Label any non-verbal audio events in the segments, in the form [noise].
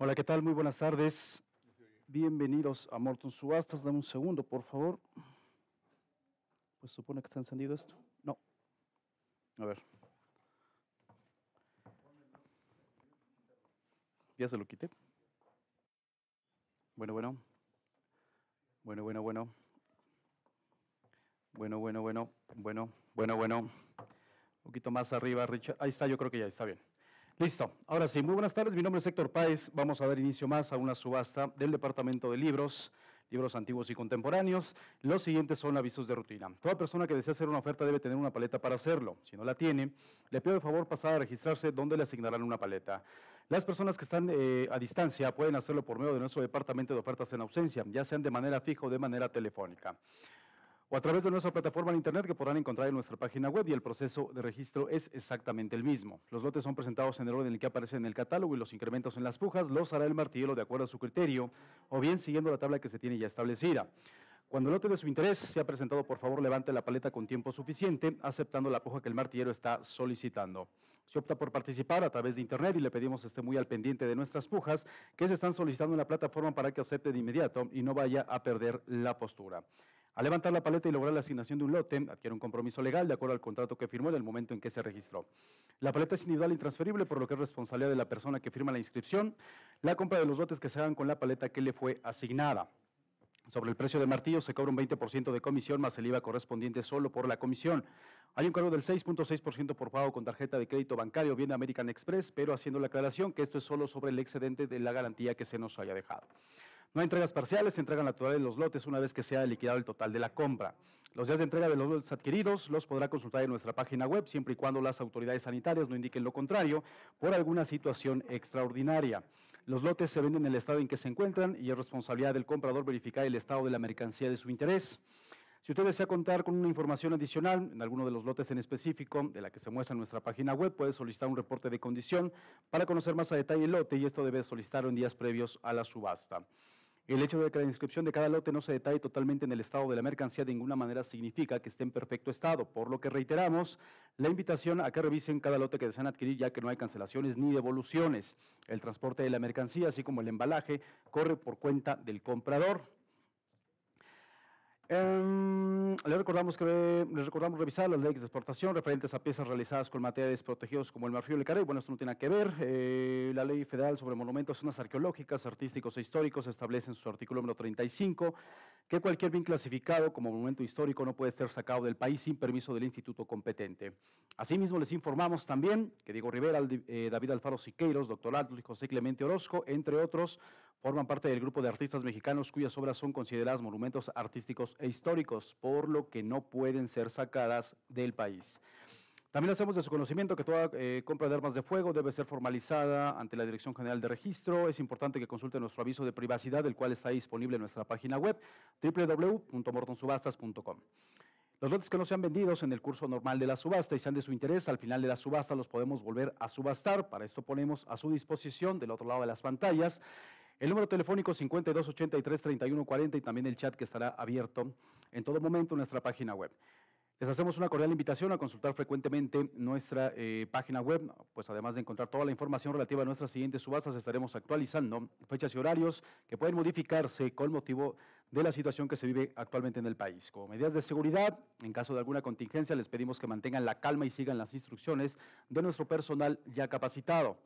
Hola, ¿qué tal? Muy buenas tardes. Bienvenidos a Morton Subastas. Dame un segundo, por favor. Pues supone que está encendido esto. No. A ver. Ya se lo quité. Bueno, bueno. Bueno, bueno, bueno. Bueno, bueno, bueno. Bueno, bueno, bueno. Un poquito más arriba, Richard. Ahí está, yo creo que ya está bien. Listo. Ahora sí, muy buenas tardes. Mi nombre es Héctor Páez. Vamos a dar inicio más a una subasta del Departamento de Libros, libros antiguos y contemporáneos. Los siguientes son avisos de rutina. Toda persona que desea hacer una oferta debe tener una paleta para hacerlo. Si no la tiene, le pido de favor pasar a registrarse donde le asignarán una paleta. Las personas que están eh, a distancia pueden hacerlo por medio de nuestro Departamento de Ofertas en Ausencia, ya sean de manera fija o de manera telefónica o a través de nuestra plataforma en Internet que podrán encontrar en nuestra página web y el proceso de registro es exactamente el mismo. Los lotes son presentados en el orden en el que aparecen en el catálogo y los incrementos en las pujas los hará el martillero de acuerdo a su criterio o bien siguiendo la tabla que se tiene ya establecida. Cuando el lote de su interés sea presentado, por favor levante la paleta con tiempo suficiente, aceptando la puja que el martillero está solicitando. Si opta por participar a través de Internet y le pedimos esté muy al pendiente de nuestras pujas que se están solicitando en la plataforma para que acepte de inmediato y no vaya a perder la postura. Al levantar la paleta y lograr la asignación de un lote, adquiere un compromiso legal de acuerdo al contrato que firmó en el momento en que se registró. La paleta es individual e intransferible, por lo que es responsabilidad de la persona que firma la inscripción, la compra de los lotes que se hagan con la paleta que le fue asignada. Sobre el precio del martillo se cobra un 20% de comisión más el IVA correspondiente solo por la comisión. Hay un cargo del 6.6% por pago con tarjeta de crédito bancario bien de American Express, pero haciendo la aclaración que esto es solo sobre el excedente de la garantía que se nos haya dejado. No hay entregas parciales, se entregan de los lotes una vez que se haya liquidado el total de la compra. Los días de entrega de los lotes adquiridos los podrá consultar en nuestra página web siempre y cuando las autoridades sanitarias no indiquen lo contrario por alguna situación extraordinaria. Los lotes se venden en el estado en que se encuentran y es responsabilidad del comprador verificar el estado de la mercancía de su interés. Si usted desea contar con una información adicional en alguno de los lotes en específico de la que se muestra en nuestra página web, puede solicitar un reporte de condición para conocer más a detalle el lote y esto debe solicitarlo en días previos a la subasta. El hecho de que la inscripción de cada lote no se detalle totalmente en el estado de la mercancía de ninguna manera significa que esté en perfecto estado, por lo que reiteramos la invitación a que revisen cada lote que desean adquirir ya que no hay cancelaciones ni devoluciones. El transporte de la mercancía, así como el embalaje, corre por cuenta del comprador. Eh, le recordamos que les recordamos revisar las leyes de exportación referentes a piezas realizadas con materiales protegidos como el marfil y el carey. Bueno, esto no tiene que ver. Eh, la ley federal sobre monumentos, zonas arqueológicas, artísticos e históricos establece en su artículo número 35 que cualquier bien clasificado como monumento histórico no puede ser sacado del país sin permiso del instituto competente. Asimismo, les informamos también que Diego Rivera, eh, David Alfaro Siqueiros, doctor y José Clemente Orozco, entre otros, forman parte del grupo de artistas mexicanos cuyas obras son consideradas monumentos artísticos e históricos, por lo que no pueden ser sacadas del país. También hacemos de su conocimiento que toda eh, compra de armas de fuego debe ser formalizada ante la Dirección General de Registro. Es importante que consulte nuestro aviso de privacidad, el cual está disponible en nuestra página web www.mortonsubastas.com. Los lotes que no sean vendidos en el curso normal de la subasta y sean de su interés, al final de la subasta los podemos volver a subastar. Para esto ponemos a su disposición del otro lado de las pantallas el número telefónico 5283-3140 y también el chat que estará abierto en todo momento en nuestra página web. Les hacemos una cordial invitación a consultar frecuentemente nuestra eh, página web, pues además de encontrar toda la información relativa a nuestras siguientes subastas, estaremos actualizando fechas y horarios que pueden modificarse con motivo de la situación que se vive actualmente en el país. Como medidas de seguridad, en caso de alguna contingencia, les pedimos que mantengan la calma y sigan las instrucciones de nuestro personal ya capacitado.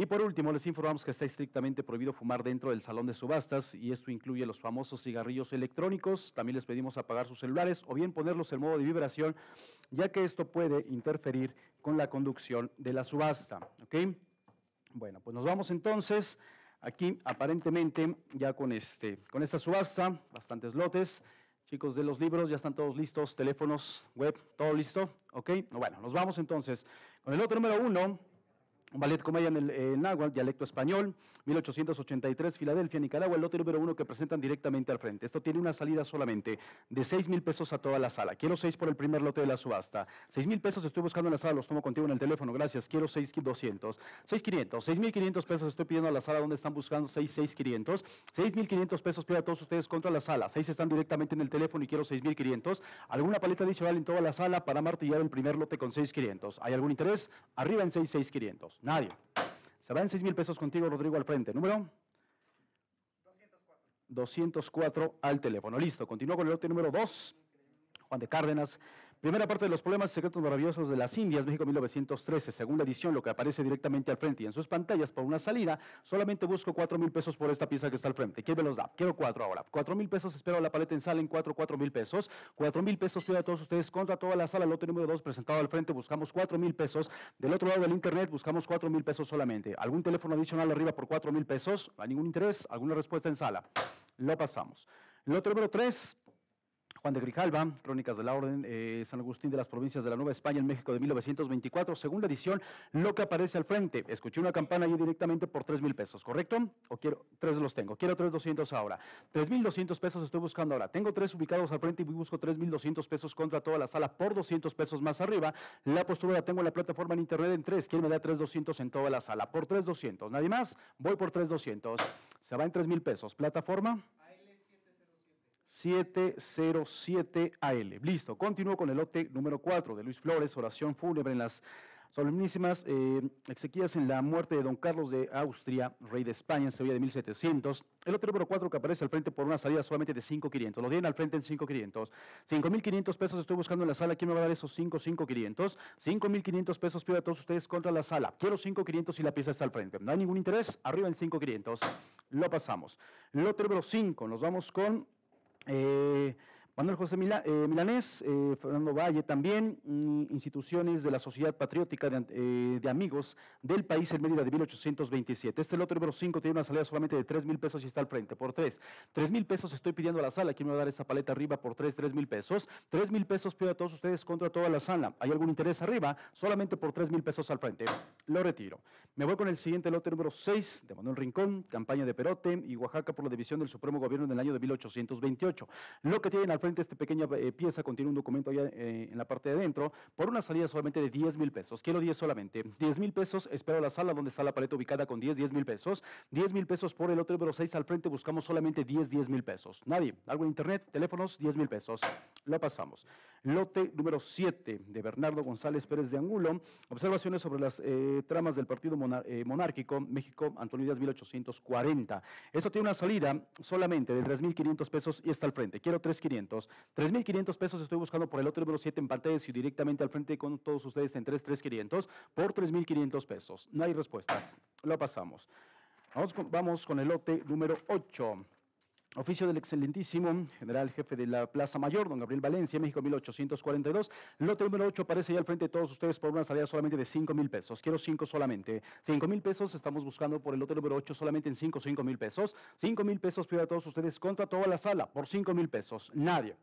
Y por último, les informamos que está estrictamente prohibido fumar dentro del salón de subastas y esto incluye los famosos cigarrillos electrónicos. También les pedimos apagar sus celulares o bien ponerlos en modo de vibración, ya que esto puede interferir con la conducción de la subasta. ¿ok? Bueno, pues nos vamos entonces aquí aparentemente ya con, este, con esta subasta, bastantes lotes. Chicos de los libros, ya están todos listos, teléfonos, web, todo listo, ¿ok? Bueno, nos vamos entonces con el lote número uno, un ballet comedia en el eh, náhuatl, dialecto español, 1883, Filadelfia, Nicaragua, el lote número uno que presentan directamente al frente. Esto tiene una salida solamente de 6 mil pesos a toda la sala. Quiero 6 por el primer lote de la subasta. 6 mil pesos estoy buscando en la sala, los tomo contigo en el teléfono, gracias. Quiero 6 200. 6 500. 6 mil 500 pesos estoy pidiendo a la sala donde están buscando 6 6 500. 6 mil 500 pesos pido a todos ustedes contra la sala. 6 están directamente en el teléfono y quiero 6 mil 500. ¿Alguna paleta adicional en toda la sala para martillar el primer lote con 6 500? ¿Hay algún interés? Arriba en 6 6 500. Nadie. Se va en 6 mil pesos contigo, Rodrigo, al frente. Número 204 al teléfono. Listo, continúo con el lote número 2. Juan de Cárdenas, Primera parte de los problemas secretos maravillosos de las Indias, México 1913, segunda edición, lo que aparece directamente al frente y en sus pantallas por una salida, solamente busco 4 mil pesos por esta pieza que está al frente. ¿Quién me los da? Quiero 4 ahora. 4 mil pesos, espero la paleta en sala en 4, 4 mil pesos. 4 mil pesos pido a todos ustedes contra toda la sala, lote número 2 presentado al frente, buscamos 4 mil pesos. Del otro lado del internet buscamos 4 mil pesos solamente. ¿Algún teléfono adicional arriba por 4 mil pesos? ¿Hay ningún interés? ¿Alguna respuesta en sala? Lo pasamos. Lote número 3, Juan de Grijalva, Crónicas de la Orden, eh, San Agustín de las Provincias de la Nueva España en México de 1924, segunda edición, lo que aparece al frente. Escuché una campana ahí directamente por 3 mil pesos, ¿correcto? O quiero, tres los tengo, quiero 3,200 ahora. 3,200 pesos estoy buscando ahora. Tengo tres ubicados al frente y busco 3,200 pesos contra toda la sala por 200 pesos más arriba. La postura la tengo en la plataforma en internet en 3. ¿Quién me da 3,200 en toda la sala? Por 3,200. ¿Nadie más? Voy por 3,200. Se va en 3 mil pesos. ¿Plataforma? 707 AL. Listo, continúo con el lote número 4 de Luis Flores, oración fúnebre en las solemnísimas eh, en la muerte de don Carlos de Austria, rey de España, en Sevilla de 1700. El lote número 4 que aparece al frente por una salida solamente de 5,500. Lo tienen al frente en 5,500. 5,500 pesos estoy buscando en la sala. ¿Quién me va a dar esos 5, 5,500? 5,500 pesos pido a todos ustedes contra la sala. Quiero 5,500 y la pieza está al frente. ¿No hay ningún interés? Arriba en 5,500. Lo pasamos. Lote número 5. Nos vamos con eh, Manuel José eh, Milanés, eh, Fernando Valle también, instituciones de la Sociedad Patriótica de, Amigos del País en Mérida de 1827. Este lote número 5 tiene una salida solamente de 3 mil pesos y está al frente, por 3. 3 mil pesos estoy pidiendo a la sala, ¿quién me va a dar esa paleta arriba por 3, 3 mil pesos? 3 mil pesos pido a todos ustedes contra toda la sala. ¿Hay algún interés arriba? Solamente por 3 mil pesos al frente. Lo retiro. Me voy con el siguiente lote número 6 de Manuel Rincón, campaña de Perote y Oaxaca por la división del Supremo Gobierno en el año de 1828. Lo que tienen al frente esta pequeña eh, pieza contiene un documento allá eh, en la parte de adentro por una salida solamente de 10 mil pesos. Quiero 10 solamente. 10 mil pesos, espero la sala donde está la paleta ubicada con 10, 10 mil pesos. 10 mil pesos por el otro número 6 al frente, buscamos solamente 10, 10 mil pesos. Nadie. Algo en internet, teléfonos, 10 mil pesos. Lo pasamos. Lote número 7 de Bernardo González Pérez de Angulo. Observaciones sobre las eh, tramas del Partido Monárquico México, Antonio Díaz 1840. Eso tiene una salida solamente de 3.500 pesos y está al frente. Quiero 3.500. 3.500 pesos estoy buscando por el otro número 7 en pantalla y directamente al frente con todos ustedes en 3.500 por 3.500 pesos. No hay respuestas. Lo pasamos. Vamos con, vamos con el lote número 8. Oficio del excelentísimo general jefe de la Plaza Mayor, don Gabriel Valencia, México 1842. Lote número 8 aparece ya al frente de todos ustedes por una salida solamente de 5 mil pesos. Quiero 5 solamente. 5 mil pesos estamos buscando por el lote número 8 solamente en 5, 5 mil pesos. 5 mil pesos pido a todos ustedes contra toda la sala por 5 mil pesos. Nadie.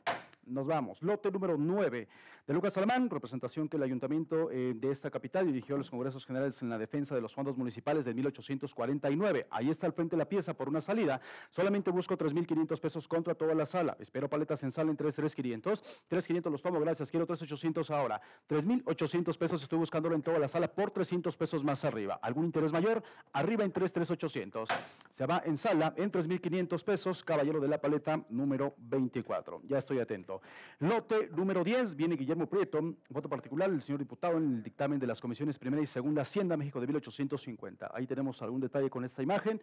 Nos vamos. Lote número 9 de Lucas Alamán, representación que el ayuntamiento eh, de esta capital dirigió a los congresos generales en la defensa de los fondos municipales de 1849. Ahí está al frente la pieza por una salida. Solamente busco 3.500 pesos contra toda la sala. Espero paletas en sala en 3.500. 3.500 los tomo, gracias. Quiero 3.800 ahora. 3.800 pesos estoy buscándolo en toda la sala por 300 pesos más arriba. ¿Algún interés mayor? Arriba en 3.800. Se va en sala en 3.500 pesos. Caballero de la paleta número 24. Ya estoy atento. Lote número 10, viene Guillermo Prieto, voto particular, el señor diputado en el dictamen de las comisiones primera y segunda Hacienda, México de 1850. Ahí tenemos algún detalle con esta imagen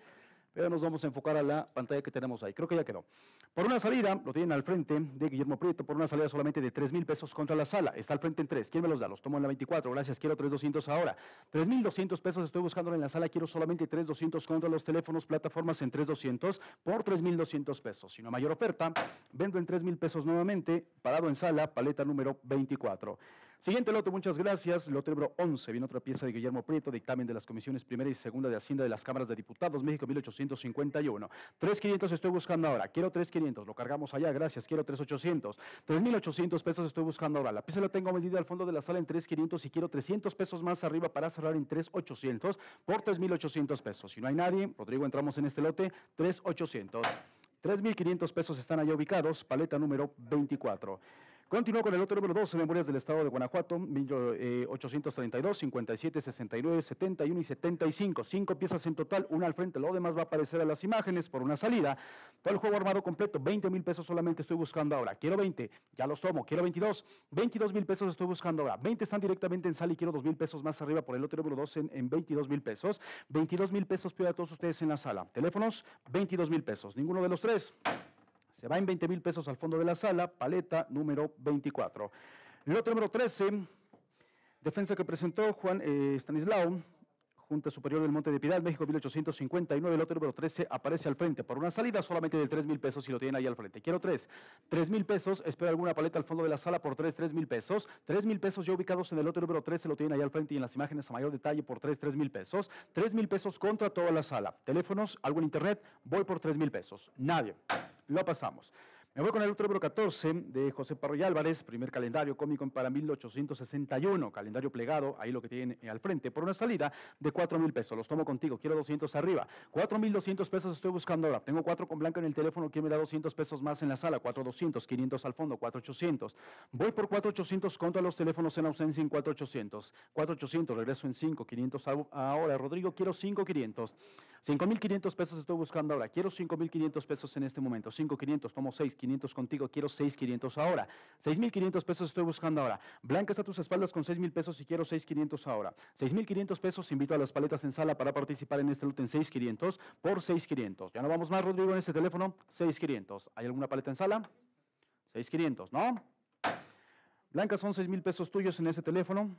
pero nos vamos a enfocar a la pantalla que tenemos ahí. Creo que ya quedó. Por una salida, lo tienen al frente de Guillermo Prieto, por una salida solamente de 3 mil pesos contra la sala. Está al frente en 3. ¿Quién me los da? Los tomo en la 24. Gracias, quiero 3,200 ahora. 3,200 pesos estoy buscando en la sala. Quiero solamente 3,200 contra los teléfonos, plataformas en 3,200 por 3,200 pesos. Si no mayor oferta, vendo en 3 mil pesos nuevamente, parado en sala, paleta número 24. Siguiente lote, muchas gracias. Lote número 11, viene otra pieza de Guillermo Prieto, dictamen de las comisiones primera y segunda de Hacienda de las Cámaras de Diputados, México 1851. 3.500 estoy buscando ahora, quiero 3.500, lo cargamos allá, gracias, quiero 3.800. 3.800 pesos estoy buscando ahora, la pieza la tengo medida al fondo de la sala en 3.500 y quiero 300 pesos más arriba para cerrar en 3.800 por 3.800 pesos. Si no hay nadie, Rodrigo, entramos en este lote, 3.800. 3.500 pesos están allá ubicados, paleta número 24. Continúo con el otro número 12, Memorias del Estado de Guanajuato, 832, 57, 69, 71 y 75. Cinco piezas en total, una al frente, lo demás va a aparecer a las imágenes por una salida. Todo el juego armado completo, 20 mil pesos solamente estoy buscando ahora. Quiero 20, ya los tomo. Quiero 22, 22 mil pesos estoy buscando ahora. 20 están directamente en sala y quiero 2 mil pesos más arriba por el otro número 12 en, en 22 mil pesos. 22 mil pesos pido a todos ustedes en la sala. Teléfonos, 22 mil pesos. Ninguno de los tres. Se va en 20 mil pesos al fondo de la sala, paleta número 24. El otro número 13, defensa que presentó Juan eh, Stanislao, Junta Superior del Monte de Piedad, México 1859, el otro número 13 aparece al frente por una salida solamente de 3 mil pesos y lo tienen ahí al frente. Quiero 3, 3 mil pesos, espera alguna paleta al fondo de la sala por 3, 3 mil pesos, 3 mil pesos ya ubicados en el otro número 13 lo tienen ahí al frente y en las imágenes a mayor detalle por 3, 3 mil pesos, 3 mil pesos contra toda la sala. Teléfonos, algo en internet, voy por 3 mil pesos. Nadie. Lo pasamos. Me voy con el otro número 14 de José Parro y Álvarez, primer calendario cómico para 1861, calendario plegado, ahí lo que tienen al frente, por una salida de 4 mil pesos. Los tomo contigo, quiero 200 arriba. 4 mil 200 pesos estoy buscando ahora. Tengo 4 con blanca en el teléfono, ¿quién me da 200 pesos más en la sala? 4 200, 500 al fondo, 4 800. Voy por 4 800 contra los teléfonos en ausencia en 4 800. 4 800, regreso en 5, 500 ahora. Rodrigo, quiero 5 500. 5 mil 500 pesos estoy buscando ahora. Quiero 5 mil 500 pesos en este momento. 5 500, tomo 6 500 contigo, quiero 6,500 ahora. 6,500 pesos estoy buscando ahora. Blanca está a tus espaldas con 6,000 pesos y quiero 6,500 ahora. 6,500 pesos, invito a las paletas en sala para participar en este lote en 6,500 por 6,500. Ya no vamos más, Rodrigo, en este teléfono, 6,500. ¿Hay alguna paleta en sala? 6,500, ¿no? Blanca, son 6,000 pesos tuyos en ese teléfono.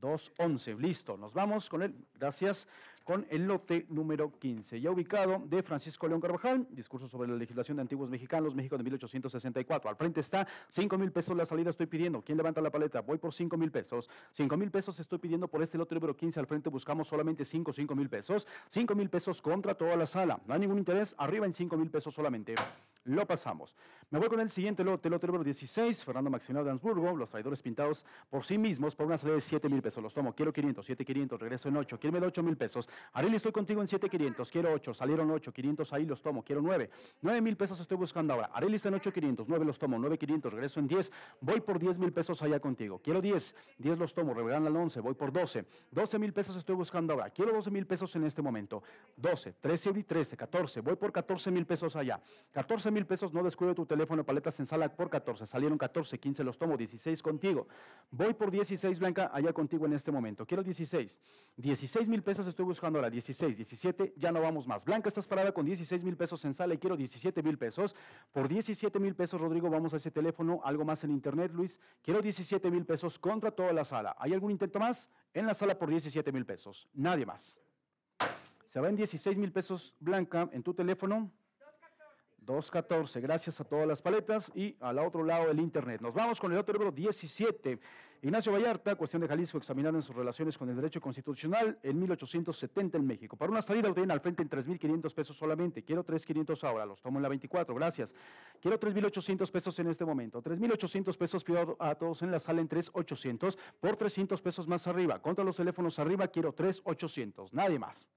211, listo, nos vamos con él, gracias, con el lote número 15, ya ubicado de Francisco León Carvajal, discurso sobre la legislación de antiguos mexicanos, México de 1864. Al frente está 5 mil pesos la salida, estoy pidiendo. ¿Quién levanta la paleta? Voy por 5 mil pesos. 5 mil pesos estoy pidiendo por este lote número 15. Al frente buscamos solamente 5, 5 mil pesos. 5 mil pesos contra toda la sala. No hay ningún interés, arriba en 5 mil pesos solamente. Lo pasamos. Me voy con el siguiente lote, lote número 16, Fernando Maximiliano de Ansburgo, los traidores pintados por sí mismos por una salida de 7 mil pesos. Los tomo, quiero 500, 7 500, regreso en 8, quiero 8 mil pesos. Ariel, estoy contigo en 7 500, quiero 8, salieron 8, 500 ahí los tomo, quiero 9. 9 mil pesos estoy buscando ahora. Ariel está en 8 500, 9 los tomo, 9 500, regreso en 10, voy por 10 mil pesos allá contigo. Quiero 10, 10 los tomo, revelan al 11, voy por 12. 12 mil pesos estoy buscando ahora. Quiero 12 mil pesos en este momento. 12, 13 y 13, 14, voy por 14 mil pesos allá. 14 mil pesos, no descuido tu teléfono, paletas en sala por 14. Salieron 14, 15 los tomo, 16 contigo. Voy por 16, Blanca, allá contigo en este momento. Quiero 16. 16 mil pesos estoy buscando ahora. 16, 17, ya no vamos más. Blanca, estás parada con 16 mil pesos en sala y quiero 17 mil pesos. Por 17 mil pesos, Rodrigo, vamos a ese teléfono. Algo más en internet, Luis. Quiero 17 mil pesos contra toda la sala. ¿Hay algún intento más? En la sala por 17 mil pesos. Nadie más. Se va en 16 mil pesos, Blanca, en tu teléfono. 2.14. Gracias a todas las paletas y al otro lado del Internet. Nos vamos con el otro libro 17. Ignacio Vallarta, cuestión de Jalisco, examinaron sus relaciones con el derecho constitucional en 1870 en México. Para una salida lo tienen al frente en 3.500 pesos solamente. Quiero 3.500 ahora, los tomo en la 24, gracias. Quiero 3.800 pesos en este momento. 3.800 pesos pido a todos en la sala en 3.800 por 300 pesos más arriba. Contra los teléfonos arriba quiero 3.800, nadie más.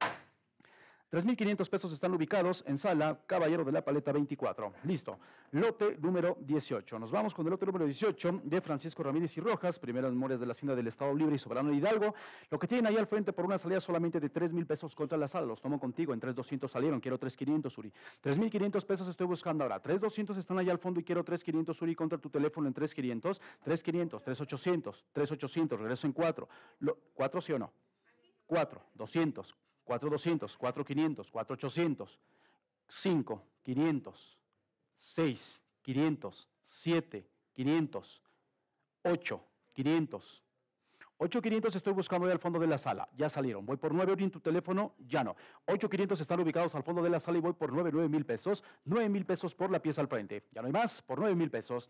3.500 pesos están ubicados en sala Caballero de la Paleta 24. Listo. Lote número 18. Nos vamos con el lote número 18 de Francisco Ramírez y Rojas, primeras memorias de la Hacienda del Estado Libre y Soberano de Hidalgo. Lo que tienen ahí al frente por una salida solamente de 3.000 pesos contra la sala. Los tomo contigo. En 3.200 salieron. Quiero 3.500, Uri. 3.500 pesos estoy buscando ahora. 3.200 están allá al fondo y quiero 3.500, Uri, contra tu teléfono en 3.500. 3.500, 3.800, 3.800. Regreso en 4. ¿4 sí o no? 4, 200. 4200, 4500, 4800, 5, 500, 6, 500, 7, 500, 8, 500. 8500 estoy buscando ahí al fondo de la sala. Ya salieron. Voy por 9 en tu teléfono. Ya no. 8500 están ubicados al fondo de la sala y voy por 9, 9 mil pesos. 9 mil pesos por la pieza al frente. Ya no hay más. Por 9 mil pesos.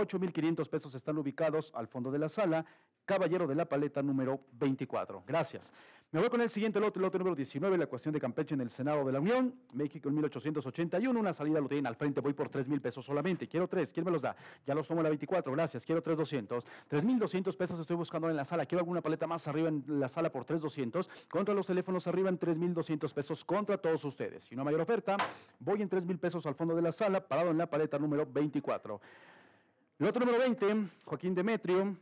8500 pesos están ubicados al fondo de la sala. Caballero de la paleta número 24. Gracias. Me voy con el siguiente lote, lote número 19, la cuestión de Campeche en el Senado de la Unión. México en 1881, una salida lo tienen al frente, voy por 3 mil pesos solamente. Quiero 3, ¿quién me los da? Ya los tomo la 24, gracias. Quiero 3,200. 3,200 pesos estoy buscando en la sala. Quiero alguna paleta más arriba en la sala por 3,200. Contra los teléfonos arriba en 3,200 pesos contra todos ustedes. Si no mayor oferta, voy en 3 mil pesos al fondo de la sala, parado en la paleta número 24. Lote número 20, Joaquín Demetrio,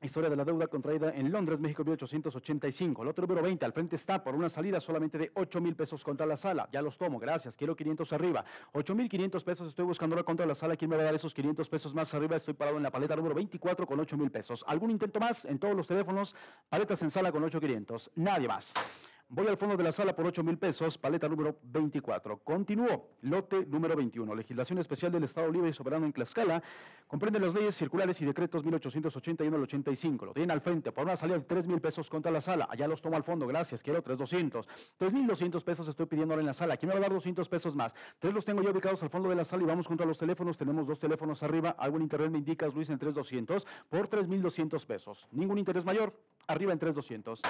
Historia de la deuda contraída en Londres, México, 1885. El otro número 20, al frente está por una salida solamente de 8 mil pesos contra la sala. Ya los tomo, gracias. Quiero 500 arriba. 8 mil 500 pesos, estoy buscando ahora contra la sala. ¿Quién me va a dar esos 500 pesos más arriba? Estoy parado en la paleta número 24 con 8 mil pesos. ¿Algún intento más? En todos los teléfonos, paletas en sala con 8,500. Nadie más. Voy al fondo de la sala por 8 mil pesos, paleta número 24. Continúo, lote número 21. Legislación especial del Estado Libre y Soberano en Tlaxcala. Comprende las leyes circulares y decretos 1881 al 85. Lo tienen al frente por una salida de 3 mil pesos contra la sala. Allá los tomo al fondo, gracias. Quiero 3,200. 3,200 pesos estoy pidiendo ahora en la sala. ¿Quién me va a dar 200 pesos más? Tres los tengo yo ubicados al fondo de la sala y vamos contra los teléfonos. Tenemos dos teléfonos arriba. Algo en internet me indicas, Luis, en 3,200 por 3,200 pesos. Ningún interés mayor. Arriba en 3,200.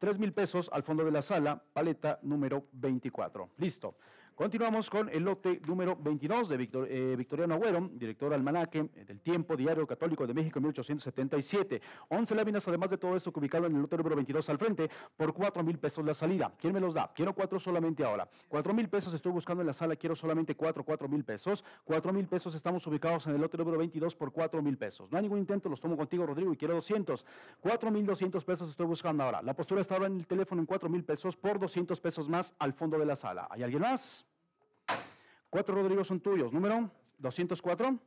3 mil pesos al fondo de la sala, paleta número 24. Listo. Continuamos con el lote número 22 de eh, Victoriano Agüero, director almanaque eh, del Tiempo Diario Católico de México en 1877. 11 láminas, además de todo esto que ubicaron en el lote número 22 al frente, por 4 mil pesos la salida. ¿Quién me los da? Quiero 4 solamente ahora. 4 mil pesos estoy buscando en la sala, quiero solamente 4, 4 mil pesos. 4 mil pesos estamos ubicados en el lote número 22 por 4 mil pesos. No hay ningún intento, los tomo contigo, Rodrigo, y quiero 200. 4 mil 200 pesos estoy buscando ahora. La postura estaba en el teléfono en 4 mil pesos por 200 pesos más al fondo de la sala. ¿Hay alguien más? Cuatro, Rodrigo, son tuyos. Número 204.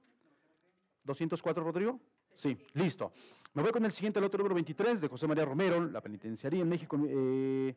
204, Rodrigo. Sí, listo. Me voy con el siguiente, el otro número 23 de José María Romero, la penitenciaría en México. Eh,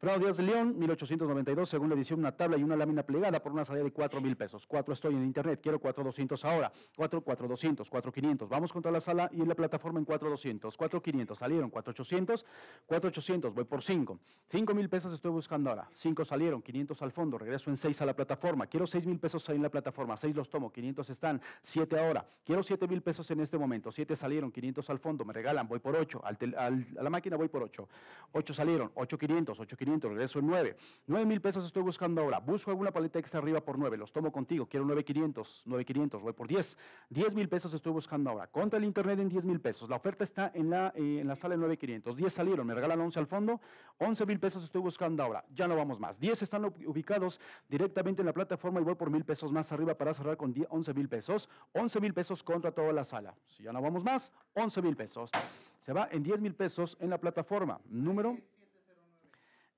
Prado Díaz de León, 1892, según la edición, una tabla y una lámina plegada por una salida de 4 mil pesos. Cuatro estoy en internet, quiero 4,200 ahora. 4, 4,200, 4,500. Vamos contra la sala y en la plataforma en 4,200. 4,500, salieron 4,800, 4,800, voy por 5. 5 mil pesos estoy buscando ahora. 5 salieron, 500 al fondo, regreso en 6 a la plataforma. Quiero 6 mil pesos ahí en la plataforma, 6 los tomo, 500 están, 7 ahora. Quiero 7 mil pesos en este momento, 7 salieron, 500 al fondo, me regalan, voy por 8. Al a la máquina voy por 8. 8 salieron, 8,500, 8,500 regreso en 9. 9 mil pesos estoy buscando ahora. Busco alguna paleta extra arriba por 9. Los tomo contigo. Quiero 9,500. 9,500. Voy por 10. 10 mil pesos estoy buscando ahora. Contra el internet en 10 mil pesos. La oferta está en la, eh, en la sala de 9,500. 10 salieron. Me regalan 11 al fondo. 11 mil pesos estoy buscando ahora. Ya no vamos más. 10 están ubicados directamente en la plataforma y voy por mil pesos más arriba para cerrar con 11 mil pesos. 11 mil pesos contra toda la sala. Si ya no vamos más, 11 mil pesos. Se va en 10 mil pesos en la plataforma. Número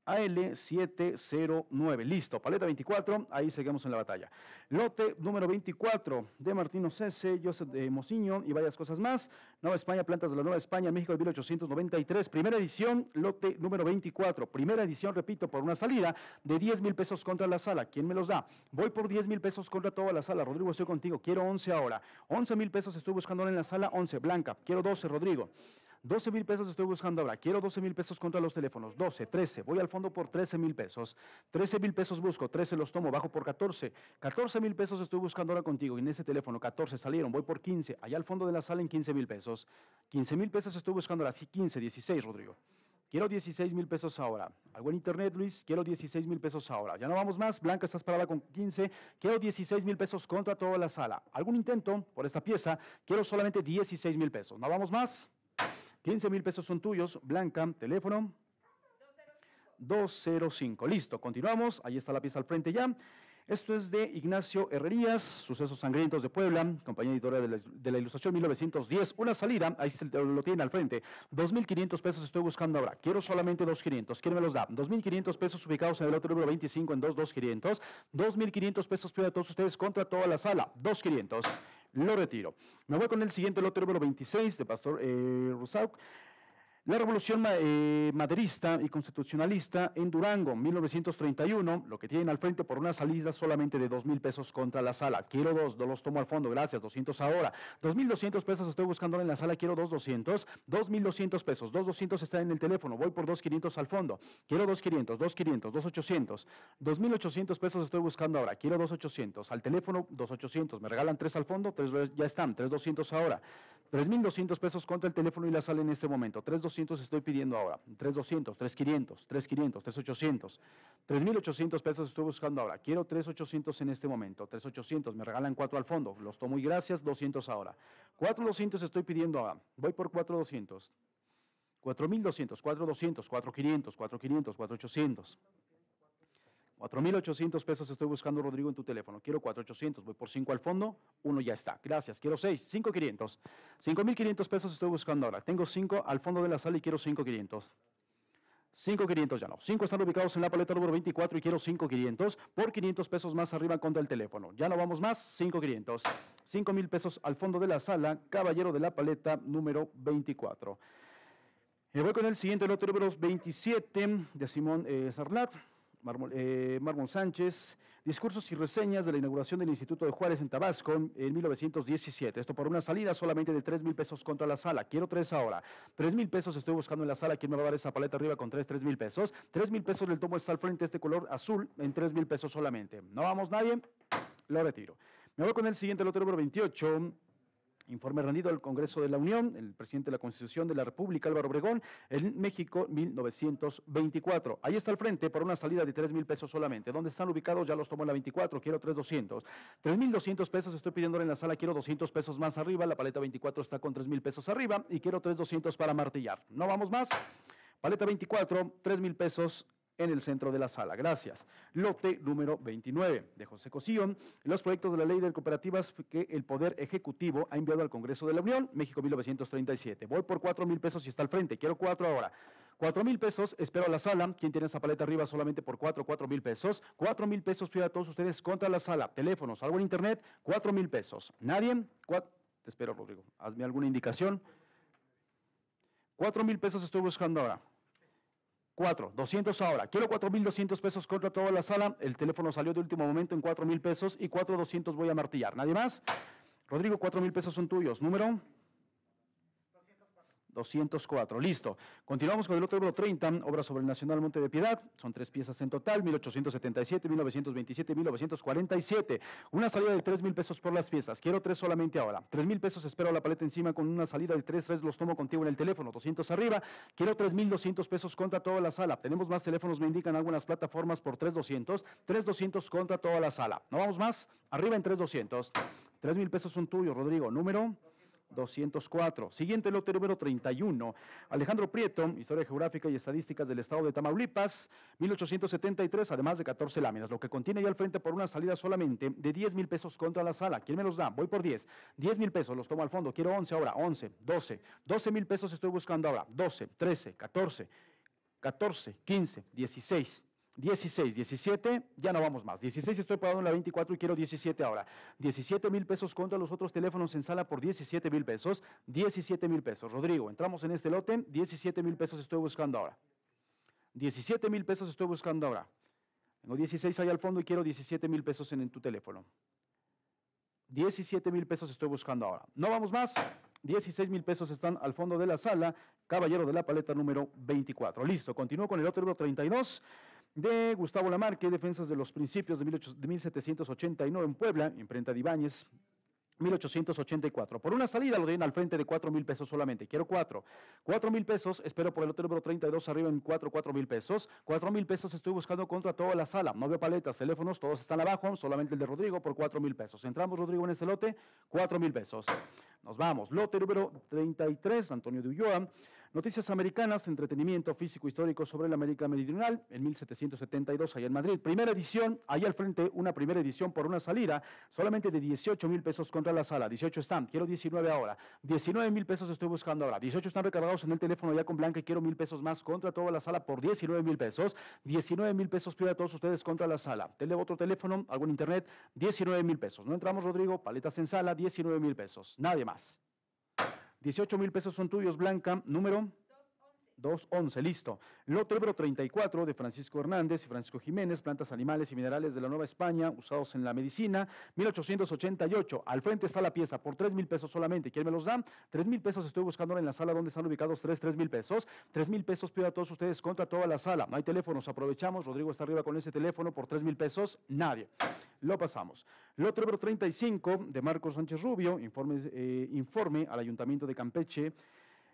AL709. Listo, paleta 24, ahí seguimos en la batalla. Lote número 24 de Martino Cese, Joseph de Mociño y varias cosas más. Nueva España, plantas de la Nueva España, México de 1893. Primera edición, lote número 24. Primera edición, repito, por una salida de 10 mil pesos contra la sala. ¿Quién me los da? Voy por 10 mil pesos contra toda la sala. Rodrigo, estoy contigo. Quiero 11 ahora. 11 mil pesos estoy buscando en la sala. 11, Blanca. Quiero 12, Rodrigo. 12 mil pesos estoy buscando ahora. Quiero 12 mil pesos contra los teléfonos. 12, 13. Voy al fondo por 13 mil pesos. 13 mil pesos busco. 13 los tomo. Bajo por 14. 14 mil pesos estoy buscando ahora contigo. en ese teléfono 14 salieron. Voy por 15. Allá al fondo de la sala en 15 mil pesos. 15 mil pesos estoy buscando ahora. Sí, 15, 16, Rodrigo. Quiero 16 mil pesos ahora. Algo en internet, Luis. Quiero 16 mil pesos ahora. Ya no vamos más. Blanca, estás parada con 15. Quiero 16 mil pesos contra toda la sala. ¿Algún intento por esta pieza? Quiero solamente 16 mil pesos. ¿No vamos más? 15 mil pesos son tuyos. Blanca, teléfono. 205. Listo, continuamos. Ahí está la pieza al frente ya. Esto es de Ignacio Herrerías, Sucesos Sangrientos de Puebla, compañía editora de la, Ilustración 1910. Una salida, ahí se lo tiene al frente. 2.500 pesos estoy buscando ahora. Quiero solamente 2.500. ¿Quién me los da? 2.500 pesos ubicados en el otro número 25 en 2.2.500. 2.500 pesos pido a todos ustedes contra toda la sala. 2.500 lo retiro. Me voy con el siguiente lote número 26 de Pastor eh, la revolución eh, maderista y constitucionalista en Durango, 1931, lo que tienen al frente por una salida solamente de dos mil pesos contra la sala. Quiero dos, dos los tomo al fondo, gracias, 200 ahora. 2.200 pesos estoy buscando en la sala, quiero dos 200. 2.200 pesos, dos 200 están en el teléfono, voy por dos 500 al fondo. Quiero dos 500, dos 500, dos 800. 2.800 pesos estoy buscando ahora, quiero dos 800. Al teléfono, dos 800. Me regalan tres al fondo, tres ya están, tres 200 ahora. 3.200 pesos contra el teléfono y la sala en este momento. 3.200 estoy pidiendo ahora. 3.200, 3.500, 3.500, 3.800. 3.800 pesos estoy buscando ahora. Quiero 3.800 en este momento. 3.800, me regalan 4 al fondo. Los tomo y gracias, 200 ahora. 4.200 estoy pidiendo ahora. Voy por 4.200. 4.200, 4.200, 4.500, 4.500, 4.800. 4.800 pesos estoy buscando, Rodrigo, en tu teléfono. Quiero 4.800, voy por 5 al fondo, uno ya está. Gracias, quiero 6, 5.500. 5.500 pesos estoy buscando ahora. Tengo 5 al fondo de la sala y quiero 5.500. 5,500 ya no. 5 están ubicados en la paleta número 24 y quiero 5,500 por 500 pesos más arriba contra el teléfono. Ya no vamos más, 5,500. 5 mil pesos al fondo de la sala, caballero de la paleta número 24. Y voy con el siguiente lote número 27 de Simón eh, Sarlat. Mármol, eh, Sánchez, discursos y reseñas de la inauguración del Instituto de Juárez en Tabasco en 1917. Esto por una salida solamente de 3 mil pesos contra la sala. Quiero tres ahora. 3 mil pesos estoy buscando en la sala. ¿Quién me va a dar esa paleta arriba con 3, 3 mil pesos? 3 mil pesos le tomo está al frente este color azul en 3 mil pesos solamente. ¿No vamos nadie? Lo retiro. Me voy con el siguiente lote número 28. Informe rendido al Congreso de la Unión, el presidente de la Constitución de la República, Álvaro Obregón, en México 1924. Ahí está al frente por una salida de 3 mil pesos solamente. ¿Dónde están ubicados? Ya los tomó en la 24, quiero 3,200. 3,200 pesos estoy pidiendo en la sala, quiero 200 pesos más arriba. La paleta 24 está con 3 mil pesos arriba y quiero 3,200 para martillar. ¿No vamos más? Paleta 24, 3 mil pesos en el centro de la sala. Gracias. Lote número 29 de José Cosío. Los proyectos de la ley de cooperativas que el Poder Ejecutivo ha enviado al Congreso de la Unión, México 1937. Voy por 4 mil pesos y está al frente. Quiero 4 ahora. 4 mil pesos, espero a la sala. ¿Quién tiene esa paleta arriba solamente por 4, 4 mil pesos? 4 mil pesos pido a todos ustedes contra la sala. Teléfonos, algo en internet, 4 mil pesos. ¿Nadie? Te espero, Rodrigo. Hazme alguna indicación. 4 mil pesos estoy buscando ahora. 4, 200 ahora. Quiero 4.200 pesos contra toda la sala. El teléfono salió de último momento en 4.000 pesos y 4.200 voy a martillar. ¿Nadie más? Rodrigo, 4.000 pesos son tuyos. Número. 204. Listo. Continuamos con el otro libro 30, obra sobre el Nacional Monte de Piedad. Son tres piezas en total, 1877, 1927, 1947. Una salida de 3 mil pesos por las piezas. Quiero tres solamente ahora. 3 mil pesos, espero la paleta encima con una salida de 3, 3 los tomo contigo en el teléfono. 200 arriba. Quiero 3 mil 200 pesos contra toda la sala. Tenemos más teléfonos, me indican algunas plataformas por 3 200. 3 200 contra toda la sala. ¿No vamos más? Arriba en 3 200. 3 mil pesos son tuyos, Rodrigo. Número. 204. Siguiente lote número 31. Alejandro Prieto, Historia Geográfica y Estadísticas del Estado de Tamaulipas, 1873, además de 14 láminas, lo que contiene ya al frente por una salida solamente de 10 mil pesos contra la sala. ¿Quién me los da? Voy por 10. 10 mil pesos, los tomo al fondo. Quiero 11 ahora, 11, 12. 12 mil pesos estoy buscando ahora. 12, 13, 14, 14, 15, 16. 16, 17, ya no vamos más. 16 estoy pagando en la 24 y quiero 17 ahora. 17 mil pesos contra los otros teléfonos en sala por 17 mil pesos. 17 mil pesos. Rodrigo, entramos en este lote. 17 mil pesos estoy buscando ahora. 17 mil pesos estoy buscando ahora. Tengo 16 ahí al fondo y quiero 17 mil pesos en, en tu teléfono. 17 mil pesos estoy buscando ahora. No vamos más. 16 mil pesos están al fondo de la sala. Caballero de la paleta número 24. Listo. Continúo con el otro número 32 de Gustavo Lamarque, Defensas de los Principios de, 1789 en Puebla, imprenta de Ibáñez, 1884. Por una salida lo den al frente de 4 mil pesos solamente. Quiero 4. 4 mil pesos, espero por el otro número 32 arriba en 4, 4 mil pesos. 4 mil pesos estoy buscando contra toda la sala. No veo paletas, teléfonos, todos están abajo, solamente el de Rodrigo por 4 mil pesos. Entramos, Rodrigo, en este lote, 4 mil pesos. Nos vamos. Lote número 33, Antonio de Ulloa. Noticias Americanas, entretenimiento físico histórico sobre la América Meridional, en 1772, allá en Madrid. Primera edición, ahí al frente, una primera edición por una salida, solamente de 18 mil pesos contra la sala. 18 están, quiero 19 ahora. 19 mil pesos estoy buscando ahora. 18 están recargados en el teléfono ya con Blanca y quiero mil pesos más contra toda la sala por 19 mil pesos. 19 mil pesos pido a todos ustedes contra la sala. Tele otro teléfono, algo en internet, 19 mil pesos. No entramos, Rodrigo, paletas en sala, 19 mil pesos. Nadie más. 18 mil pesos son tuyos, Blanca. Número 211, listo. Lote número 34 de Francisco Hernández y Francisco Jiménez, plantas animales y minerales de la Nueva España, usados en la medicina, 1888. Al frente está la pieza por 3 mil pesos solamente. ¿Quién me los da? 3 mil pesos estoy buscando en la sala donde están ubicados 3, 3 mil pesos. 3 mil pesos pido a todos ustedes contra toda la sala. No hay teléfonos, aprovechamos. Rodrigo está arriba con ese teléfono por 3 mil pesos. Nadie. Lo pasamos. Lote número 35 de Marcos Sánchez Rubio, informe, eh, informe al Ayuntamiento de Campeche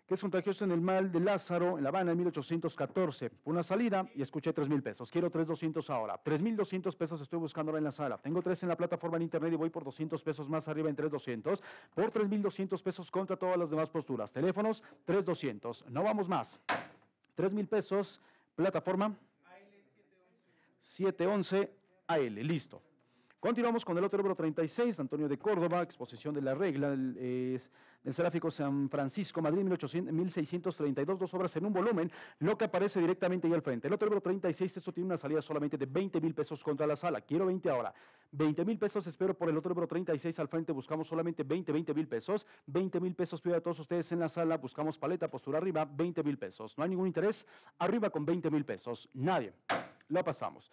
que es contagioso en el mal de Lázaro, en La Habana, en 1814. Fue una salida y escuché 3 mil pesos. Quiero 3,200 ahora. 3,200 pesos estoy buscando ahora en la sala. Tengo 3 en la plataforma en internet y voy por 200 pesos más arriba en 3,200. Por 3,200 pesos contra todas las demás posturas. Teléfonos, 3,200. No vamos más. 3 mil pesos, plataforma. 711 AL. Listo. Continuamos con el otro número 36, Antonio de Córdoba, exposición de la regla, es del Seráfico San Francisco, Madrid, 1800, 1632, dos obras en un volumen, lo que aparece directamente ahí al frente. El otro número 36, esto tiene una salida solamente de 20 mil pesos contra la sala. Quiero 20 ahora. 20 mil pesos espero por el otro número 36 al frente, buscamos solamente 20, 20 mil pesos. 20 mil pesos pido a todos ustedes en la sala, buscamos paleta, postura arriba, 20 mil pesos. No hay ningún interés, arriba con 20 mil pesos. Nadie. Lo pasamos.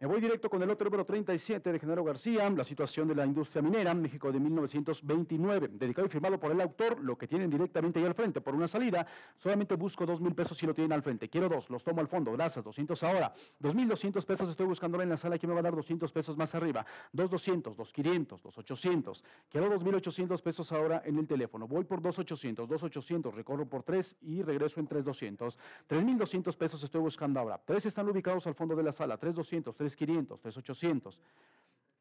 Me voy directo con el otro número 37 de Genaro García, la situación de la industria minera, México de 1929, dedicado y firmado por el autor, lo que tienen directamente ahí al frente por una salida, solamente busco dos mil pesos si lo tienen al frente, quiero dos, los tomo al fondo, gracias, 200 ahora, 2.200 pesos estoy buscando en la sala, ¿quién me va a dar 200 pesos más arriba? 2.200, 2.500, 2.800, quiero 2.800 pesos ahora en el teléfono, voy por 2.800, 2.800, recorro por 3 y regreso en 3.200, 3.200 pesos estoy buscando ahora, tres están ubicados al fondo de la sala, 3.200, 3 3.500, 3.800.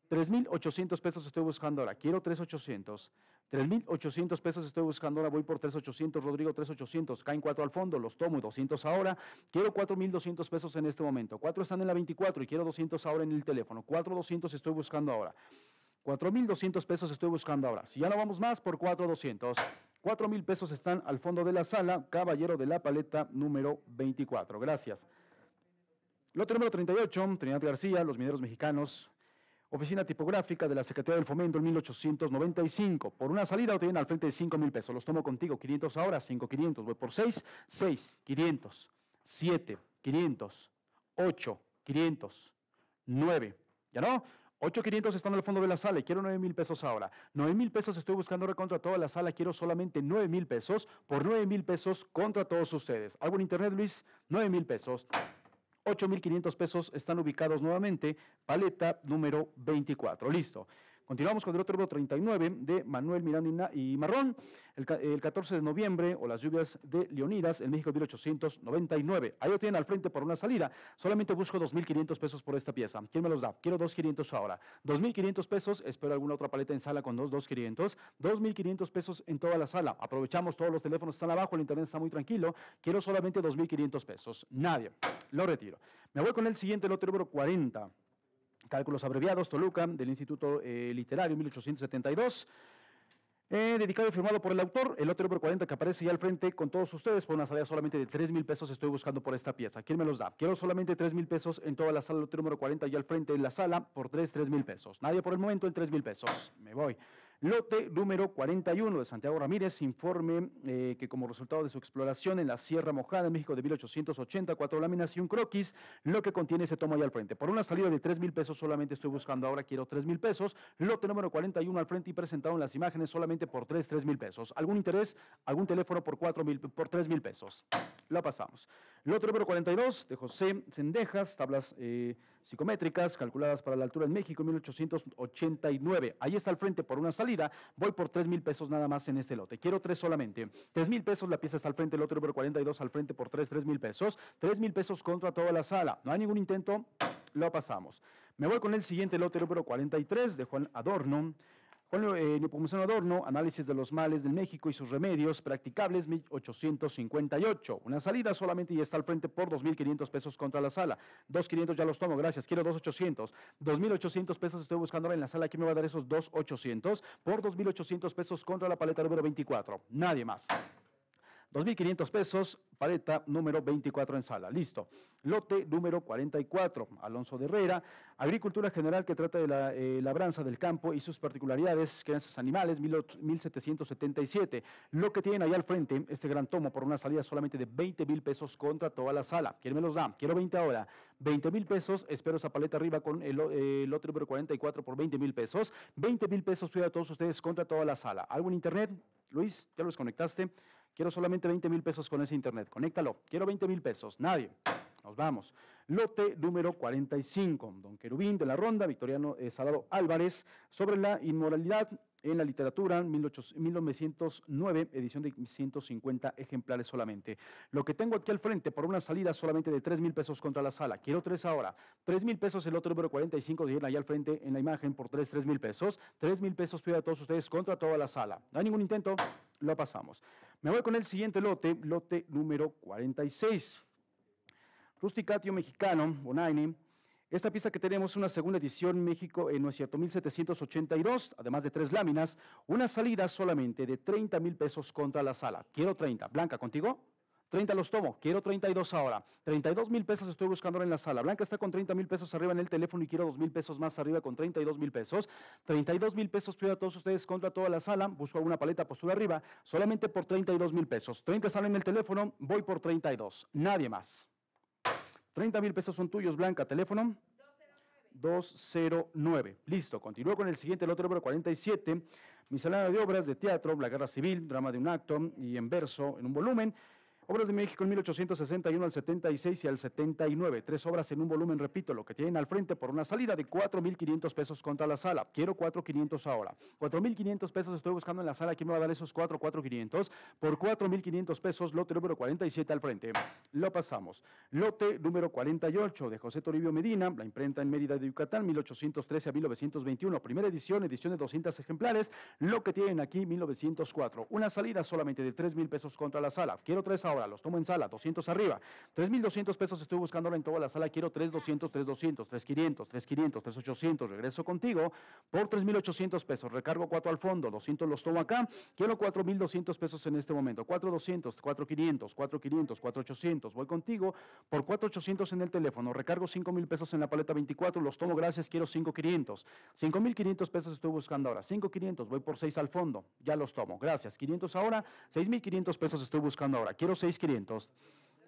3.800 pesos estoy buscando ahora, quiero 3.800. 3.800 pesos estoy buscando ahora, voy por 3.800, Rodrigo 3.800, caen 4 al fondo, los tomo 200 ahora, quiero 4.200 pesos en este momento, 4 están en la 24 y quiero 200 ahora en el teléfono, 4.200 estoy buscando ahora, 4.200 pesos estoy buscando ahora, si ya no vamos más, por 4.200. 4.000 pesos están al fondo de la sala, caballero de la paleta número 24. Gracias. Lote número 38, Trinidad García, Los Mineros Mexicanos, Oficina Tipográfica de la Secretaría del Fomento en 1895. Por una salida lo tienen al frente de 5 mil pesos. Los tomo contigo, 500 ahora, 5, 500. Voy por 6, 6, 500, 7, 500, 8, 500, 9. ¿Ya no? 8, 500 están al fondo de la sala y quiero 9 mil pesos ahora. 9 mil pesos estoy buscando ahora contra toda la sala. Quiero solamente 9 mil pesos por 9 mil pesos contra todos ustedes. ¿Algo en internet, Luis? 9 mil pesos. 8.500 pesos están ubicados nuevamente, paleta número 24. Listo. Continuamos con el otro número 39 de Manuel Miranda y Marrón, el, 14 de noviembre, o las lluvias de Leonidas, en México 1899. Ahí lo tienen al frente por una salida. Solamente busco 2.500 pesos por esta pieza. ¿Quién me los da? Quiero 2.500 ahora. 2.500 pesos, espero alguna otra paleta en sala con dos, 2.500. 2.500 pesos en toda la sala. Aprovechamos, todos los teléfonos están abajo, el internet está muy tranquilo. Quiero solamente 2.500 pesos. Nadie. Lo retiro. Me voy con el siguiente lote número 40. Cálculos abreviados, Toluca, del Instituto eh, Literario, 1872. Eh, dedicado y firmado por el autor, el otro número 40 que aparece ya al frente con todos ustedes por una salida solamente de 3 mil pesos estoy buscando por esta pieza. ¿Quién me los da? Quiero solamente 3 mil pesos en toda la sala, el otro número 40 ya al frente en la sala por 3, 3 mil pesos. Nadie por el momento en 3 mil pesos. Me voy. Lote número 41 de Santiago Ramírez, informe eh, que como resultado de su exploración en la Sierra Mojada en México de 1880, cuatro láminas y un croquis, lo que contiene se toma ahí al frente. Por una salida de 3 mil pesos solamente estoy buscando ahora, quiero 3 mil pesos. Lote número 41 al frente y presentado en las imágenes solamente por 3, 3 mil pesos. ¿Algún interés? ¿Algún teléfono por, 4 mil, por 3 mil pesos? Lo pasamos. Lote número 42 de José Sendejas, tablas eh, psicométricas calculadas para la altura en México en 1889. Ahí está al frente por una salida. Voy por 3 mil pesos nada más en este lote. Quiero 3 solamente. 3 mil pesos la pieza está al frente, el otro número 42 al frente por 3, 3 mil pesos. 3 mil pesos contra toda la sala. No hay ningún intento, lo pasamos. Me voy con el siguiente lote número 43 de Juan Adorno. Juan eh, Adorno, Análisis de los males del México y sus remedios practicables, 1858. Una salida solamente y está al frente por 2.500 pesos contra la sala. 2.500 ya los tomo, gracias. Quiero 2.800. 2.800 pesos estoy buscando ahora en la sala. ¿Quién me va a dar esos 2.800? Por 2.800 pesos contra la paleta número 24. Nadie más. 2.500 pesos, paleta número 24 en sala. Listo. Lote número 44, Alonso de Herrera. Agricultura general que trata de la eh, labranza del campo y sus particularidades, crianzas animales, 1777. Lo que tienen ahí al frente, este gran tomo por una salida solamente de 20 mil pesos contra toda la sala. ¿Quién me los da? Quiero 20 ahora. 20 mil pesos, espero esa paleta arriba con el, eh, lote número 44 por 20 mil pesos. 20 mil pesos pido a todos ustedes contra toda la sala. ¿Algo en internet? Luis, ¿ya lo desconectaste? Quiero solamente 20 mil pesos con ese internet. Conéctalo. Quiero 20 mil pesos. Nadie. Nos vamos. Lote número 45. Don Querubín de la Ronda, Victoriano eh, Salado Álvarez, sobre la inmoralidad en la literatura, 1909, edición de 150 ejemplares solamente. Lo que tengo aquí al frente por una salida solamente de 3 mil pesos contra la sala. Quiero 3 ahora. 3 mil pesos el otro número 45, de allá al frente en la imagen por 3, 3 mil pesos. 3 mil pesos pido a todos ustedes contra toda la sala. No hay ningún intento, lo pasamos. Me voy con el siguiente lote, lote número 46. Rusticatio mexicano, Bonaini, Esta pieza que tenemos una segunda edición México, eh, no es cierto, 1782, además de tres láminas, una salida solamente de 30 mil pesos contra la sala. Quiero 30. Blanca, ¿contigo? 30 los tomo, quiero 32 ahora. 32 mil pesos estoy buscando en la sala. Blanca está con 30 mil pesos arriba en el teléfono y quiero 2 mil pesos más arriba con 32 mil pesos. 32 mil pesos pido a todos ustedes contra toda la sala. Busco alguna paleta postura arriba, solamente por 32 mil pesos. 30 salen en el teléfono, voy por 32. Nadie más. 30 mil pesos son tuyos, Blanca. Teléfono. 209. Listo, continúo con el siguiente, el otro número 47. Miscelánea de obras de teatro, La Guerra Civil, drama de un acto y en verso en un volumen. Obras de México en 1861 al 76 y al 79. Tres obras en un volumen, repito, lo que tienen al frente por una salida de 4.500 pesos contra la sala. Quiero 4.500 ahora. 4.500 pesos estoy buscando en la sala. ¿Quién me va a dar esos 4, 4.500? Por 4.500 pesos, lote número 47 al frente. Lo pasamos. Lote número 48 de José Toribio Medina, la imprenta en Mérida de Yucatán, 1813 a 1921. Primera edición, edición de 200 ejemplares. Lo que tienen aquí, 1904. Una salida solamente de 3.000 pesos contra la sala. Quiero tres ahora los tomo en sala, 200 arriba. 3.200 pesos estoy buscando ahora en toda la sala, quiero 3.200, 3.200, 3.500, 3.500, 3.800, regreso contigo por 3.800 pesos, recargo 4 al fondo, 200 los tomo acá, quiero 4.200 pesos en este momento, 4.200, 4.500, 4.500, 4.800, voy contigo por 4.800 en el teléfono, recargo 5.000 pesos en la paleta 24, los tomo gracias, quiero 5.500, 5.500 pesos estoy buscando ahora, 5.500, voy por 6 al fondo, ya los tomo, gracias, 500 ahora, 6.500 pesos estoy buscando ahora, quiero 6 6.500.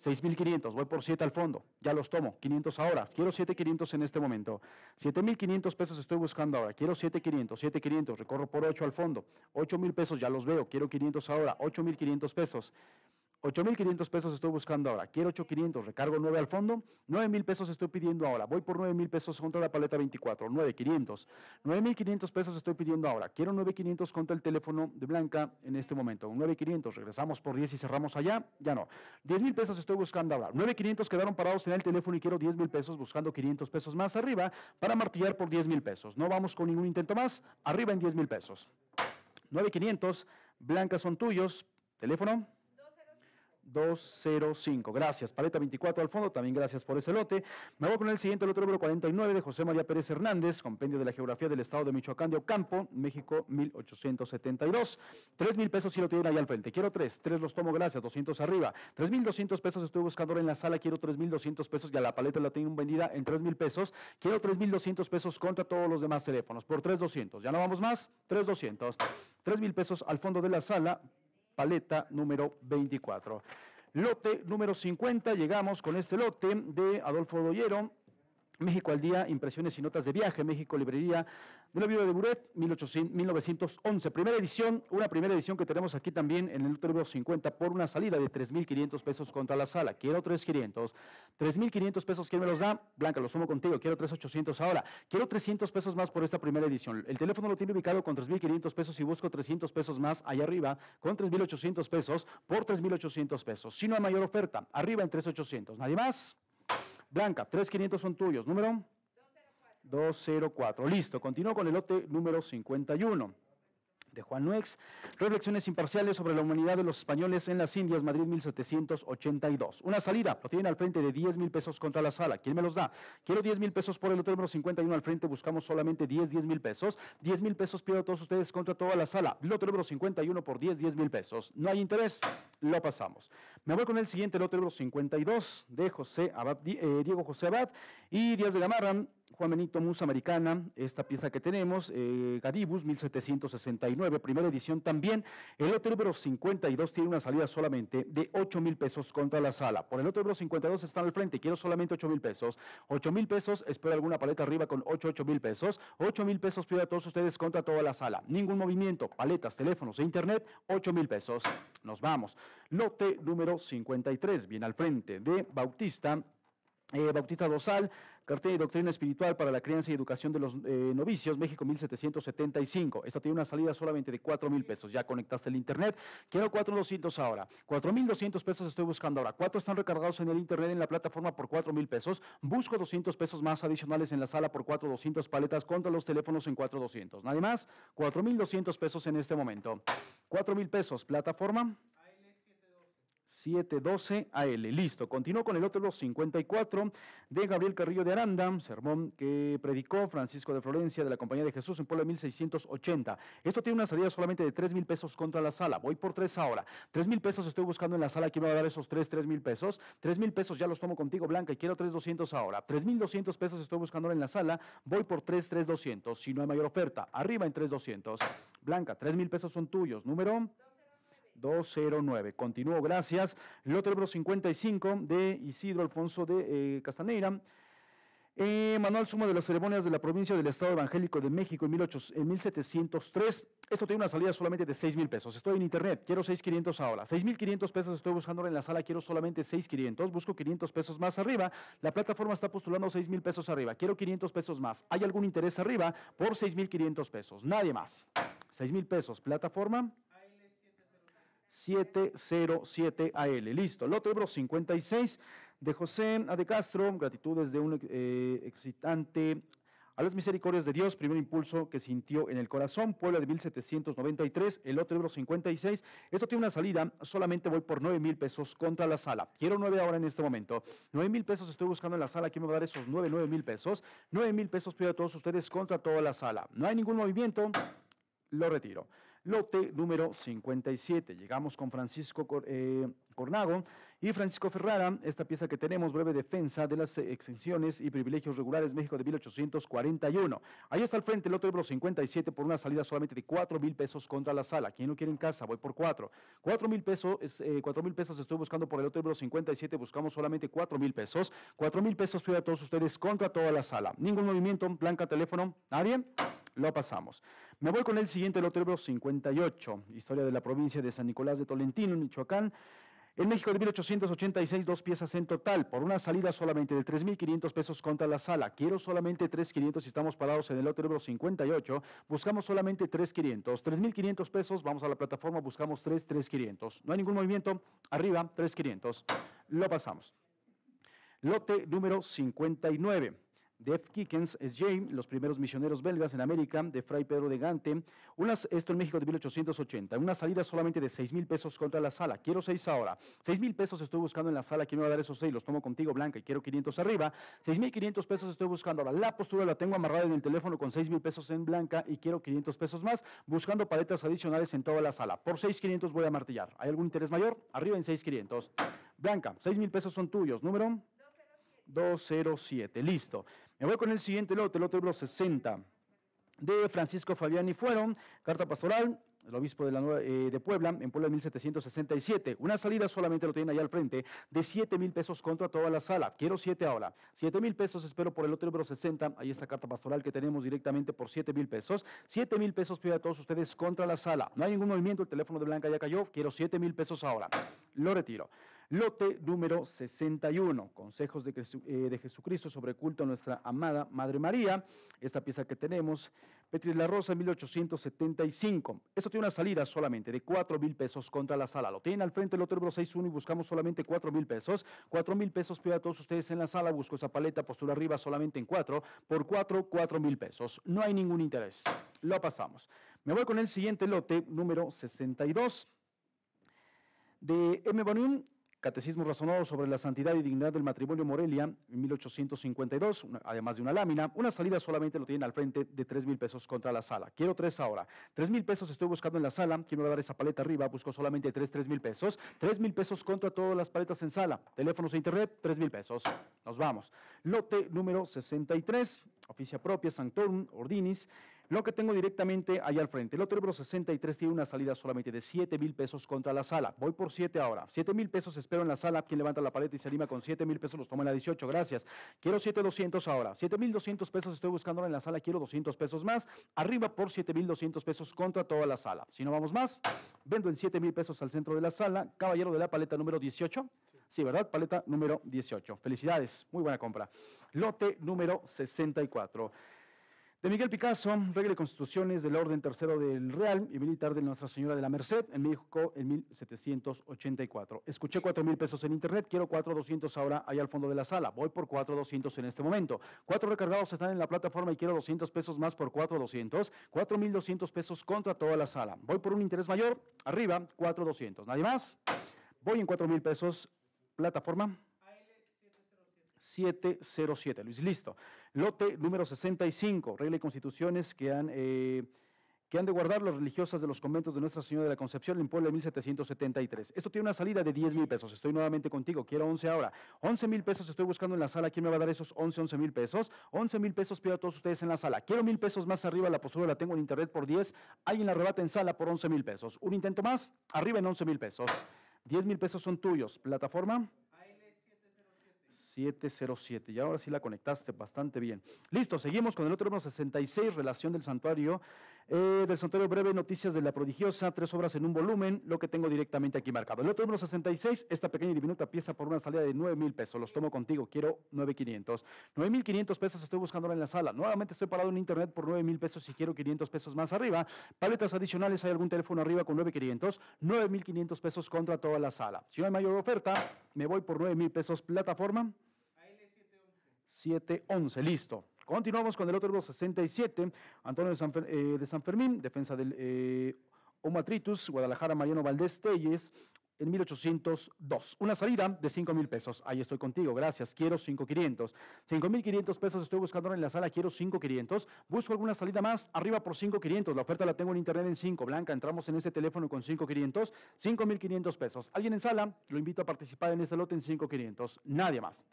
6.500, voy por 7 al fondo, ya los tomo, 500 ahora, quiero 7.500 en este momento, 7.500 pesos estoy buscando ahora, quiero 7.500, 7.500, recorro por 8 al fondo, 8.000 pesos ya los veo, quiero 500 ahora, 8.500 pesos, 8.500 pesos estoy buscando ahora. Quiero 8.500, recargo 9 al fondo. 9.000 pesos estoy pidiendo ahora. Voy por 9.000 pesos contra la paleta 24. 9.500. 9.500 pesos estoy pidiendo ahora. Quiero 9.500 contra el teléfono de Blanca en este momento. 9.500. Regresamos por 10 y cerramos allá. Ya no. 10.000 pesos estoy buscando ahora. 9.500 quedaron parados en el teléfono y quiero 10.000 pesos buscando 500 pesos más arriba para martillar por 10.000 pesos. No vamos con ningún intento más. Arriba en 10.000 pesos. 9.500. Blanca son tuyos. Teléfono. 205. Gracias. Paleta 24 al fondo, también gracias por ese lote. Me voy con el siguiente lote número 49 de José María Pérez Hernández, compendio de la geografía del estado de Michoacán de Ocampo, México 1872. 3 mil pesos si lo tienen ahí al frente. Quiero tres, tres los tomo, gracias, 200 arriba. 3 mil 200 pesos estoy buscando en la sala, quiero 3 mil 200 pesos, ya la paleta la tengo vendida en 3 mil pesos. Quiero 3 mil 200 pesos contra todos los demás teléfonos, por 3 200. ¿Ya no vamos más? 3 200. 3 mil pesos al fondo de la sala, paleta número 24. Lote número 50, llegamos con este lote de Adolfo Doyero, México al día, impresiones y notas de viaje, México Librería de la Vida de Buret, 1911. Primera edición, una primera edición que tenemos aquí también en el número 50 por una salida de 3.500 pesos contra la sala. Quiero 3.500. 3.500 pesos, ¿quién me los da? Blanca, los tomo contigo. Quiero 3.800 ahora. Quiero 300 pesos más por esta primera edición. El teléfono lo tiene ubicado con 3.500 pesos y busco 300 pesos más allá arriba con 3.800 pesos por 3.800 pesos. Si no hay mayor oferta, arriba en 3.800. ¿Nadie más? Blanca, 3.500 son tuyos. ¿Número? 204. Listo, continúo con el lote número 51 de Juan Nuex, Reflexiones imparciales sobre la humanidad de los españoles en las Indias, Madrid 1782. Una salida, lo tienen al frente de 10 mil pesos contra la sala. ¿Quién me los da? Quiero 10 mil pesos por el lote número 51 al frente, buscamos solamente 10, 10 mil pesos. 10 mil pesos pido a todos ustedes contra toda la sala. Lote número 51 por 10, 10 mil pesos. No hay interés, lo pasamos. Me voy con el siguiente lote número 52 de José Abad, eh, Diego José Abad y Díaz de Gamarra, Juan Benito Musa Americana, esta pieza que tenemos, eh, Gadibus 1769, primera edición también. El lote número 52 tiene una salida solamente de 8 mil pesos contra la sala. Por el lote número 52 están al frente, quiero solamente 8 mil pesos. 8 mil pesos, espero alguna paleta arriba con 8, 8 mil pesos. 8 mil pesos pido a todos ustedes contra toda la sala. Ningún movimiento, paletas, teléfonos e internet, 8 mil pesos. Nos vamos. Lote número 53, bien al frente de Bautista. Eh, Bautista Dosal, Y Doctrina Espiritual para la Crianza y Educación de los eh, Novicios, México 1775. Esto tiene una salida solamente de 4 mil pesos. Ya conectaste el internet. Quiero 4,200 ahora. 4,200 pesos estoy buscando ahora. Cuatro están recargados en el internet en la plataforma por 4 mil pesos. Busco 200 pesos más adicionales en la sala por 4,200 paletas contra los teléfonos en 4,200. Nadie más. 4,200 pesos en este momento. 4 mil pesos. Plataforma. 712 AL. Listo. Continúo con el otro 54 de Gabriel Carrillo de Aranda, sermón que predicó Francisco de Florencia de la Compañía de Jesús en Puebla 1680. Esto tiene una salida solamente de 3 mil pesos contra la sala. Voy por 3 ahora. 3 mil pesos estoy buscando en la sala. Quiero dar esos 3, 3 mil pesos. 3 mil pesos ya los tomo contigo, Blanca, y quiero 3, 200 ahora. 3 mil 200 pesos estoy buscando en la sala. Voy por 3, 3, 200. Si no hay mayor oferta, arriba en 3, 200. Blanca, 3 mil pesos son tuyos. Número. 209. Continúo, gracias. Lote número 55 de Isidro Alfonso de eh, Castaneira. Eh, manual suma de las ceremonias de la provincia del Estado Evangélico de México en, 1703. Esto tiene una salida solamente de 6 mil pesos. Estoy en internet, quiero 6,500 ahora. 6,500 pesos estoy buscando en la sala, quiero solamente 6,500. Busco 500 pesos más arriba. La plataforma está postulando 6 mil pesos arriba. Quiero 500 pesos más. ¿Hay algún interés arriba? Por 6,500 pesos. Nadie más. 6 mil pesos. Plataforma. 707 AL. Listo. Lote número 56 de José A. de Castro. Gratitudes de un eh, excitante a las misericordias de Dios, primer impulso que sintió en el corazón, Puebla de 1793, el otro número 56. Esto tiene una salida, solamente voy por 9 mil pesos contra la sala. Quiero 9 ahora en este momento. 9 mil pesos estoy buscando en la sala. ¿Quién me va a dar esos 9, 9 mil pesos? 9 mil pesos pido a todos ustedes contra toda la sala. No hay ningún movimiento, lo retiro. Lote número 57. Llegamos con Francisco eh, Cornago y Francisco Ferrara, esta pieza que tenemos, breve defensa de las exenciones y privilegios regulares México de 1841. Ahí está al frente el lote número 57 por una salida solamente de 4 mil pesos contra la sala. ¿Quién lo quiere en casa? Voy por 4. 4 mil pesos, eh, mil pesos estoy buscando por el lote número 57, buscamos solamente 4 mil pesos. 4 mil pesos pido a todos ustedes contra toda la sala. Ningún movimiento, blanca, teléfono, nadie. Lo pasamos. Me voy con el siguiente lote número 58, historia de la provincia de San Nicolás de Tolentino, Michoacán. En México de 1886, dos piezas en total, por una salida solamente de 3.500 pesos contra la sala. Quiero solamente 3.500 y estamos parados en el lote número 58. Buscamos solamente 3.500. 3.500 pesos, vamos a la plataforma, buscamos 3, 3.500. No hay ningún movimiento. Arriba, 3.500. Lo pasamos. Lote número 59. Def Kickens es James, los primeros misioneros belgas en América, de Fray Pedro de Gante. Unas, esto en México de 1880. Una salida solamente de 6 mil pesos contra la sala. Quiero 6 ahora. 6 mil pesos estoy buscando en la sala. ¿Quién me va a dar esos 6? Los tomo contigo, Blanca, y quiero 500 arriba. 6 mil 500 pesos estoy buscando ahora. La postura la tengo amarrada en el teléfono con 6 mil pesos en Blanca y quiero 500 pesos más, buscando paletas adicionales en toda la sala. Por 6,500 voy a martillar. ¿Hay algún interés mayor? Arriba en 6,500. Blanca, 6 mil pesos son tuyos. Número 207. Listo. Me voy con el siguiente lote, el lote número 60 de Francisco Fabiani fueron, carta pastoral, el obispo de, la, eh, Puebla, en Puebla de 1767. Una salida solamente lo tienen allá al frente de 7 mil pesos contra toda la sala. Quiero 7 ahora. 7 mil pesos espero por el lote número 60. Ahí está carta pastoral que tenemos directamente por 7 mil pesos. 7 mil pesos pido a todos ustedes contra la sala. No hay ningún movimiento, el teléfono de Blanca ya cayó. Quiero 7 mil pesos ahora. Lo retiro. Lote número 61, Consejos de, eh, de, Jesucristo sobre culto a nuestra amada Madre María. Esta pieza que tenemos, Petri La Rosa, 1875. Esto tiene una salida solamente de 4 mil pesos contra la sala. Lo tienen al frente el lote número 61 y buscamos solamente 4 mil pesos. 4 mil pesos pido a todos ustedes en la sala. Busco esa paleta, postura arriba solamente en 4. Por 4, 4 mil pesos. No hay ningún interés. Lo pasamos. Me voy con el siguiente lote, número 62 de M. Bonun, Catecismo razonado sobre la santidad y dignidad del matrimonio Morelia, en 1852, además de una lámina. Una salida solamente lo tienen al frente de 3 mil pesos contra la sala. Quiero tres ahora. 3 mil pesos estoy buscando en la sala. Quiero dar esa paleta arriba. Busco solamente 3, 3 mil pesos. 3 mil pesos contra todas las paletas en sala. Teléfonos e internet, 3 mil pesos. Nos vamos. Lote número 63, oficia propia, Sanctorum, Ordinis. Lo que tengo directamente allá al frente. El libro 63 tiene una salida solamente de 7 mil pesos contra la sala. Voy por 7 ahora. 7 mil pesos espero en la sala. Quien levanta la paleta y se anima con 7 mil pesos los toma en la 18. Gracias. Quiero 7,200 ahora. 7 mil 200 pesos estoy buscando en la sala. Quiero 200 pesos más. Arriba por 7 mil 200 pesos contra toda la sala. Si no vamos más, vendo en 7 mil pesos al centro de la sala. Caballero de la paleta número 18. Sí, ¿verdad? Paleta número 18. Felicidades. Muy buena compra. Lote número 64 de Miguel Picasso, regla y constituciones del orden tercero del Real y Militar de Nuestra Señora de la Merced en México en 1784. Escuché cuatro mil pesos en internet, quiero cuatro doscientos ahora allá al fondo de la sala. Voy por cuatro doscientos en este momento. Cuatro recargados están en la plataforma y quiero 200 pesos más por cuatro doscientos. Cuatro mil doscientos pesos contra toda la sala. Voy por un interés mayor, arriba, cuatro doscientos. ¿Nadie más? Voy en 4 mil pesos. Plataforma. 707. Luis, listo. Lote número 65, regla y constituciones que han, eh, que han de guardar las religiosas de los conventos de Nuestra Señora de la Concepción en Puebla de 1773. Esto tiene una salida de 10 mil pesos. Estoy nuevamente contigo. Quiero 11 ahora. 11 mil pesos estoy buscando en la sala. ¿Quién me va a dar esos 11, 11 mil pesos? 11 mil pesos pido a todos ustedes en la sala. Quiero mil pesos más arriba. La postura la tengo en internet por 10. Alguien la rebata en sala por 11 mil pesos. Un intento más. Arriba en 11 mil pesos. 10 mil pesos son tuyos. Plataforma. 707. Y ahora sí la conectaste bastante bien. Listo, seguimos con el otro número 66, relación del santuario. Eh, del santuario breve, noticias de la prodigiosa, tres obras en un volumen, lo que tengo directamente aquí marcado. El otro número 66, esta pequeña y diminuta pieza por una salida de 9 mil pesos. Los tomo contigo, quiero 9,500. 9,500 pesos estoy buscando ahora en la sala. Nuevamente estoy parado en internet por 9 mil pesos y quiero 500 pesos más arriba. Paletas adicionales, hay algún teléfono arriba con 9,500. 9,500 pesos contra toda la sala. Si no hay mayor oferta, me voy por 9 mil pesos plataforma. 711, listo. Continuamos con el otro número 67, Antonio de San, eh, de San Fermín, defensa del eh, Omatritus, Guadalajara, Mariano Valdés Telles, en 1802. Una salida de 5 mil pesos. Ahí estoy contigo, gracias. Quiero 5,500. 5,500 pesos estoy buscando en la sala, quiero 5,500. Busco alguna salida más, arriba por 5,500. La oferta la tengo en internet en 5. Blanca, entramos en este teléfono con 5,500. 5,500 pesos. ¿Alguien en sala? Lo invito a participar en este lote en 5,500. Nadie más.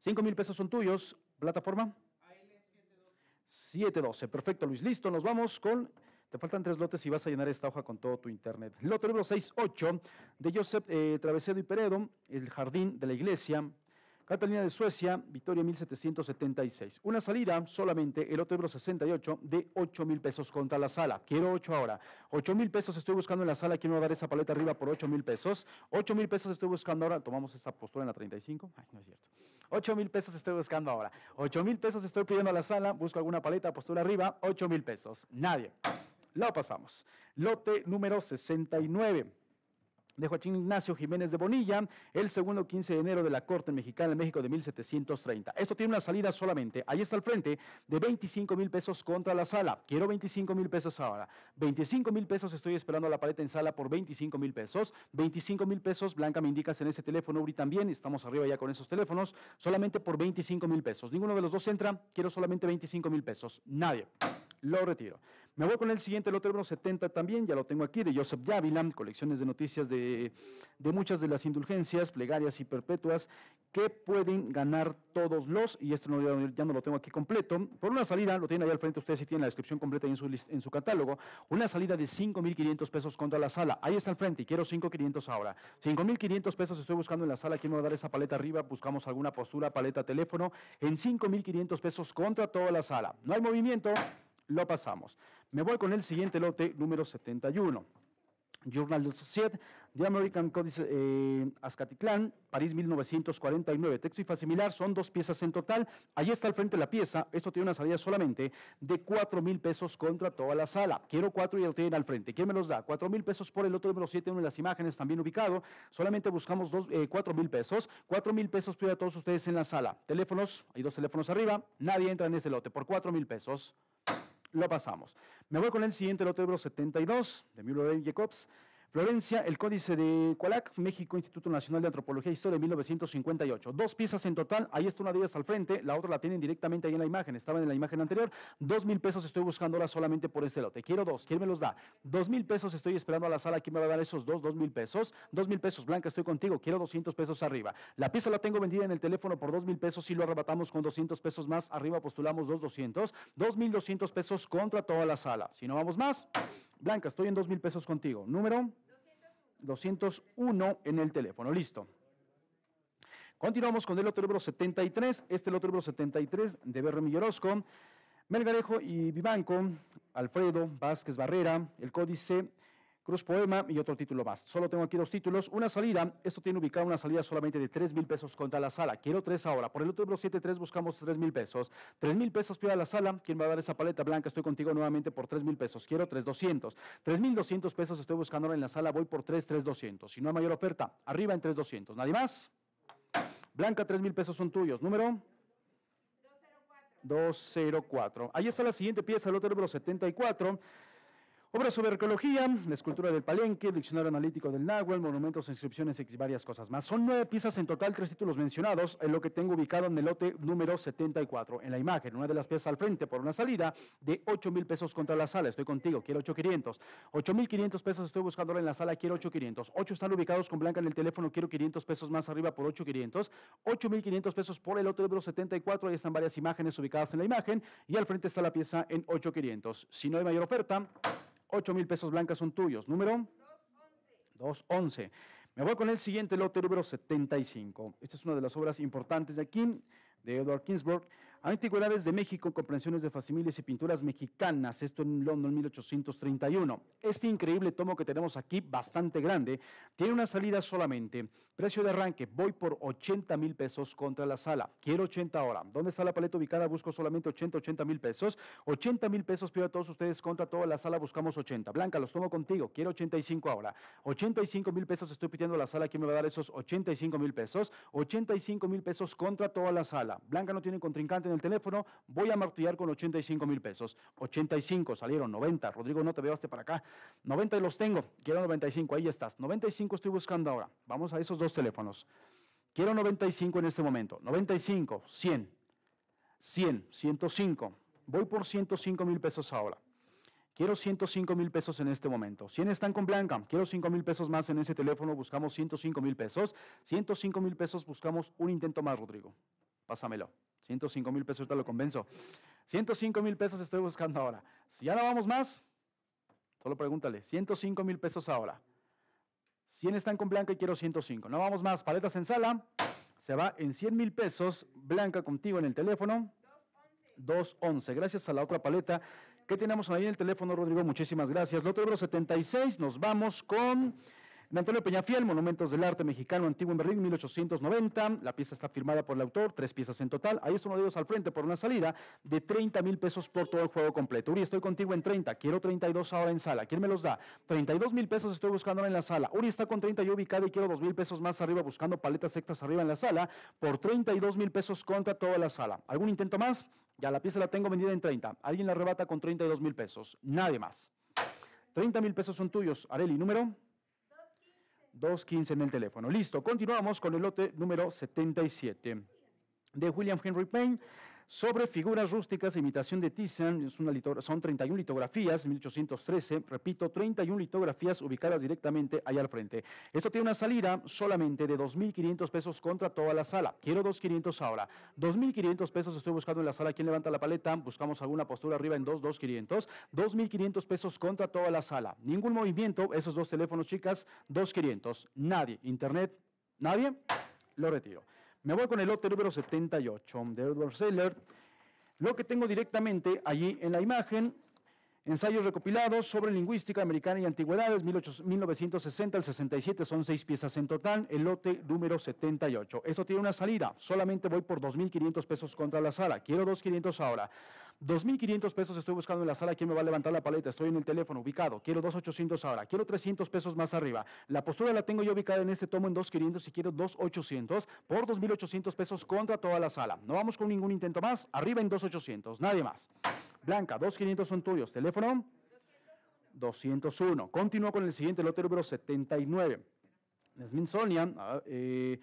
5 mil pesos son tuyos. ¿Plataforma? 712. Perfecto, Luis. Listo, nos vamos con... Te faltan tres lotes y vas a llenar esta hoja con todo tu internet. Lote número 68 de Joseph eh, Travesedo y Peredo, El Jardín de la Iglesia, Catalina de Suecia, Victoria 1776. Una salida solamente, el número 68 de 8 mil pesos contra la sala. Quiero 8 ahora. 8 mil pesos estoy buscando en la sala. Quiero dar esa paleta arriba por 8 mil pesos. 8 mil pesos estoy buscando ahora. Tomamos esa postura en la 35. Ay, no es cierto. 8 mil pesos estoy buscando ahora. 8 mil pesos estoy pidiendo a la sala. Busco alguna paleta, postura arriba. 8 mil pesos. Nadie. Lo pasamos. Lote número 69 de Joaquín Ignacio Jiménez de Bonilla, el segundo 15 de enero de la Corte Mexicana en México de 1730. Esto tiene una salida solamente, ahí está al frente, de 25 mil pesos contra la sala. Quiero 25 mil pesos ahora. 25 mil pesos estoy esperando a la paleta en sala por 25 mil pesos. 25 mil pesos, Blanca me indicas en ese teléfono, Uri también, estamos arriba ya con esos teléfonos, solamente por 25 mil pesos. Ninguno de los dos entra, quiero solamente 25 mil pesos. Nadie. Lo retiro. Me voy con el siguiente, el otro número 70 también, ya lo tengo aquí, de Joseph Dávila, colecciones de noticias de, muchas de las indulgencias, plegarias y perpetuas que pueden ganar todos los, y esto no, ya, no lo tengo aquí completo, por una salida, lo tienen ahí al frente ustedes si tienen la descripción completa en su, en su catálogo, una salida de 5.500 pesos contra la sala, ahí está al frente, y quiero 5.500 ahora. 5.500 pesos estoy buscando en la sala, quiero dar esa paleta arriba, buscamos alguna postura, paleta, teléfono, en 5.500 pesos contra toda la sala. No hay movimiento, lo pasamos. Me voy con el siguiente lote, número 71. Journal de The American Codice eh, Azcatitlán, París 1949. Texto y facimilar, son dos piezas en total. Ahí está al frente la pieza. Esto tiene una salida solamente de 4 mil pesos contra toda la sala. Quiero cuatro y lo tienen al frente. ¿Quién me los da? 4 mil pesos por el otro número 7, una de las imágenes también ubicado. Solamente buscamos dos, eh, 4 mil pesos. 4 mil pesos pido a todos ustedes en la sala. Teléfonos, hay dos teléfonos arriba. Nadie entra en ese lote por 4 mil pesos lo pasamos. Me voy con el siguiente lote de 72 de Müller Jacobs. Florencia, el Códice de Cualac, México, Instituto Nacional de Antropología e Historia de 1958. Dos piezas en total, ahí está una de ellas al frente, la otra la tienen directamente ahí en la imagen, estaba en la imagen anterior. Dos mil pesos estoy buscando ahora solamente por este lote. Quiero dos, ¿quién me los da? Dos mil pesos estoy esperando a la sala, ¿quién me va a dar esos dos? Dos mil pesos. Dos mil pesos, Blanca, estoy contigo, quiero 200 pesos arriba. La pieza la tengo vendida en el teléfono por dos mil pesos y lo arrebatamos con 200 pesos más, arriba postulamos dos 200. Dos mil doscientos pesos contra toda la sala. Si no vamos más, Blanca, estoy en dos mil pesos contigo. Número 201 en el teléfono. Listo. Continuamos con el otro número 73. Este el otro número 73 de Berremillo Millorosco, Melgarejo y Vivanco, Alfredo Vázquez Barrera, el códice Cruz Poema y otro título más. Solo tengo aquí dos títulos. Una salida, esto tiene ubicada una salida solamente de 3 mil pesos contra la sala. Quiero tres ahora. Por el otro libro 7.3 buscamos 3 mil pesos. 3 mil pesos pido a la sala. ¿Quién va a dar esa paleta blanca? Estoy contigo nuevamente por 3 mil pesos. Quiero 3.200. 3 mil 200 pesos estoy buscando ahora en la sala. Voy por 3, 3.200. Si no hay mayor oferta, arriba en 3.200. ¿Nadie más? Blanca, 3 mil pesos son tuyos. Número. 204. Ahí está la siguiente pieza, el otro libro 74. Obras sobre arqueología, la escultura del Palenque, el diccionario analítico del Nahuel, monumentos, inscripciones y varias cosas más. Son nueve piezas en total, tres títulos mencionados, en lo que tengo ubicado en el lote número 74. En la imagen, una de las piezas al frente por una salida de 8 mil pesos contra la sala. Estoy contigo, quiero 8,500. 8 mil 500 pesos estoy buscando en la sala, quiero 8,500. 8 están ubicados con blanca en el teléfono, quiero 500 pesos más arriba por 8,500. 8 mil 500 pesos por el lote número 74. Ahí están varias imágenes ubicadas en la imagen y al frente está la pieza en 8,500. Si no hay mayor oferta, 8 mil pesos blancas son tuyos. Número 211. Me voy con el siguiente lote número 75. Esta es una de las obras importantes de aquí, de Edward Kingsburg. Antigüedades de México, comprensiones de facsimilies y pinturas mexicanas, esto en London 1831. Este increíble tomo que tenemos aquí, bastante grande, tiene una salida solamente. Precio de arranque, voy por 80 mil pesos contra la sala. Quiero 80 ahora. ¿Dónde está la paleta ubicada? Busco solamente 80, 80 mil pesos. 80 mil pesos pido a todos ustedes contra toda la sala, buscamos 80. Blanca, los tomo contigo, quiero 85 ahora. 85 mil pesos estoy pidiendo a la sala, ¿quién me va a dar esos 85 mil pesos? 85 mil pesos contra toda la sala. Blanca no tiene contrincante en el teléfono, voy a martillar con 85 mil pesos. 85, salieron 90. Rodrigo, no te veo hasta para acá. 90 los tengo, quiero 95, ahí estás. 95 estoy buscando ahora. Vamos a esos dos teléfonos. Quiero 95 en este momento. 95, 100, 100, 105. Voy por 105 mil pesos ahora. Quiero 105 mil pesos en este momento. 100 están con Blanca. Quiero 5 mil pesos más en ese teléfono. Buscamos 105 mil pesos. 105 mil pesos. Buscamos un intento más, Rodrigo. Pásamelo. 105 mil pesos, ahorita lo convenzo. 105 mil pesos estoy buscando ahora. Si ya no vamos más, solo pregúntale. 105 mil pesos ahora. 100 están con blanca y quiero 105. No vamos más. Paletas en sala. Se va en 100 mil pesos. Blanca contigo en el teléfono. 211. Gracias a la otra paleta. ¿Qué tenemos ahí en el teléfono, Rodrigo? Muchísimas gracias. Loto número 76. Nos vamos con... Antonio Peñafiel, Monumentos del Arte Mexicano Antiguo en Berlín, 1890. La pieza está firmada por el autor, tres piezas en total. Ahí está uno de ellos al frente por una salida de 30 mil pesos por todo el juego completo. Uri, estoy contigo en 30. Quiero 32 ahora en sala. ¿Quién me los da? 32 mil pesos estoy buscando ahora en la sala. Uri está con 30 yo ubicado y quiero 2 mil pesos más arriba buscando paletas extras arriba en la sala por 32 mil pesos contra toda la sala. ¿Algún intento más? Ya la pieza la tengo vendida en 30. Alguien la arrebata con 32 mil pesos. Nadie más. 30 mil pesos son tuyos. Areli, número. 215 en el teléfono. Listo, continuamos con el lote número 77 de William Henry Payne sobre figuras rústicas e imitación de una son 31 litografías, 1813, repito, 31 litografías ubicadas directamente allá al frente. Esto tiene una salida solamente de 2.500 pesos contra toda la sala. Quiero 2.500 ahora. 2.500 pesos estoy buscando en la sala. ¿Quién levanta la paleta? Buscamos alguna postura arriba en 2, 2.500. 2.500 pesos contra toda la sala. Ningún movimiento, esos dos teléfonos, chicas, 2.500. Nadie. Internet, nadie. Lo retiro. Me voy con el lote número 78 de Edward Seller. Lo que tengo directamente allí en la imagen, ensayos recopilados sobre lingüística americana y antigüedades, 1960 al 67, son seis piezas en total, el lote número 78. Esto tiene una salida, solamente voy por 2.500 pesos contra la sala, quiero 2.500 ahora. 2.500 pesos estoy buscando en la sala, ¿quién me va a levantar la paleta? Estoy en el teléfono ubicado, quiero 2.800 ahora, quiero 300 pesos más arriba. La postura la tengo yo ubicada en este tomo en 2.500 y quiero 2.800 por 2.800 pesos contra toda la sala. No vamos con ningún intento más, arriba en 2.800, nadie más. Blanca, 2.500 son tuyos, teléfono 201. Continúo con el siguiente lote número 79. Smithsonian, ah, eh,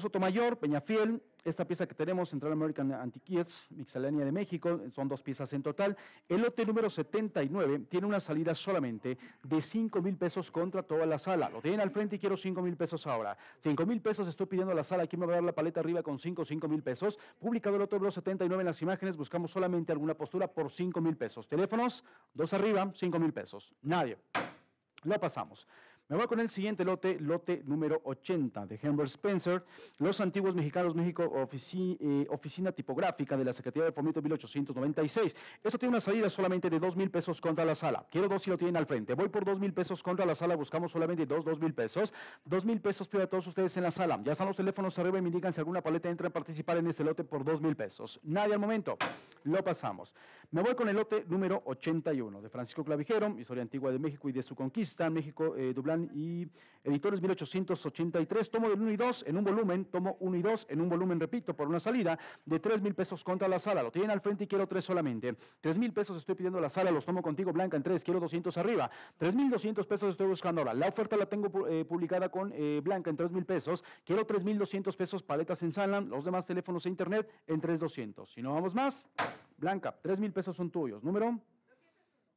Soto Mayor, Peñafiel, esta pieza que tenemos, Central American Antiquities, Mixalenia de México, son dos piezas en total. El lote número 79 tiene una salida solamente de 5 mil pesos contra toda la sala. Lo tienen al frente y quiero 5 mil pesos ahora. 5 mil pesos estoy pidiendo a la sala. ¿Quién me va a dar la paleta arriba con 5, 5 mil pesos? Publicado el lote número 79 en las imágenes. Buscamos solamente alguna postura por 5 mil pesos. Teléfonos, dos arriba, 5 mil pesos. Nadie. Lo pasamos. Me voy con el siguiente lote, lote número 80 de Herbert Spencer, Los Antiguos Mexicanos México, eh, Oficina Tipográfica de la Secretaría de Fomento 1896. Esto tiene una salida solamente de 2 mil pesos contra la sala. Quiero dos si lo tienen al frente. Voy por 2 mil pesos contra la sala, buscamos solamente dos, 2 mil pesos. 2 mil pesos pido a todos ustedes en la sala. Ya están los teléfonos arriba y me indican si alguna paleta entra a participar en este lote por 2 mil pesos. Nadie al momento. Lo pasamos. Me voy con el lote número 81 de Francisco Clavijero, Historia Antigua de México y de su conquista, México, eh, Dublán y Editores 1883. Tomo del 1 y 2 en un volumen, tomo 1 y 2 en un volumen, repito, por una salida de 3 mil pesos contra la sala. Lo tienen al frente y quiero 3 solamente. 3 mil pesos estoy pidiendo a la sala, los tomo contigo, Blanca, en 3, quiero 200 arriba. 3 mil 200 pesos estoy buscando ahora. La oferta la tengo eh, publicada con eh, Blanca en 3 mil pesos. Quiero 3 mil 200 pesos paletas en sala, los demás teléfonos e internet en 3,200. Si no vamos más, Blanca, 3 mil pesos son tuyos. Número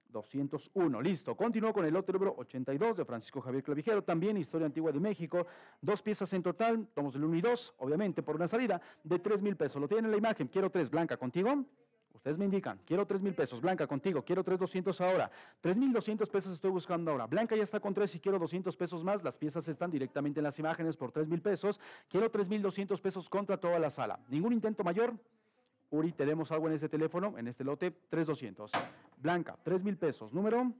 201. Listo. Continúo con el lote número 82 de Francisco Javier Clavijero, también Historia Antigua de México. Dos piezas en total, tomos el 1 y 2, obviamente por una salida de 3 mil pesos. Lo tienen en la imagen. Quiero 3. Blanca, contigo. Ustedes me indican, quiero 3 mil pesos, Blanca contigo, quiero 3,200 ahora, 3,200 pesos estoy buscando ahora, Blanca ya está con 3 y quiero 200 pesos más, las piezas están directamente en las imágenes por 3 mil pesos, quiero 3,200 pesos contra toda la sala. ¿Ningún intento mayor? Uri, tenemos algo en ese teléfono, en este lote, 3,200. Blanca, 3 mil pesos. Número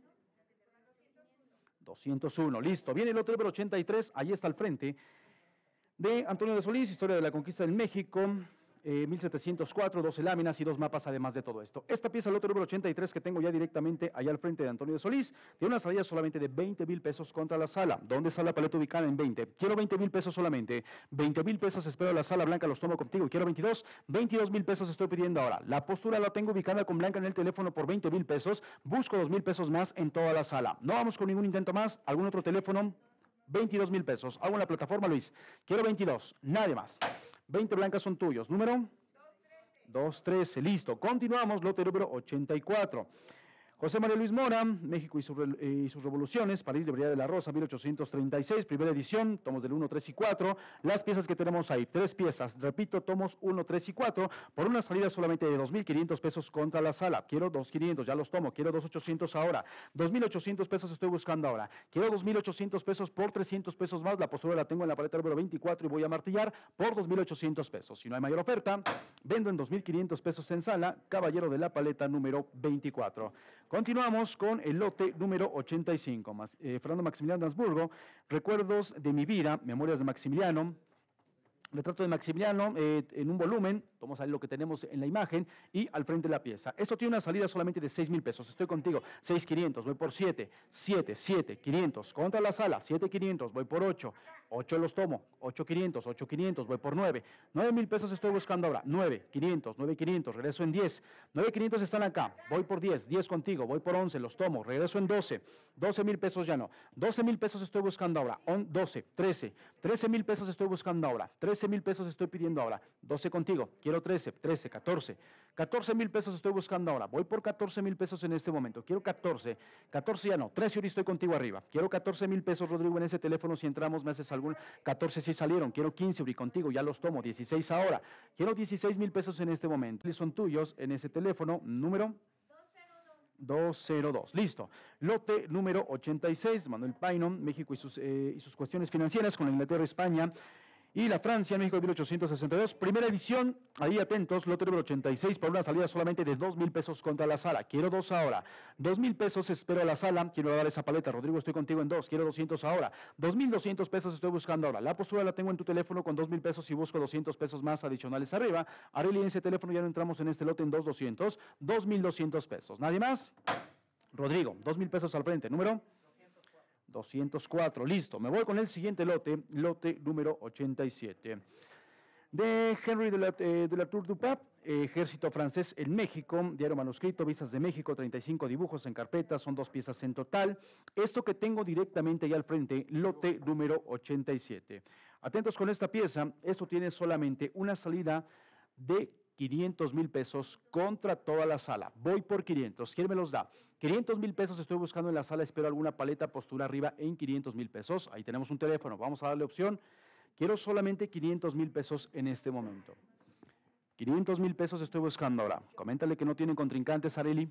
201. Listo. Viene el lote número 83, ahí está al frente, de Antonio de Solís, Historia de la Conquista del México. 1704, 12 láminas y dos mapas además de todo esto. Esta pieza, el otro número 83 que tengo ya directamente allá al frente de Antonio de Solís, tiene una salida solamente de 20 mil pesos contra la sala. ¿Dónde está la paleta ubicada en 20? Quiero 20 mil pesos solamente. 20 mil pesos espero la sala blanca, los tomo contigo. Quiero 22, 22 mil pesos estoy pidiendo ahora. La postura la tengo ubicada con blanca en el teléfono por 20 mil pesos. Busco 2 mil pesos más en toda la sala. No vamos con ningún intento más. ¿Algún otro teléfono? 22 mil pesos. Hago en la plataforma, Luis. Quiero 22. Nadie más. 20 blancas son tuyos. Número 213, listo. Continuamos, lote número 84. José María Luis Mora, México y, sus revoluciones, París, Librería de la Rosa, 1836, primera edición, tomos del 1, 3 y 4. Las piezas que tenemos ahí, tres piezas, repito, tomos 1, 3 y 4, por una salida solamente de 2.500 pesos contra la sala. Quiero 2.500, ya los tomo, quiero 2.800 ahora. 2.800 pesos estoy buscando ahora. Quiero 2.800 pesos por 300 pesos más. La postura la tengo en la paleta número 24 y voy a martillar por 2.800 pesos. Si no hay mayor oferta, vendo en 2.500 pesos en sala, caballero de la paleta número 24. Continuamos con el lote número 85. Eh, Fernando Maximiliano Dansburgo, Recuerdos de mi vida, Memorias de Maximiliano, Retrato de Maximiliano eh, en un volumen, vamos a ver lo que tenemos en la imagen, y al frente de la pieza. Esto tiene una salida solamente de 6 mil pesos. Estoy contigo, 6,500, voy por 7, 7, 7, 500. Contra la sala, 7,500, voy por 8, 8 los tomo, 8,500, 8,500, voy por 9. 9 mil pesos estoy buscando ahora, 9, 500, 9, 500, regreso en 10. 9, 500 están acá, voy por 10, 10 contigo, voy por 11, los tomo, regreso en 12. 12 mil pesos ya no. 12 mil pesos estoy buscando ahora, 12, 13. 13 mil pesos estoy buscando ahora, 13 mil pesos estoy pidiendo ahora, 12 contigo, quiero 13, 13, 14. 14 mil pesos estoy buscando ahora, voy por 14 mil pesos en este momento, quiero 14, 14 ya no, 13 ahora estoy contigo arriba, quiero 14 mil pesos Rodrigo en ese teléfono, si entramos me haces algún, 14 sí salieron, quiero 15 Uri contigo, ya los tomo, 16 ahora, quiero 16 mil pesos en este momento, son tuyos en ese teléfono, número 202. Listo. Lote número 86, Manuel Painon, México y sus, eh, y sus cuestiones financieras con la Inglaterra, España y la Francia, México 1862. Primera edición, ahí atentos, lote número 86 por una salida solamente de 2 mil pesos contra la sala. Quiero dos ahora. 2 mil pesos espero a la sala. Quiero dar esa paleta. Rodrigo, estoy contigo en dos. Quiero 200 ahora. 2.200 pesos estoy buscando ahora. La postura la tengo en tu teléfono con 2 mil pesos y busco 200 pesos más adicionales arriba. Areli, en ese teléfono ya no entramos en este lote en 2.200. 2.200 pesos. ¿Nadie más? Rodrigo, 2 mil pesos al frente. Número 204. Listo. Me voy con el siguiente lote, lote número 87. De Henry de la, eh, de la Tour du Pape, Ejército Francés en México, diario manuscrito, Visas de México, 35 dibujos en carpeta, son dos piezas en total. Esto que tengo directamente ahí al frente, lote número 87. Atentos con esta pieza, esto tiene solamente una salida de 500 mil pesos contra toda la sala. Voy por 500. ¿Quién me los da? 500 mil pesos estoy buscando en la sala, espero alguna paleta postura arriba en 500 mil pesos. Ahí tenemos un teléfono, vamos a darle opción. Quiero solamente 500 mil pesos en este momento. 500 mil pesos estoy buscando ahora. Coméntale que no tienen contrincantes, Areli.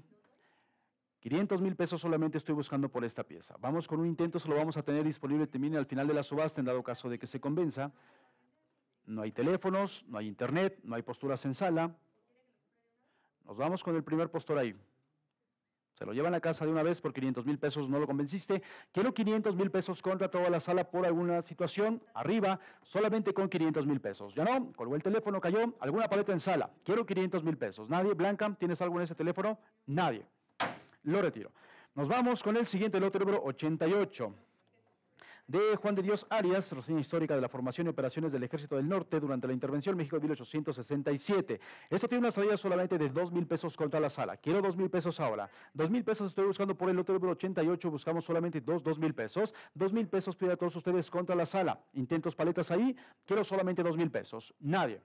500 mil pesos solamente estoy buscando por esta pieza. Vamos con un intento, se lo vamos a tener disponible también al final de la subasta, en dado caso de que se convenza. No hay teléfonos, no hay internet, no hay posturas en sala. Nos vamos con el primer postor ahí. Se lo llevan a casa de una vez por 500 mil pesos, no lo convenciste. Quiero 500 mil pesos contra toda la sala por alguna situación. Arriba, solamente con 500 mil pesos. Ya no, colgó el teléfono, cayó. Alguna paleta en sala. Quiero 500 mil pesos. Nadie, Blanca, ¿tienes algo en ese teléfono? Nadie. Lo retiro. Nos vamos con el siguiente lote número 88 de Juan de Dios Arias, reseña histórica de la formación y operaciones del Ejército del Norte durante la intervención en México de 1867. Esto tiene una salida solamente de 2 mil pesos contra la sala. Quiero 2 mil pesos ahora. 2 mil pesos estoy buscando por el lote número 88, buscamos solamente 2, 2 mil pesos. 2 mil pesos pide a todos ustedes contra la sala. Intentos paletas ahí, quiero solamente 2 mil pesos. Nadie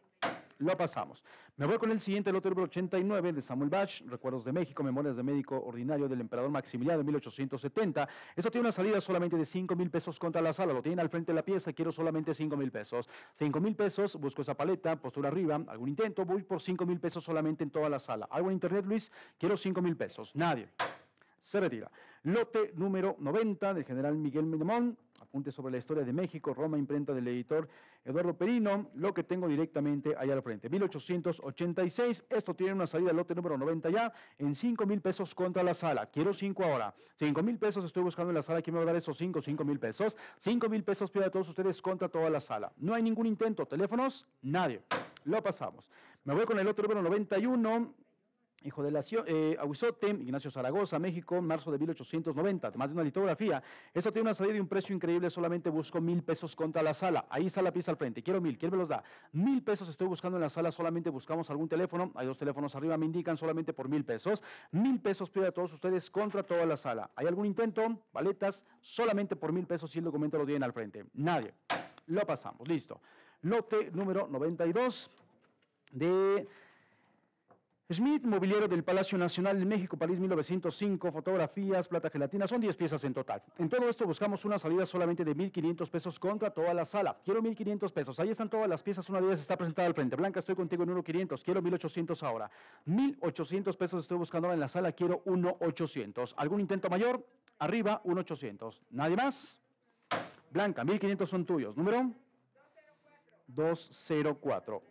lo pasamos. Me voy con el siguiente lote número 89 de Samuel Bach, Recuerdos de México, Memorias de Médico Ordinario del Emperador Maximiliano de 1870. Esto tiene una salida solamente de 5 mil pesos contra la sala. Lo tienen al frente de la pieza, quiero solamente 5 mil pesos. 5 mil pesos, busco esa paleta, postura arriba, algún intento, voy por 5 mil pesos solamente en toda la sala. ¿Algo en internet, Luis? Quiero 5 mil pesos. Nadie. Se retira. Lote número 90 del general Miguel Minemón. Apunte sobre la historia de México, Roma, imprenta del editor Eduardo Perino, lo que tengo directamente allá al frente. 1886, esto tiene una salida lote número 90 ya, en 5 mil pesos contra la sala. Quiero 5 ahora. 5 mil pesos estoy buscando en la sala, ¿quién me va a dar esos 5? 5 mil pesos. 5 mil pesos pido a todos ustedes contra toda la sala. No hay ningún intento. ¿Teléfonos? Nadie. Lo pasamos. Me voy con el otro número 91 hijo de la eh, Ignacio Zaragoza, México, marzo de 1890, además de una litografía. Esto tiene una salida de un precio increíble, solamente busco mil pesos contra la sala. Ahí está la pieza al frente, quiero mil, ¿quién me los da? Mil pesos estoy buscando en la sala, solamente buscamos algún teléfono, hay dos teléfonos arriba, me indican solamente por mil pesos. Mil pesos pido a todos ustedes contra toda la sala. ¿Hay algún intento? Paletas, solamente por mil pesos si el documento lo tienen al frente. Nadie. Lo pasamos, listo. Lote número 92 de Schmidt, mobiliario del Palacio Nacional de México, París 1905, fotografías, plata gelatina, son 10 piezas en total. En todo esto buscamos una salida solamente de 1.500 pesos contra toda la sala. Quiero 1.500 pesos, ahí están todas las piezas, una de ellas está presentada al frente. Blanca, estoy contigo en 1.500, quiero 1.800 ahora. 1.800 pesos estoy buscando ahora en la sala, quiero 1.800. ¿Algún intento mayor? Arriba, 1.800. ¿Nadie más? Blanca, 1.500 son tuyos. ¿Número? 204.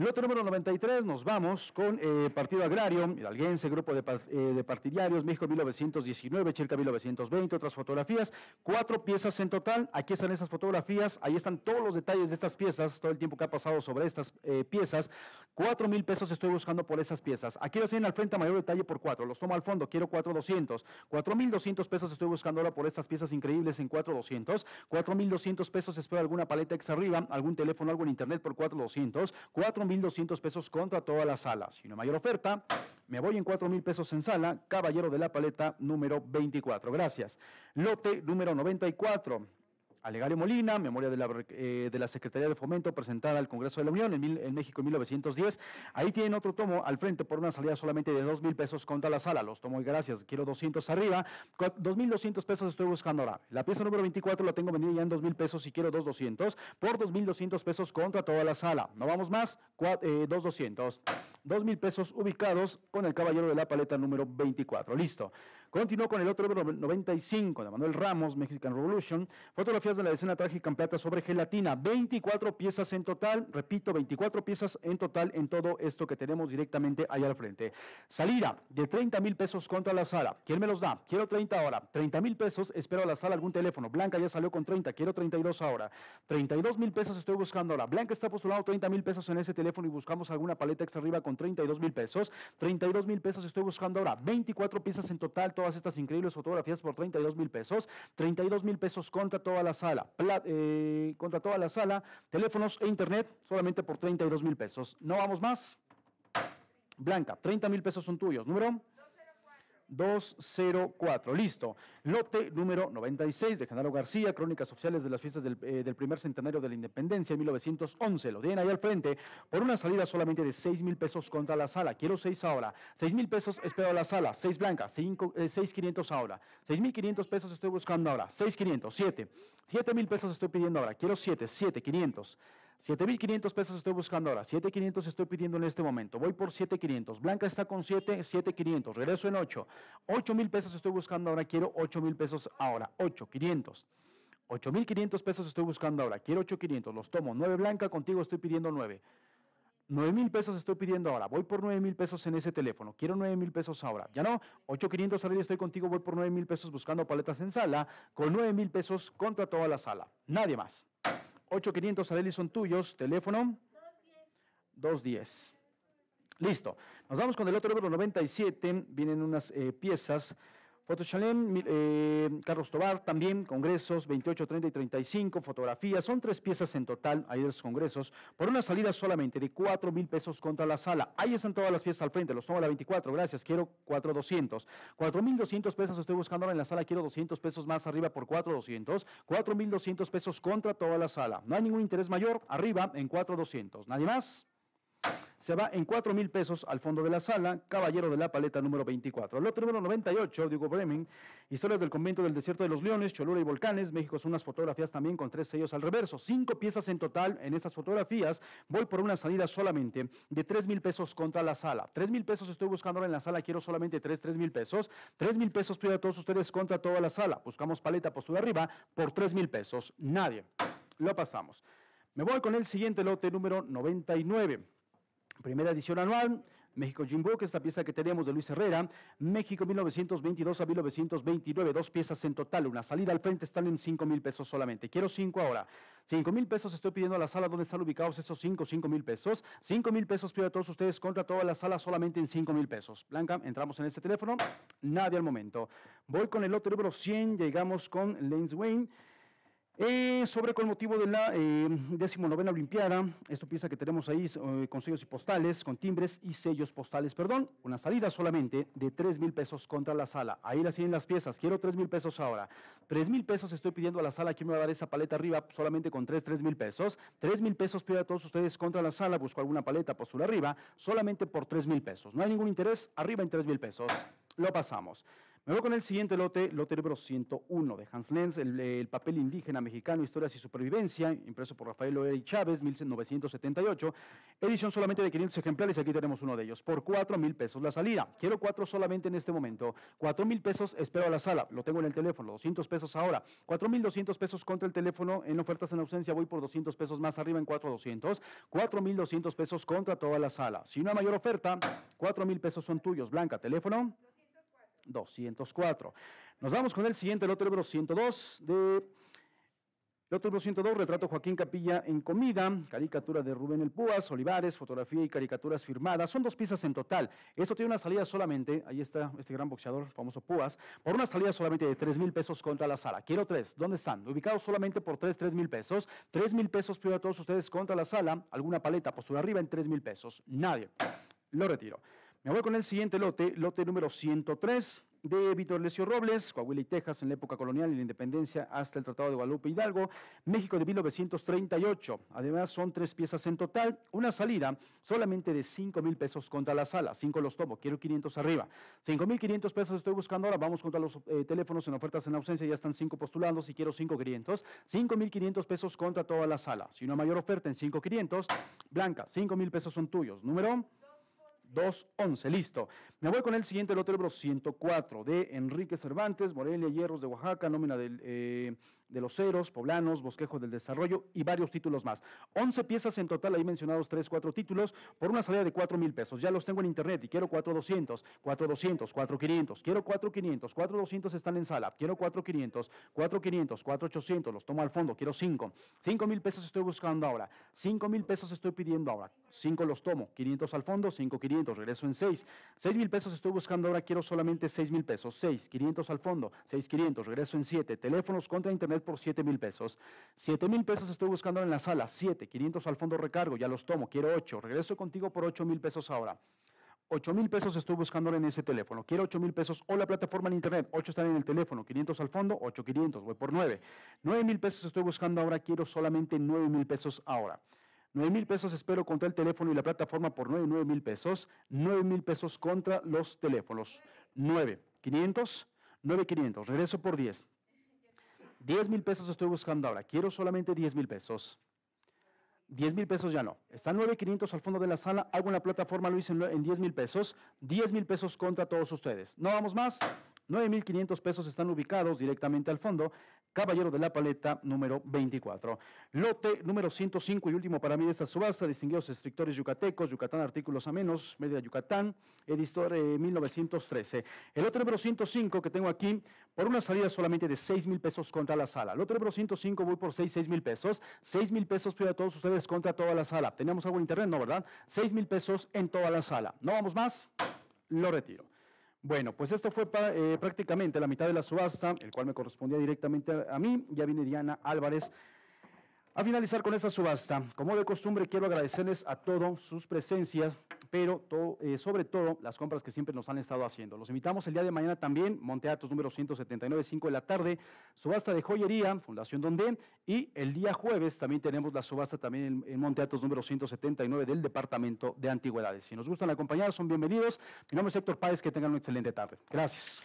Lote número 93, nos vamos con eh, Partido Agrario, Hidalguense, Grupo de, eh, Partidarios, México 1919, Chilca 1920, otras fotografías, cuatro piezas en total, aquí están esas fotografías, ahí están todos los detalles de estas piezas, todo el tiempo que ha pasado sobre estas eh, piezas, cuatro mil pesos estoy buscando por esas piezas, aquí las tienen al frente a mayor detalle por cuatro, los tomo al fondo, quiero cuatro doscientos, cuatro mil doscientos pesos estoy buscando ahora por estas piezas increíbles en cuatro doscientos, cuatro mil doscientos pesos espero alguna paleta extra arriba, algún teléfono, algo en internet por cuatro doscientos, cuatro 1.200 pesos contra toda la sala. Si no hay mayor oferta, me voy en 4.000 pesos en sala, caballero de la paleta número 24. Gracias. Lote número 94. Alegario Molina, memoria de la, eh, de la, Secretaría de Fomento presentada al Congreso de la Unión en, México en 1910. Ahí tienen otro tomo al frente por una salida solamente de 2 mil pesos contra la sala. Los tomo y gracias. Quiero 200 arriba. 2.200 pesos estoy buscando ahora. La pieza número 24 la tengo vendida ya en 2 mil pesos y quiero 2.200 por 2.200 pesos contra toda la sala. No vamos más. 2.200. 2 mil pesos ubicados con el caballero de la paleta número 24. Listo. Continúo con el otro número 95 de Manuel Ramos, Mexican Revolution. Fotografías de la escena trágica en plata sobre gelatina. 24 piezas en total. Repito, 24 piezas en total en todo esto que tenemos directamente allá al frente. Salida de 30 mil pesos contra la sala. ¿Quién me los da? Quiero 30 ahora. 30 mil pesos. Espero a la sala algún teléfono. Blanca ya salió con 30. Quiero 32 ahora. 32 mil pesos estoy buscando ahora. Blanca está postulando 30 mil pesos en ese teléfono y buscamos alguna paleta extra arriba con 32 mil pesos. 32 mil pesos estoy buscando ahora. 24 piezas en total todas estas increíbles fotografías por 32 mil pesos, 32 mil pesos contra toda la sala, eh, contra toda la sala, teléfonos e internet solamente por 32 mil pesos. ¿No vamos más? Blanca, 30 mil pesos son tuyos. ¿Número? 204. Listo. Lote número 96 de Genaro García, Crónicas Oficiales de las Fiestas del, eh, primer centenario de la Independencia en 1911. Lo tienen ahí al frente por una salida solamente de 6 mil pesos contra la sala. Quiero 6 ahora. 6 mil pesos espero a la sala. 6 blancas. 6 500 ahora. 6 mil 500 pesos estoy buscando ahora. 6 500. 7. 7 mil pesos estoy pidiendo ahora. Quiero 7. 7 500. 7.500 pesos estoy buscando ahora, 7.500 estoy pidiendo en este momento, voy por 7.500, Blanca está con 7, 7.500, regreso en 8, 8.000 pesos estoy buscando ahora, quiero 8.000 pesos ahora, 8.500, 8.500 pesos estoy buscando ahora, quiero 8.500, los tomo, 9 Blanca, contigo estoy pidiendo 9, 9 mil pesos estoy pidiendo ahora, voy por 9 mil pesos en ese teléfono, quiero 9 mil pesos ahora. Ya no, 8500 Arely, estoy contigo, voy por 9 mil pesos buscando paletas en sala, con 9 mil pesos contra toda la sala. Nadie más. 8500 Arely son tuyos, teléfono 210. Listo. Nos vamos con el otro número 97. Vienen unas eh, piezas Photochalem, eh, Carlos Tobar también, congresos 28, 30 y 35, fotografías, son tres piezas en total, ahí los congresos, por una salida solamente de 4 mil pesos contra la sala. Ahí están todas las piezas al frente, los tomo a la 24, gracias, quiero 4,200. 4 mil 200 pesos estoy buscando ahora en la sala, quiero 200 pesos más arriba por 4,200. 4 mil 200 pesos contra toda la sala. No hay ningún interés mayor, arriba en 4,200. ¿Nadie más? Se va en 4 mil pesos al fondo de la sala, caballero de la paleta número 24. Lote número 98, Diego Bremen, historias del convento del desierto de los leones, Cholula y volcanes, México son unas fotografías también con tres sellos al reverso, cinco piezas en total en estas fotografías, voy por una salida solamente de 3 mil pesos contra la sala. 3 mil pesos estoy buscando ahora en la sala, quiero solamente 3, 3 mil pesos, 3 mil pesos pido a todos ustedes contra toda la sala, buscamos paleta postura arriba por 3 mil pesos, nadie. Lo pasamos. Me voy con el siguiente lote número 99. Primera edición anual, México Jim Book, esta pieza que tenemos de Luis Herrera, México 1922 a 1929, dos piezas en total, una salida al frente están en 5 mil pesos solamente. Quiero 5 ahora. 5 mil pesos estoy pidiendo a la sala donde están ubicados esos 5, 5 mil pesos. 5 mil pesos pido a todos ustedes contra toda la sala solamente en 5 mil pesos. Blanca, entramos en este teléfono, nadie al momento. Voy con el lote número 100, llegamos con Lens Wayne. Eh, sobre con motivo de la eh, decimonovena Olimpiada, esta pieza que tenemos ahí eh, con sellos y postales, con timbres y sellos postales, perdón, una salida solamente de 3 mil pesos contra la sala. Ahí las tienen las piezas, quiero 3 mil pesos ahora. 3 mil pesos estoy pidiendo a la sala, ¿quién me va a dar esa paleta arriba solamente con 3, 3 mil pesos? 3 mil pesos pido a todos ustedes contra la sala, busco alguna paleta, postura arriba, solamente por 3 mil pesos. No hay ningún interés, arriba en 3 mil pesos. Lo pasamos. Me voy con el siguiente lote, lote número 101 de Hans Lenz, el, papel indígena mexicano, historias y supervivencia, impreso por Rafael Oey Chávez, 1978, edición solamente de 500 ejemplares, aquí tenemos uno de ellos, por 4 mil pesos la salida. Quiero 4 solamente en este momento, 4 mil pesos espero a la sala, lo tengo en el teléfono, 200 pesos ahora, 4 mil 200 pesos contra el teléfono, en ofertas en ausencia voy por 200 pesos más arriba en 4,200, 4 mil 200 pesos contra toda la sala. Si una mayor oferta, 4 mil pesos son tuyos. Blanca, teléfono. 204. Nos vamos con el siguiente, el otro libro 102 de... El otro libro 102, retrato Joaquín Capilla en comida, caricatura de Rubén El Púas, Olivares, fotografía y caricaturas firmadas. Son dos piezas en total. Esto tiene una salida solamente, ahí está este gran boxeador, famoso Púas, por una salida solamente de 3 mil pesos contra la sala. Quiero tres. ¿Dónde están? Ubicados solamente por 3, 3 mil pesos. 3 mil pesos pido a todos ustedes contra la sala. Alguna paleta, postura arriba en 3 mil pesos. Nadie. Lo retiro. Me voy con el siguiente lote, lote número 103 de Víctor Lesio Robles, Coahuila y Texas en la época colonial y la independencia hasta el Tratado de Guadalupe Hidalgo, México de 1938. Además son tres piezas en total, una salida solamente de 5 mil pesos contra la sala, 5 los tomo, quiero 500 arriba. 5 mil 500 pesos estoy buscando ahora, vamos contra los eh, teléfonos en ofertas en ausencia, ya están 5 postulando, si quiero 5 500, 5 mil 500 pesos contra toda la sala. Si una mayor oferta en 5 500, Blanca, 5 mil pesos son tuyos. Número 211. Listo. Me voy con el siguiente lote libro 104 de Enrique Cervantes, Morelia, Hierros de Oaxaca, nómina eh, de los ceros, poblanos, bosquejos del desarrollo y varios títulos más. 11 piezas en total, ahí mencionados 3, 4 títulos, por una salida de 4 mil pesos. Ya los tengo en internet y quiero 4,200, 4,200, 4,500, quiero 4,500, 4,200 están en sala, quiero 4,500, 4,500, 4,800, los tomo al fondo, quiero 5. 5 mil pesos estoy buscando ahora, 5 mil pesos estoy pidiendo ahora, 5 los tomo, 500 al fondo, 5, 500, regreso en 6. 6 mil pesos estoy buscando ahora, quiero solamente 6 mil pesos. 6, 500 al fondo, 6, 500, regreso en 7. Teléfonos contra internet por 7 mil pesos. 7 mil pesos estoy buscando en la sala, 7, 500 al fondo recargo, ya los tomo, quiero 8. Regreso contigo por 8 mil pesos ahora. 8 mil pesos estoy buscando en ese teléfono. Quiero 8 mil pesos o la plataforma en internet. 8 están en el teléfono. 500 al fondo, 8, 500. Voy por 9. 9 mil pesos estoy buscando ahora. Quiero solamente 9 mil pesos ahora. 9 mil pesos espero contra el teléfono y la plataforma por 9, 9 mil pesos. 9 mil pesos contra los teléfonos. 9, 500, 9, 500. Regreso por 10. 10 mil pesos estoy buscando ahora. Quiero solamente 10 mil pesos. 10 mil pesos ya no. Están 9,500 al fondo de la sala. Hago una plataforma, lo hice en 10 mil pesos. 10 mil pesos contra todos ustedes. ¿No vamos más? 9,500 pesos están ubicados directamente al fondo. Caballero de la Paleta número 24. Lote número 105 y último para mí de esta subasta, distinguidos escritores yucatecos, Yucatán Artículos a Menos, Media Yucatán, editor 1913. El lote número 105 que tengo aquí, por una salida solamente de 6 mil pesos contra la sala. Lote número 105 voy por 6, 6 mil pesos. 6 mil pesos pido a todos ustedes contra toda la sala. ¿Teníamos algo en internet? No, ¿verdad? 6 mil pesos en toda la sala. ¿No vamos más? Lo retiro. Bueno, pues esto fue eh, prácticamente la mitad de la subasta, el cual me correspondía directamente a, a mí. Ya viene Diana Álvarez a finalizar con esta subasta, como de costumbre, quiero agradecerles a todos sus presencias, pero eh, sobre todo las compras que siempre nos han estado haciendo. Los invitamos el día de mañana también, Monteatos número 179, 5 de la tarde, subasta de joyería, Fundación Donde, y el día jueves también tenemos la subasta también en, en Monteatos número 179 del Departamento de Antigüedades. Si nos gustan acompañar, son bienvenidos. Mi nombre es Héctor Páez, que tengan una excelente tarde. Gracias.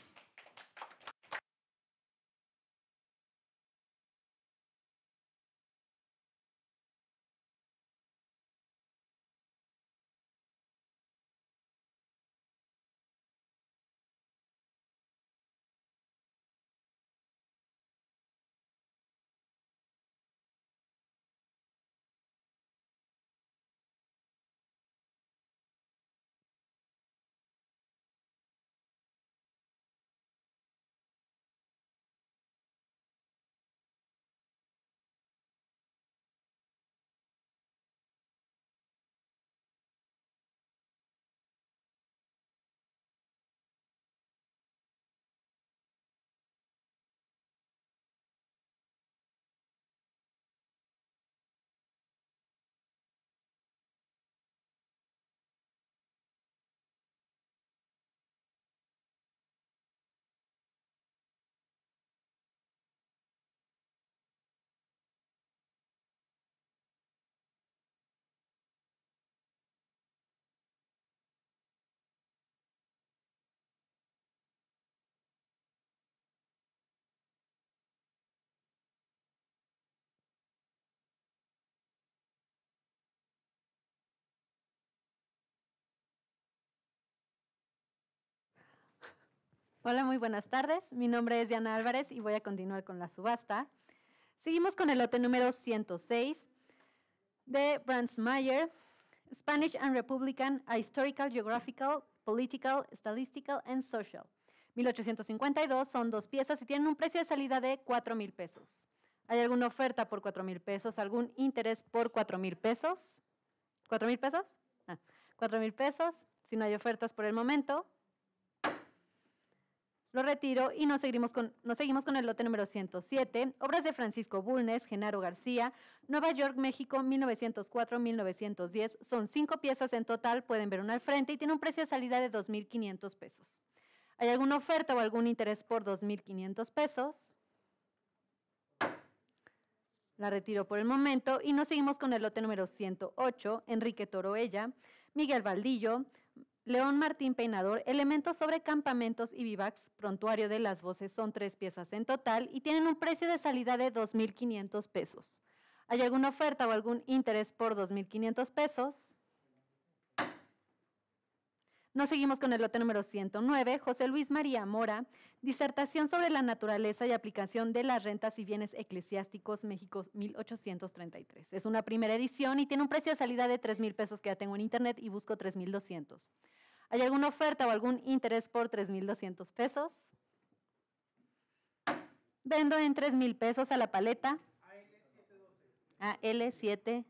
Hola, muy buenas tardes. Mi nombre es Diana Álvarez y voy a continuar con la subasta. Seguimos con el lote número 106 de Mayer, Spanish and Republican, a Historical, Geographical, Political, Statistical and Social. 1852 son dos piezas y tienen un precio de salida de 4 mil pesos. ¿Hay alguna oferta por 4 mil pesos? ¿Algún interés por 4 mil pesos? ¿4 mil pesos? Ah, 4 mil pesos. Si no hay ofertas por el momento, lo retiro y nos seguimos con, nos seguimos con el lote número 107, obras de Francisco Bulnes, Genaro García, Nueva York, México, 1904-1910. Son cinco piezas en total, pueden ver una al frente y tiene un precio de salida de 2.500 pesos. ¿Hay alguna oferta o algún interés por 2.500 pesos? La retiro por el momento y nos seguimos con el lote número 108, Enrique Toroella, Miguel Valdillo, León Martín Peinador, elementos sobre campamentos y vivacs, prontuario de las voces, son tres piezas en total y tienen un precio de salida de 2.500 pesos. ¿Hay alguna oferta o algún interés por 2.500 pesos? Nos seguimos con el lote número 109, José Luis María Mora, disertación sobre la naturaleza y aplicación de las rentas y bienes eclesiásticos México 1833. Es una primera edición y tiene un precio de salida de 3 mil pesos que ya tengo en internet y busco 3.200. ¿Hay alguna oferta o algún interés por 3.200 pesos? Vendo en 3.000 pesos a la paleta. AL712.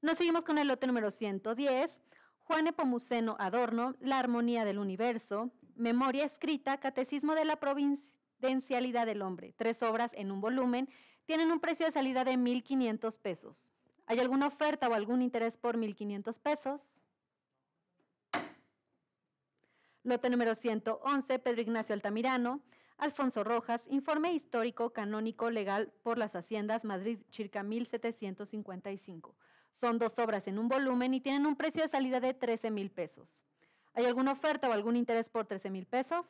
Nos seguimos con el lote número 110. Juan Epomuceno Adorno, La Armonía del Universo, Memoria Escrita, Catecismo de la Providencialidad del Hombre. Tres obras en un volumen. Tienen un precio de salida de 1.500 pesos. ¿Hay alguna oferta o algún interés por 1.500 pesos? Lote número 111, Pedro Ignacio Altamirano. Alfonso Rojas, Informe Histórico Canónico Legal por las Haciendas, Madrid, circa 1755. Son dos obras en un volumen y tienen un precio de salida de 13 mil pesos. ¿Hay alguna oferta o algún interés por 13 mil pesos?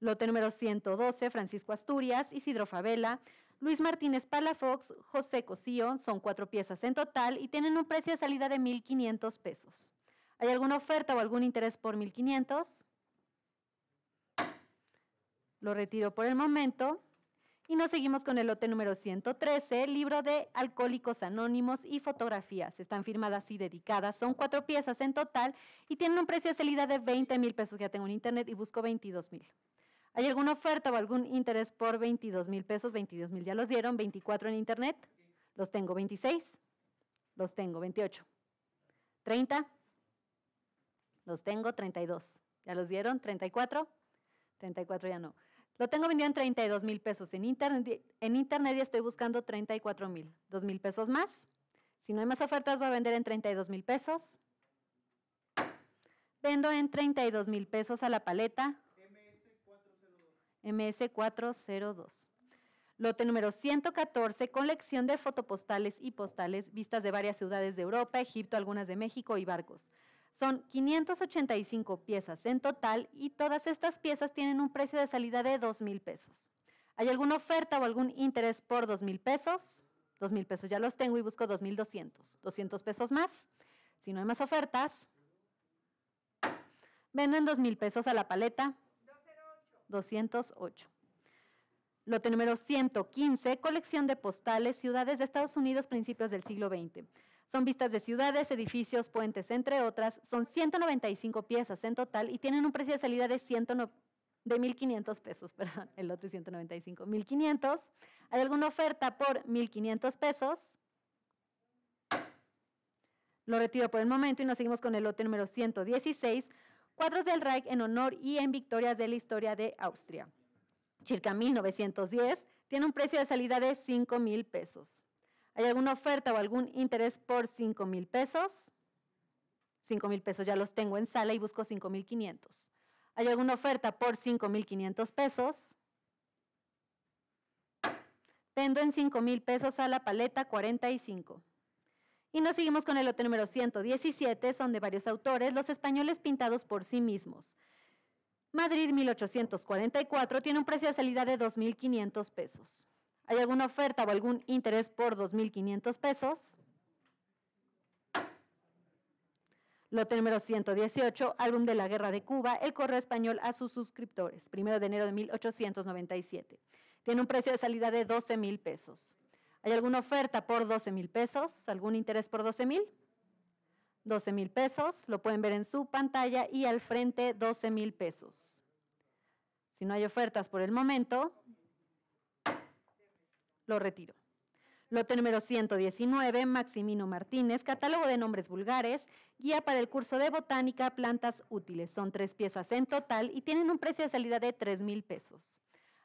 Lote número 112, Francisco Asturias, Isidro Favela, Luis Martínez Palafox, José Cosío, son cuatro piezas en total y tienen un precio de salida de 1.500 pesos. ¿Hay alguna oferta o algún interés por 1.500? Lo retiro por el momento. Y nos seguimos con el lote número 113, libro de Alcohólicos Anónimos y fotografías. Están firmadas y dedicadas. Son cuatro piezas en total y tienen un precio de salida de 20 mil pesos. Ya tengo en internet y busco 22 mil. ¿Hay alguna oferta o algún interés por 22 mil pesos? 22 mil ya los dieron. 24 en internet. Los tengo. 26. Los tengo. 28. 30. Los tengo. 32. ¿Ya los dieron? 34. 34 ya no. Lo tengo vendido en 32 mil pesos en internet, en internet y estoy buscando 34 mil. 2 mil pesos más. Si no hay más ofertas, voy a vender en 32 mil pesos. Vendo en 32 mil pesos a la paleta. MS402. Lote número 114, colección de fotopostales y postales vistas de varias ciudades de Europa, Egipto, algunas de México y barcos. Son 585 piezas en total y todas estas piezas tienen un precio de salida de 2 mil pesos. ¿Hay alguna oferta o algún interés por 2 mil pesos? 2 mil pesos ya los tengo y busco 2 mil 200. 200 pesos más. Si no hay más ofertas, vendo en 2 mil pesos a la paleta. 208. Lote número 115, colección de postales, ciudades de Estados Unidos, principios del siglo XX. Son vistas de ciudades, edificios, puentes, entre otras. Son 195 piezas en total y tienen un precio de salida de, 1.500 pesos, [laughs] perdón, el lote 195, 1.500. ¿Hay alguna oferta por 1.500 pesos? Lo retiro por el momento y nos seguimos con el lote número 116, cuadros del Reich en honor y en victorias de la historia de Austria. Circa 1910, tiene un precio de salida de 5.000 pesos. ¿Hay alguna oferta o algún interés por 5 mil pesos? 5 mil pesos ya los tengo en sala y busco 5 mil 500. ¿Hay alguna oferta por 5 mil 500 pesos? Vendo en 5 mil pesos a la paleta 45. Y nos seguimos con el lote número 117, son de varios autores, los españoles pintados por sí mismos. Madrid 1844 tiene un precio de salida de 2.500 pesos. ¿Hay alguna oferta o algún interés por 2.500 pesos? Lote número 118, álbum de la Guerra de Cuba, el correo español a sus suscriptores, primero de enero de 1897. Tiene un precio de salida de 12 mil pesos. ¿Hay alguna oferta por 12 mil pesos? ¿Algún interés por 12 mil? 12 mil pesos, lo pueden ver en su pantalla y al frente 12 mil pesos. Si no hay ofertas por el momento, lo retiro. Lote número 119, Maximino Martínez, catálogo de nombres vulgares, guía para el curso de botánica, plantas útiles. Son tres piezas en total y tienen un precio de salida de 3 mil pesos.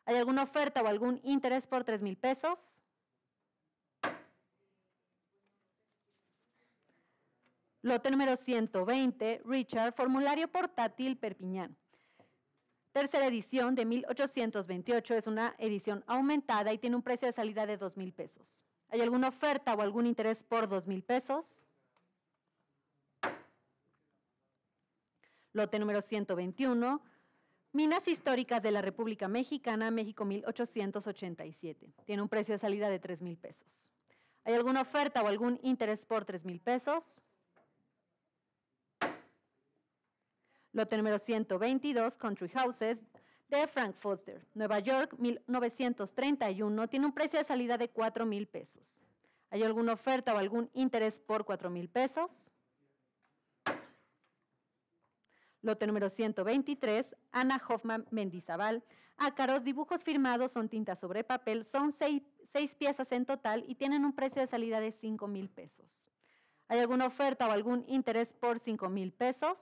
¿Hay alguna oferta o algún interés por 3 mil pesos? Lote número 120, Richard, formulario portátil Perpiñán. Tercera edición de 1828 es una edición aumentada y tiene un precio de salida de 2 mil pesos. ¿Hay alguna oferta o algún interés por 2 mil pesos? Lote número 121, Minas Históricas de la República Mexicana, México 1887. Tiene un precio de salida de 3 mil pesos. ¿Hay alguna oferta o algún interés por 3 mil pesos? Lote número 122, Country Houses, de Frank Foster, Nueva York, 1931, tiene un precio de salida de 4 mil pesos. ¿Hay alguna oferta o algún interés por 4 mil pesos? Lote número 123, Ana Hoffman Mendizábal. Ácaros, dibujos firmados, son tintas sobre papel, son seis, seis piezas en total y tienen un precio de salida de 5 mil pesos. ¿Hay alguna oferta o algún interés por 5 mil pesos?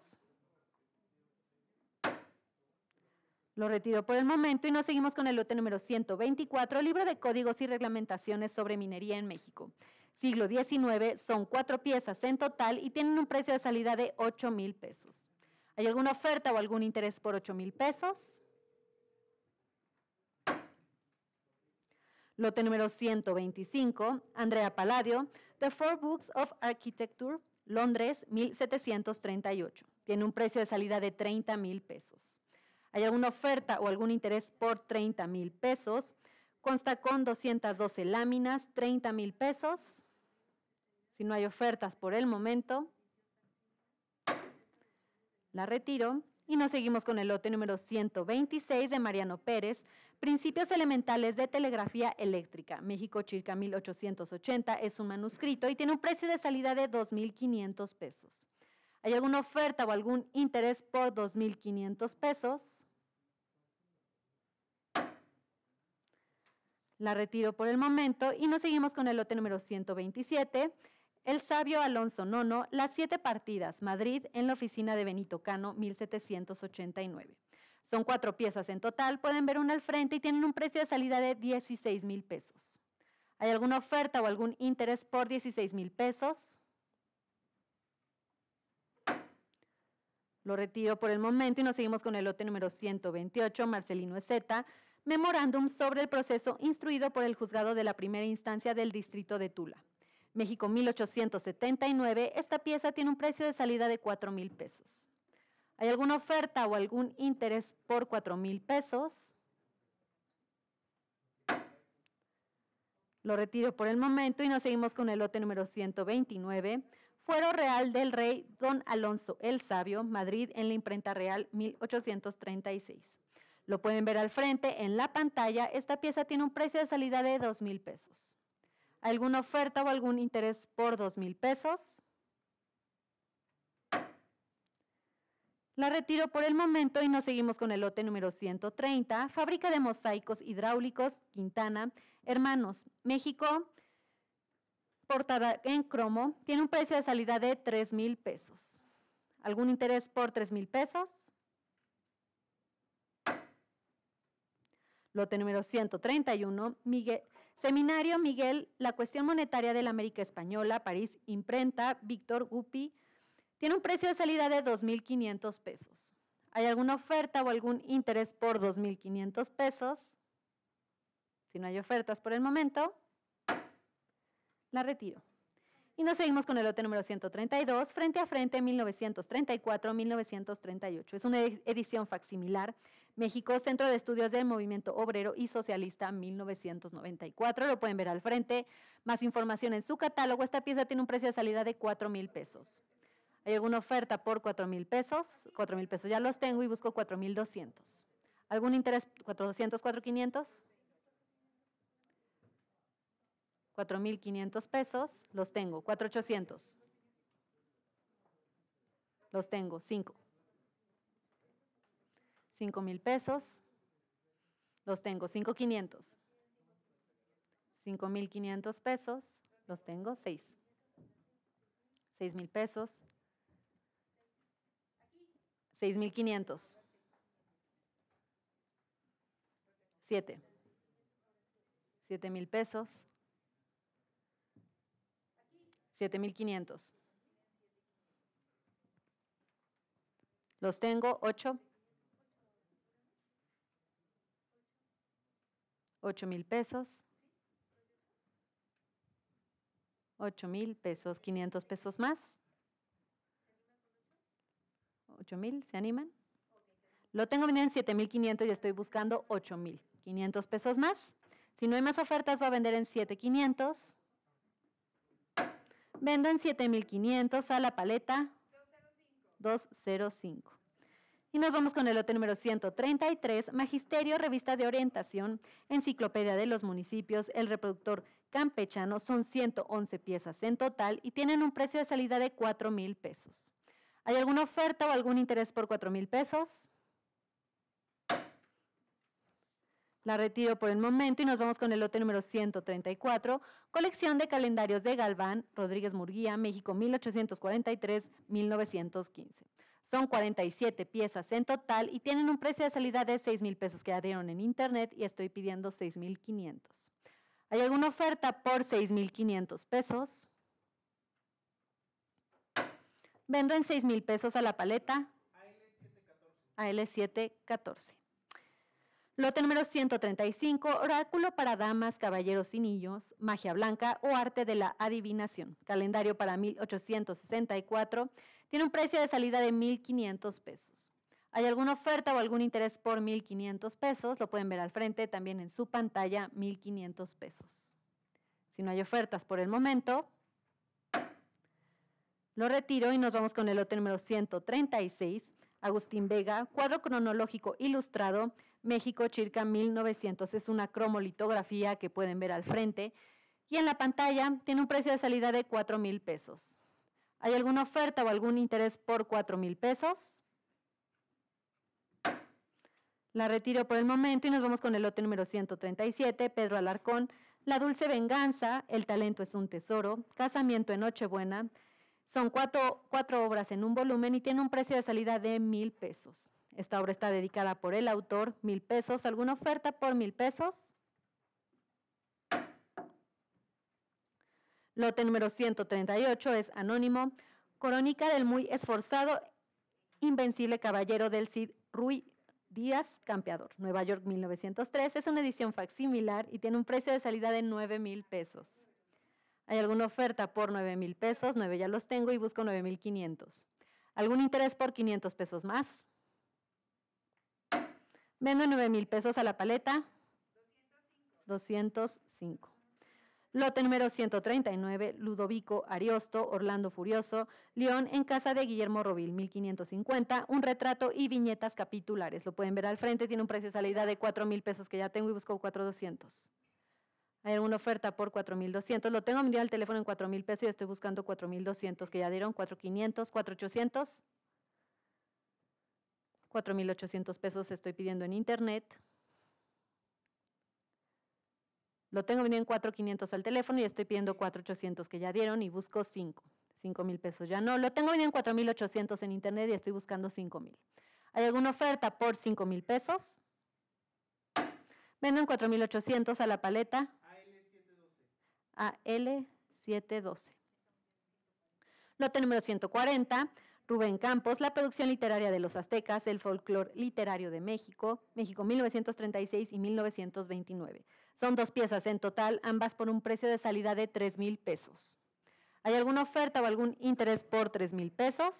Lo retiro por el momento y nos seguimos con el lote número 124, libro de códigos y reglamentaciones sobre minería en México. Siglo XIX, son cuatro piezas en total y tienen un precio de salida de 8 mil pesos. ¿Hay alguna oferta o algún interés por 8 mil pesos? Lote número 125, Andrea Palladio, The Four Books of Architecture, Londres, 1738. Tiene un precio de salida de 30 mil pesos. ¿Hay alguna oferta o algún interés por 30 mil pesos? Consta con 212 láminas, 30 mil pesos. Si no hay ofertas por el momento, la retiro Y nos seguimos con el lote número 126 de Mariano Pérez, Principios Elementales de Telegrafía Eléctrica, México Chirca 1880, es un manuscrito y tiene un precio de salida de 2.500 pesos. ¿Hay alguna oferta o algún interés por 2.500 pesos? La retiro por el momento y nos seguimos con el lote número 127. El sabio Alonso Nono, las siete partidas, Madrid, en la oficina de Benito Cano, 1789. Son cuatro piezas en total, pueden ver una al frente y tienen un precio de salida de 16 mil pesos. ¿Hay alguna oferta o algún interés por 16 mil pesos? Lo retiro por el momento y nos seguimos con el lote número 128, Marcelino Ezeta, memorándum sobre el proceso instruido por el juzgado de la primera instancia del distrito de Tula. México 1879, esta pieza tiene un precio de salida de 4 mil pesos. ¿Hay alguna oferta o algún interés por 4 mil pesos? Lo retiro por el momento y nos seguimos con el lote número 129. Fuero Real del Rey Don Alonso el Sabio, Madrid, en la imprenta real 1836. Lo pueden ver al frente en la pantalla. Esta pieza tiene un precio de salida de 2 mil pesos. ¿Alguna oferta o algún interés por 2 mil pesos? La retiro por el momento y nos seguimos con el lote número 130, Fábrica de Mosaicos Hidráulicos, Quintana, Hermanos, México, portada en cromo, tiene un precio de salida de 3 mil pesos. ¿Algún interés por 3 mil pesos? Lote número 131, Miguel, Seminario Miguel, la cuestión monetaria de la América Española, París, imprenta, Víctor Gupi, tiene un precio de salida de 2.500 pesos. ¿Hay alguna oferta o algún interés por 2.500 pesos? Si no hay ofertas por el momento, la retiro. Y nos seguimos con el lote número 132, frente a frente 1934-1938. Es una edición facsimilar. México, Centro de Estudios del Movimiento Obrero y Socialista 1994. Lo pueden ver al frente. Más información en su catálogo. Esta pieza tiene un precio de salida de 4 mil pesos. ¿Hay alguna oferta por 4 mil pesos? 4 mil pesos ya los tengo y busco 4 mil 200. ¿Algún interés? ¿400, 4,500? 4.500 pesos, los tengo. 4.800. Los tengo. 5. 5.000 pesos. Los tengo. 5.500. 5.500 pesos. Los tengo. 6. 6.000 pesos. 6.500. 7. 7.000 pesos. 7,500. Los tengo, 8. 8 mil pesos. 8 mil pesos, 500 pesos más. 8 mil, ¿se animan? Lo tengo vendido en 7,500 y estoy buscando 8 mil. 500 pesos más. Si no hay más ofertas, va a vender en 7,500. Vendo en 7500 a la paleta 205. Y nos vamos con el lote número 133, Magisterio, Revista de Orientación, Enciclopedia de los Municipios, el reproductor campechano. Son 111 piezas en total y tienen un precio de salida de 4 mil pesos. ¿Hay alguna oferta o algún interés por 4 mil pesos? La retiro por el momento y nos vamos con el lote número 134, colección de calendarios de Galván, Rodríguez Murguía, México 1843-1915. Son 47 piezas en total y tienen un precio de salida de 6 mil pesos que dieron en internet y estoy pidiendo 6 mil 500. ¿Hay alguna oferta por 6 mil 500 pesos? Vendo en 6 mil pesos a la paleta. AL714. Lote número 135, oráculo para damas, caballeros y niños, magia blanca o arte de la adivinación. Calendario para 1864. Tiene un precio de salida de 1.500 pesos. ¿Hay alguna oferta o algún interés por 1.500 pesos? Lo pueden ver al frente, también en su pantalla, 1.500 pesos. Si no hay ofertas por el momento, lo retiro y nos vamos con el lote número 136, Agustín Vega, cuadro cronológico ilustrado, México Chirca 1900. Es una cromolitografía que pueden ver al frente. Y en la pantalla tiene un precio de salida de 4 mil pesos. ¿Hay alguna oferta o algún interés por 4 mil pesos? La retiro por el momento y nos vamos con el lote número 137, Pedro Alarcón, La Dulce Venganza, El Talento es un Tesoro, Casamiento en Nochebuena. Son cuatro, cuatro obras en un volumen y tiene un precio de salida de mil pesos. Esta obra está dedicada por el autor, mil pesos. ¿Alguna oferta por mil pesos? Lote número 138 es anónimo. Crónica del muy esforzado, invencible caballero del Cid Ruy Díaz Campeador, Nueva York 1903. Es una edición facsimilar y tiene un precio de salida de 9 mil pesos. ¿Hay alguna oferta por 9 mil pesos? 9 ya los tengo y busco 9 mil 500. ¿Algún interés por 500 pesos más? Vendo 9 mil pesos a la paleta. 205. Lote número 139, Ludovico Ariosto, Orlando Furioso, León en casa de Guillermo Rovil, 1550, un retrato y viñetas capitulares. Lo pueden ver al frente, tiene un precio de salida de 4 mil pesos que ya tengo y busco 4,200. Hay alguna oferta por 4,200. Lo tengo vendido al teléfono en 4 mil pesos y estoy buscando 4,200 que ya dieron, 4,500, 4,800. 4,800 pesos estoy pidiendo en internet. Lo tengo vendido en 4,500 al teléfono y estoy pidiendo 4,800 que ya dieron y busco 5. 5 mil pesos ya no. Lo tengo vendido en 4,800 en internet y estoy buscando 5 mil. ¿Hay alguna oferta por 5 mil pesos? Vendo en 4,800 a la paleta. AL712. Lote número 140. Rubén Campos, la producción literaria de los aztecas, el folclore literario de México, México 1936 y 1929. Son dos piezas en total, ambas por un precio de salida de 3 mil pesos. ¿Hay alguna oferta o algún interés por 3 mil pesos?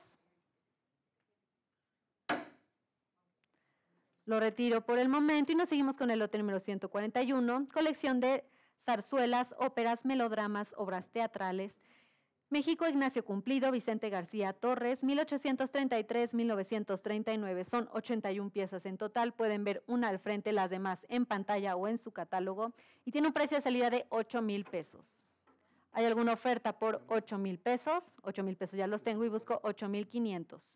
Lo retiro por el momento y nos seguimos con el lote número 141, colección de zarzuelas, óperas, melodramas, obras teatrales. México, Ignacio Cumplido, Vicente García Torres, 1833-1939. Son 81 piezas en total. Pueden ver una al frente, las demás en pantalla o en su catálogo. Y tiene un precio de salida de 8 mil pesos. ¿Hay alguna oferta por 8 mil pesos? 8 mil pesos ya los tengo y busco 8 mil 500.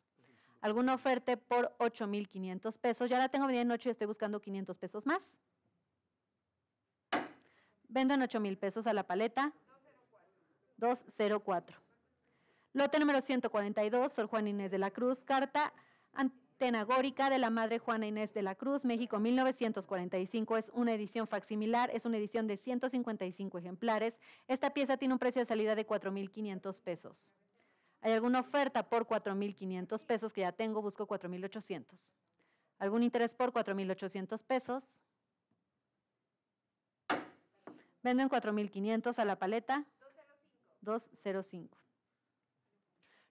¿Alguna oferta por 8 mil 500 pesos? Ya la tengo vendida en 8 y estoy buscando 500 pesos más. Vendo en 8 mil pesos a la paleta. 204. Lote número 142, Sor Juan Inés de la Cruz, carta antenagórica de la Madre Juana Inés de la Cruz, México 1945. Es una edición facsimilar, es una edición de 155 ejemplares. Esta pieza tiene un precio de salida de 4.500 pesos. ¿Hay alguna oferta por 4.500 pesos que ya tengo? Busco 4.800. ¿Algún interés por 4.800 pesos? Vendo en 4.500 a la paleta. 205.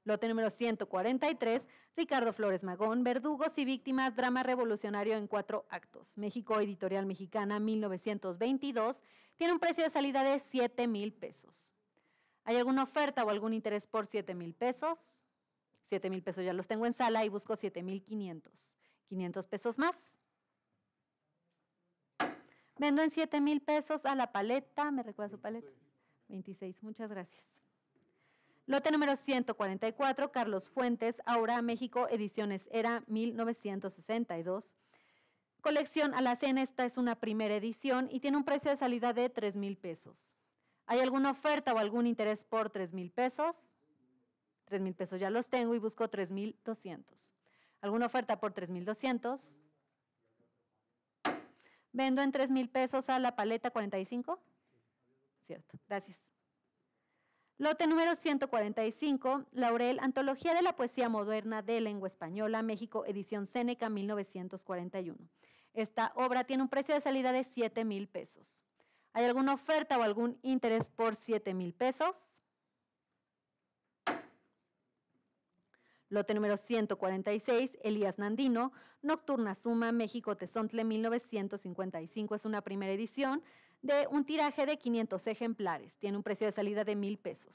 Lote número 143, Ricardo Flores Magón, Verdugos y Víctimas, drama revolucionario en cuatro actos. México, Editorial Mexicana, 1922, tiene un precio de salida de 7 mil pesos. ¿Hay alguna oferta o algún interés por 7 mil pesos? 7 mil pesos ya los tengo en sala y busco 7 mil 500. 500 pesos más. Vendo en 7 mil pesos a la paleta. ¿Me recuerda su paleta? 26, muchas gracias. Lote número 144, Carlos Fuentes, Ahora México, Ediciones Era 1962. Colección Alacena, esta es una primera edición y tiene un precio de salida de 3 mil pesos. ¿Hay alguna oferta o algún interés por 3 mil pesos? 3 mil pesos ya los tengo y busco 3 mil 200. ¿Alguna oferta por 3 mil 200? Vendo en 3 mil pesos a la paleta 45. Cierto, gracias. Lote número 145, Laurel, Antología de la Poesía Moderna de Lengua Española, México, edición Seneca, 1941. Esta obra tiene un precio de salida de 7 mil pesos. ¿Hay alguna oferta o algún interés por 7 mil pesos? Lote número 146, Elías Nandino, Nocturna Suma, México, Tezontle, 1955. Es una primera edición de un tiraje de 500 ejemplares. Tiene un precio de salida de mil pesos.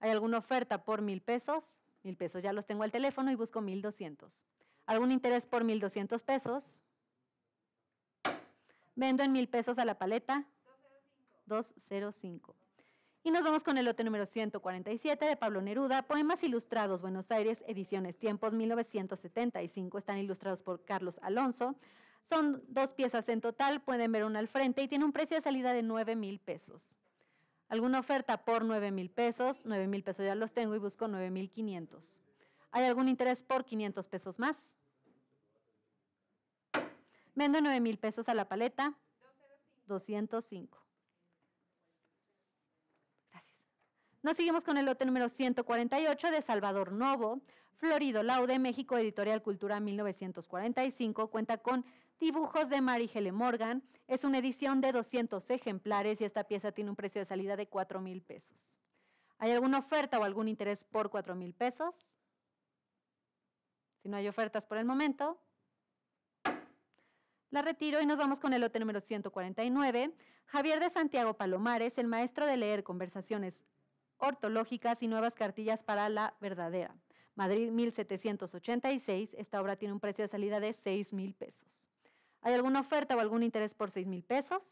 ¿Hay alguna oferta por mil pesos? Mil pesos. Ya los tengo al teléfono y busco 1200. ¿Algún interés por 1,200 pesos? Vendo en 1,000 pesos a la paleta. 205. Y nos vamos con el lote número 147 de Pablo Neruda, Poemas Ilustrados, Buenos Aires, Ediciones Tiempos 1975. Están ilustrados por Carlos Alonso. Son dos piezas en total, pueden ver una al frente y tiene un precio de salida de 9 mil pesos. ¿Alguna oferta por 9 mil pesos? 9 mil pesos ya los tengo y busco 9 mil 500. ¿Hay algún interés por 500 pesos más? Vendo 9 mil pesos a la paleta. 205. Nos seguimos con el lote número 148 de Salvador Novo, Florido Laude, México, Editorial Cultura 1945. Cuenta con dibujos de Mary Morgan. Es una edición de 200 ejemplares y esta pieza tiene un precio de salida de 4 mil pesos. ¿Hay alguna oferta o algún interés por 4 mil pesos? Si no hay ofertas por el momento, la retiro y nos vamos con el lote número 149. Javier de Santiago Palomares, el maestro de leer conversaciones ortológicas y nuevas cartillas para la verdadera. Madrid 1786, esta obra tiene un precio de salida de 6 mil pesos. ¿Hay alguna oferta o algún interés por 6 mil pesos?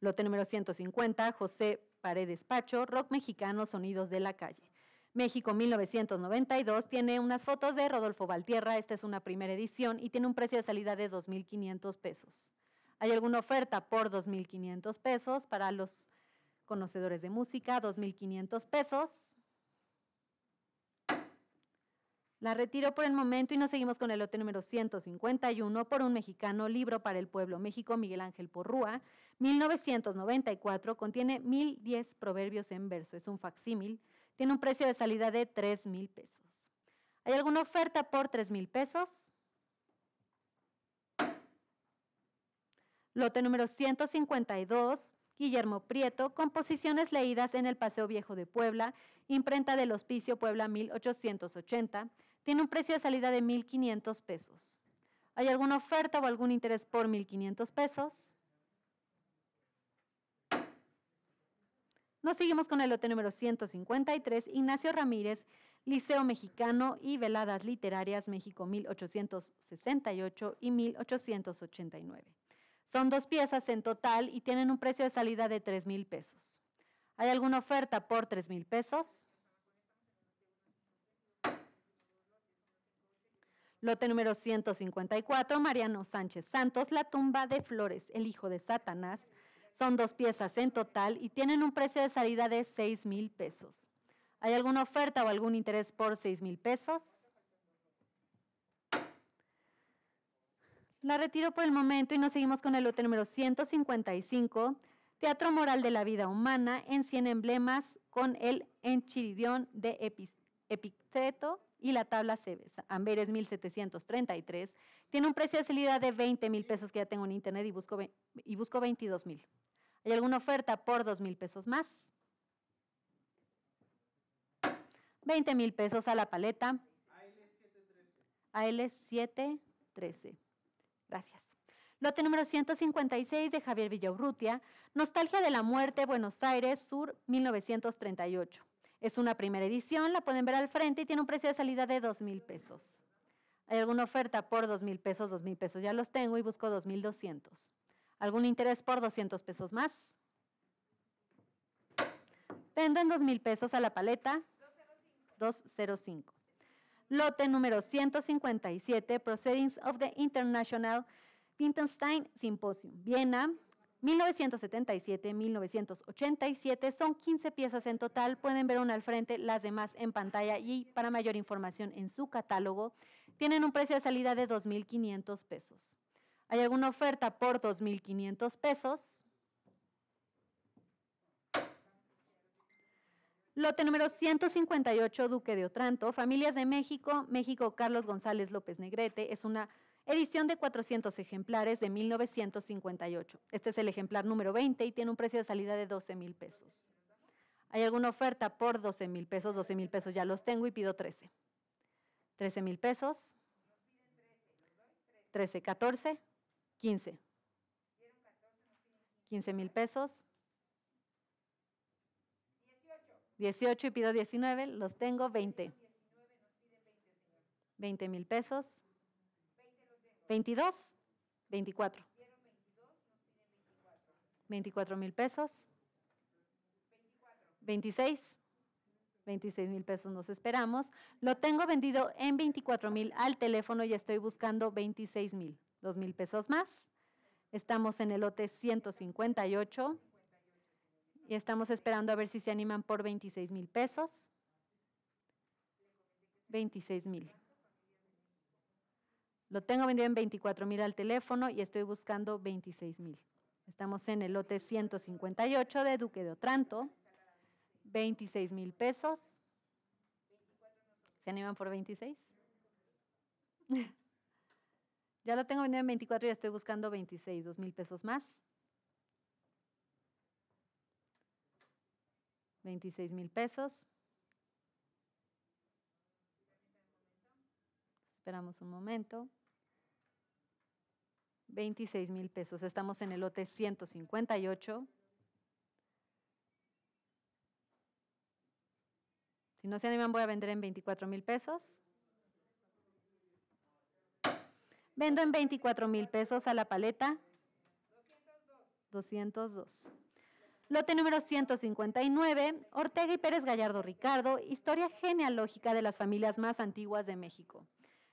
Lote número 150, José Paredes Pacho, rock mexicano, sonidos de la calle. México 1992 tiene unas fotos de Rodolfo Valtierra, esta es una primera edición y tiene un precio de salida de 2.500 pesos. ¿Hay alguna oferta por 2.500 pesos para los conocedores de música? 2.500 pesos. La retiro por el momento y nos seguimos con el lote número 151 por un mexicano, Libro para el Pueblo México, Miguel Ángel Porrúa, 1994, contiene 1.010 proverbios en verso, es un facsímil, tiene un precio de salida de 3.000 pesos. ¿Hay alguna oferta por 3.000 pesos? Lote número 152, Guillermo Prieto, composiciones leídas en el Paseo Viejo de Puebla, imprenta del Hospicio Puebla 1880, tiene un precio de salida de 1.500 pesos. ¿Hay alguna oferta o algún interés por 1.500 pesos? Nos seguimos con el lote número 153, Ignacio Ramírez, Liceo Mexicano y Veladas Literarias México 1868 y 1889. Son dos piezas en total y tienen un precio de salida de 3 mil pesos. ¿Hay alguna oferta por 3 mil pesos? Lote número 154, Mariano Sánchez Santos, La tumba de Flores, el hijo de Satanás. Son dos piezas en total y tienen un precio de salida de 6 mil pesos. ¿Hay alguna oferta o algún interés por 6 mil pesos? La retiro por el momento y nos seguimos con el lote número 155, Teatro Moral de la Vida Humana en 100 emblemas con el enchiridión de Epicteto y la tabla Cebes. Amberes 1733. Tiene un precio de salida de 20 mil pesos que ya tengo en internet y busco, y busco 22 mil. ¿Hay alguna oferta por 2 mil pesos más? 20 mil pesos a la paleta. AL 713. Gracias. Lote número 156 de Javier Villaurrutia, Nostalgia de la Muerte, Buenos Aires, Sur, 1938. Es una primera edición, la pueden ver al frente y tiene un precio de salida de 2 mil pesos. ¿Hay alguna oferta por 2 mil pesos? 2 mil pesos ya los tengo y busco 2.200. ¿Algún interés por 200 pesos más? Vendo en 2 mil pesos a la paleta. 205. Lote número 157, Proceedings of the International Wittgenstein Symposium, Viena, 1977-1987. Son 15 piezas en total. Pueden ver una al frente, las demás en pantalla y para mayor información en su catálogo. Tienen un precio de salida de 2.500 pesos. ¿Hay alguna oferta por 2.500 pesos? Lote número 158, Duque de Otranto, Familias de México, México, Carlos González López Negrete. Es una edición de 400 ejemplares de 1958. Este es el ejemplar número 20 y tiene un precio de salida de 12 mil pesos. ¿Hay alguna oferta por 12 mil pesos? 12 mil pesos ya los tengo y pido 13. 13 mil pesos. 13, 14, 15. 15 mil pesos. 18 y pido 19, los tengo 20. 20 mil pesos. 22, 24. 24 mil pesos. 26, 26 mil pesos nos esperamos. Lo tengo vendido en 24 mil al teléfono y estoy buscando 26 mil, 2 mil pesos más. Estamos en el lote 158 y estamos esperando a ver si se animan por 26 mil pesos. 26 mil. Lo tengo vendido en 24 mil al teléfono y estoy buscando 26 mil. Estamos en el lote 158 de Duque de Otranto. 26 mil pesos. ¿Se animan por 26? [laughs] ya lo tengo vendido en 24 y estoy buscando 26, 2 mil pesos más. 26 mil pesos. Esperamos un momento. 26 mil pesos. Estamos en el lote 158. Si no se animan, voy a vender en 24 mil pesos. Vendo en 24 mil pesos a la paleta. 202. Lote número 159, Ortega y Pérez Gallardo Ricardo, historia genealógica de las familias más antiguas de México.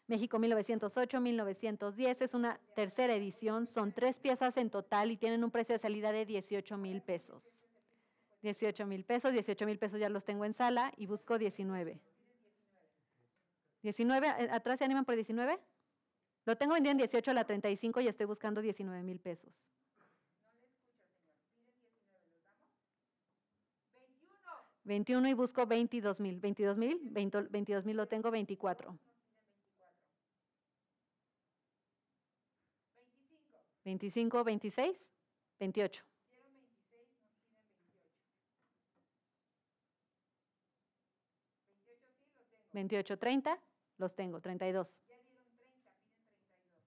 México 1908-1910 es una tercera edición, son tres piezas en total y tienen un precio de salida de 18 mil pesos. 18 mil pesos, 18 mil pesos ya los tengo en sala y busco 19. 19, eh, ¿atrás se animan por 19? Lo tengo vendido en 18 a la 35 y estoy buscando 19 mil pesos. 21 y busco 22 mil. 22 mil, 22 mil lo tengo 24. 25, 26, 28. 28, 30, los tengo, 32.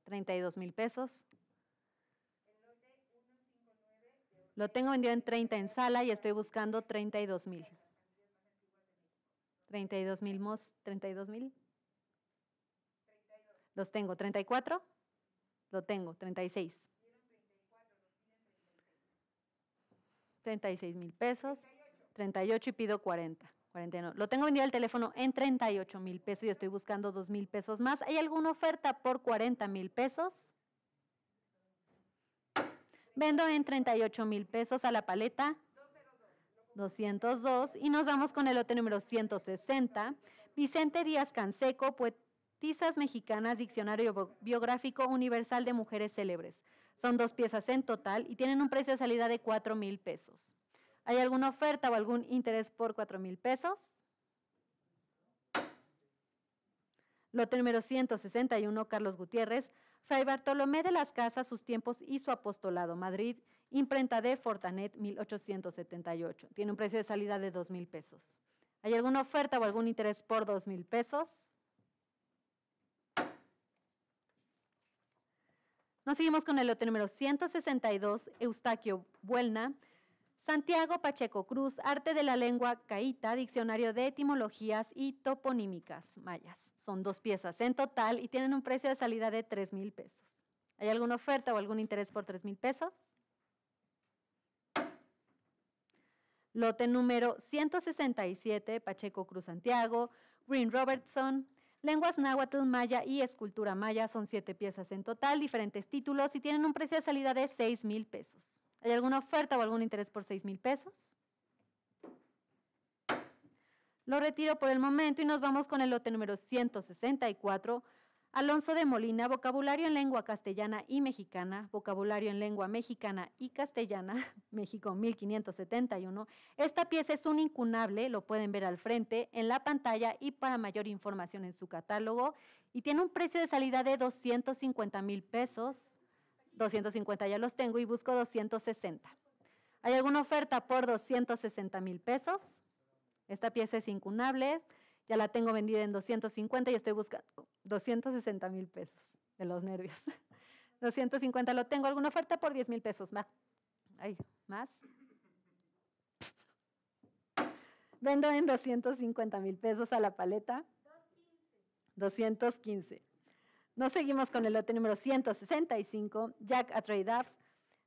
32 mil pesos. Lo tengo vendido en 30 en sala y estoy buscando 32 mil. 32 mil mos, 32 mil. Los tengo, 34. Lo tengo, 36. 36 mil pesos. 38 y pido 40. 49. Lo tengo vendido el teléfono en 38 mil pesos y estoy buscando 2 mil pesos más. ¿Hay alguna oferta por 40 mil pesos? Vendo en 38 mil pesos a la paleta. 202. Y nos vamos con el lote número 160. Vicente Díaz Canseco, Poetisas Mexicanas, Diccionario Biográfico Universal de Mujeres Célebres. Son dos piezas en total y tienen un precio de salida de 4 mil pesos. ¿Hay alguna oferta o algún interés por 4 mil pesos? Lote número 161, Carlos Gutiérrez, Fray Bartolomé de las Casas, sus tiempos y su apostolado, Madrid, imprenta de Fortanet 1878. Tiene un precio de salida de 2 mil pesos. ¿Hay alguna oferta o algún interés por 2 mil pesos? Nos seguimos con el lote número 162, Eustaquio Buelna, Santiago Pacheco Cruz, Arte de la Lengua Caíta, Diccionario de Etimologías y Toponímicas Mayas. Son dos piezas en total y tienen un precio de salida de 3 mil pesos. ¿Hay alguna oferta o algún interés por 3 mil pesos? Lote número 167, Pacheco Cruz Santiago, Green Robertson, Lenguas náhuatl, maya y escultura maya son siete piezas en total, diferentes títulos y tienen un precio de salida de 6 mil pesos. ¿Hay alguna oferta o algún interés por 6 mil pesos? Lo retiro por el momento y nos vamos con el lote número 164. Alonso de Molina, vocabulario en lengua castellana y mexicana, vocabulario en lengua mexicana y castellana, [laughs] México 1571. Esta pieza es un incunable, lo pueden ver al frente en la pantalla y para mayor información en su catálogo. Y tiene un precio de salida de 250 mil pesos 250 ya los tengo y busco 260. ¿Hay alguna oferta por 260 mil pesos? Esta pieza es incunable, ya la tengo vendida en 250 y estoy buscando 260 mil pesos de los nervios. [laughs] 250 lo tengo, alguna oferta por 10 mil pesos. más. Ay, más. [laughs] Vendo en 250 mil pesos a la paleta. 215. Nos seguimos con el lote número 165, Jack a Trade Apps,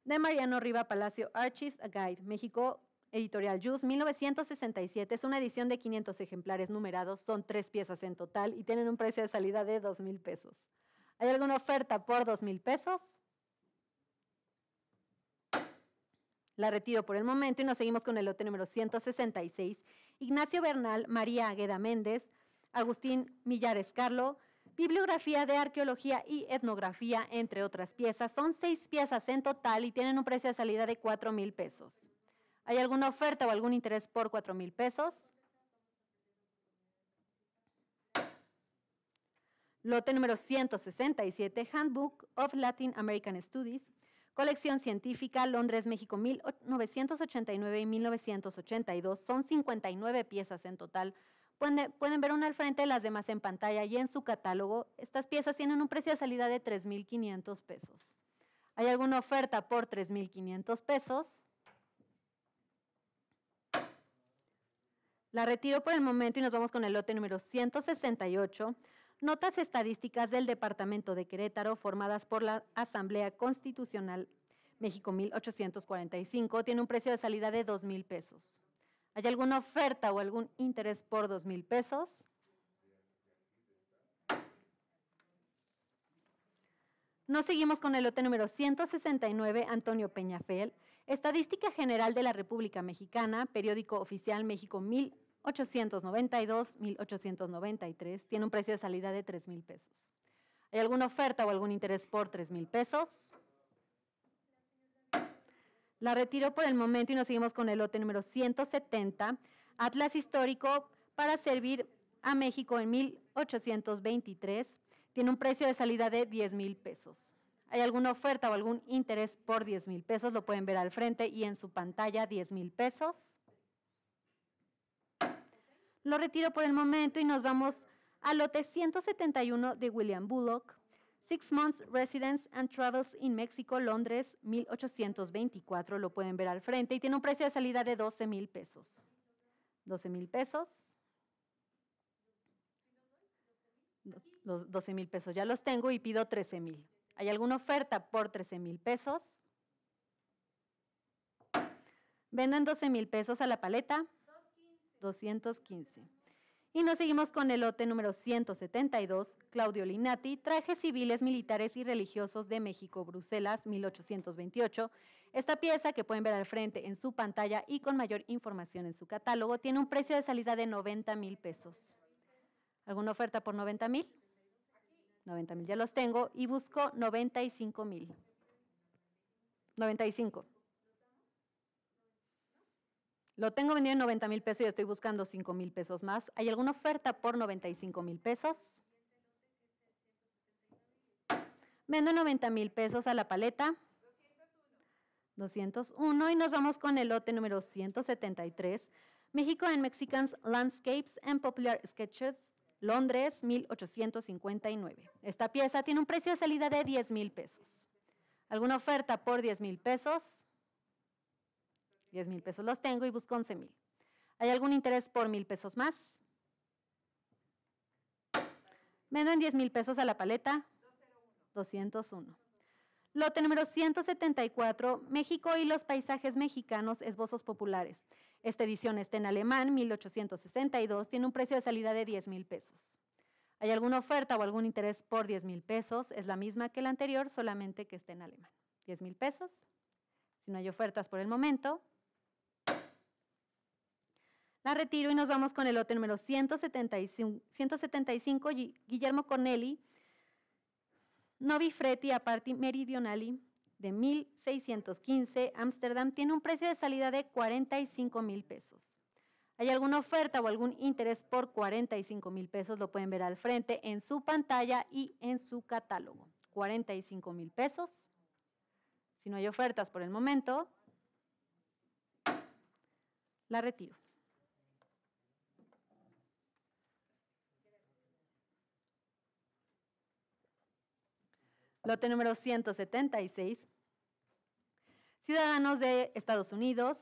de Mariano Riva Palacio Archist, a Guide, México, Editorial Jus, 1967. Es una edición de 500 ejemplares numerados, son tres piezas en total y tienen un precio de salida de 2 mil pesos. ¿Hay alguna oferta por 2 mil pesos? La retiro por el momento y nos seguimos con el lote número 166. Ignacio Bernal, María Agueda Méndez, Agustín Millares Carlo, bibliografía de arqueología y etnografía, entre otras piezas. Son seis piezas en total y tienen un precio de salida de 4 mil pesos. ¿Hay alguna oferta o algún interés por 4 mil pesos? Lote número 167, Handbook of Latin American Studies, colección científica, Londres, México, 1989 y 1982. Son 59 piezas en total. Pueden, pueden ver una al frente, las demás en pantalla y en su catálogo. Estas piezas tienen un precio de salida de 3.500 pesos. ¿Hay alguna oferta por 3.500 pesos? La retiro por el momento y nos vamos con el lote número 168. Notas estadísticas del Departamento de Querétaro formadas por la Asamblea Constitucional México 1845. Tiene un precio de salida de 2 mil pesos. ¿Hay alguna oferta o algún interés por 2 mil pesos? Nos seguimos con el lote número 169, Antonio Peñafel. Estadística General de la República Mexicana, periódico oficial México 1845. 892, 1893. Tiene un precio de salida de 3 mil pesos. ¿Hay alguna oferta o algún interés por 3 mil pesos? La retiro por el momento y nos seguimos con el lote número 170, Atlas Histórico para servir a México en 1823. Tiene un precio de salida de 10 mil pesos. ¿Hay alguna oferta o algún interés por 10 mil pesos? Lo pueden ver al frente y en su pantalla 10 mil pesos. Lo retiro por el momento y nos vamos al lote 171 de William Bullock, Six Months Residence and Travels in Mexico, Londres, 1824. Lo pueden ver al frente y tiene un precio de salida de 12 mil pesos. 12 mil pesos. Los 12 mil pesos ya los tengo y pido 13 mil. ¿Hay alguna oferta por 13 mil pesos? Venden 12 mil pesos a la paleta. 215. Y nos seguimos con el lote número 172, Claudio Linati, Trajes civiles, militares y religiosos de México, Bruselas, 1828. Esta pieza, que pueden ver al frente en su pantalla y con mayor información en su catálogo, tiene un precio de salida de 90 mil pesos. ¿Alguna oferta por 90 mil? 90 mil, ya los tengo y busco 95 mil. 95. Lo tengo vendido en 90 mil pesos y estoy buscando 5 mil pesos más. ¿Hay alguna oferta por 95 mil pesos? Vendo 90 mil pesos a la paleta. 201 y nos vamos con el lote número 173. México en Mexicans Landscapes and Popular Sketches, Londres, 1859. Esta pieza tiene un precio de salida de 10 mil pesos. ¿Alguna oferta por 10 mil pesos? 10 mil pesos los tengo y busco 11 mil. ¿Hay algún interés por mil pesos más? Vendo en 10 mil pesos a la paleta. 201. Lote número 174, México y los paisajes mexicanos, esbozos populares. Esta edición está en alemán, 1862, tiene un precio de salida de 10 mil pesos. ¿Hay alguna oferta o algún interés por 10 mil pesos? Es la misma que la anterior, solamente que está en alemán. 10 mil pesos. Si no hay ofertas por el momento, la retiro y nos vamos con el lote número 175, 175 Guillermo Corneli, Novi Freti Aparti Meridionali de 1615, Ámsterdam, tiene un precio de salida de 45 mil pesos. ¿Hay alguna oferta o algún interés por 45 mil pesos? Lo pueden ver al frente en su pantalla y en su catálogo. 45 mil pesos. Si no hay ofertas por el momento, la retiro. Lote número 176. Ciudadanos de Estados Unidos,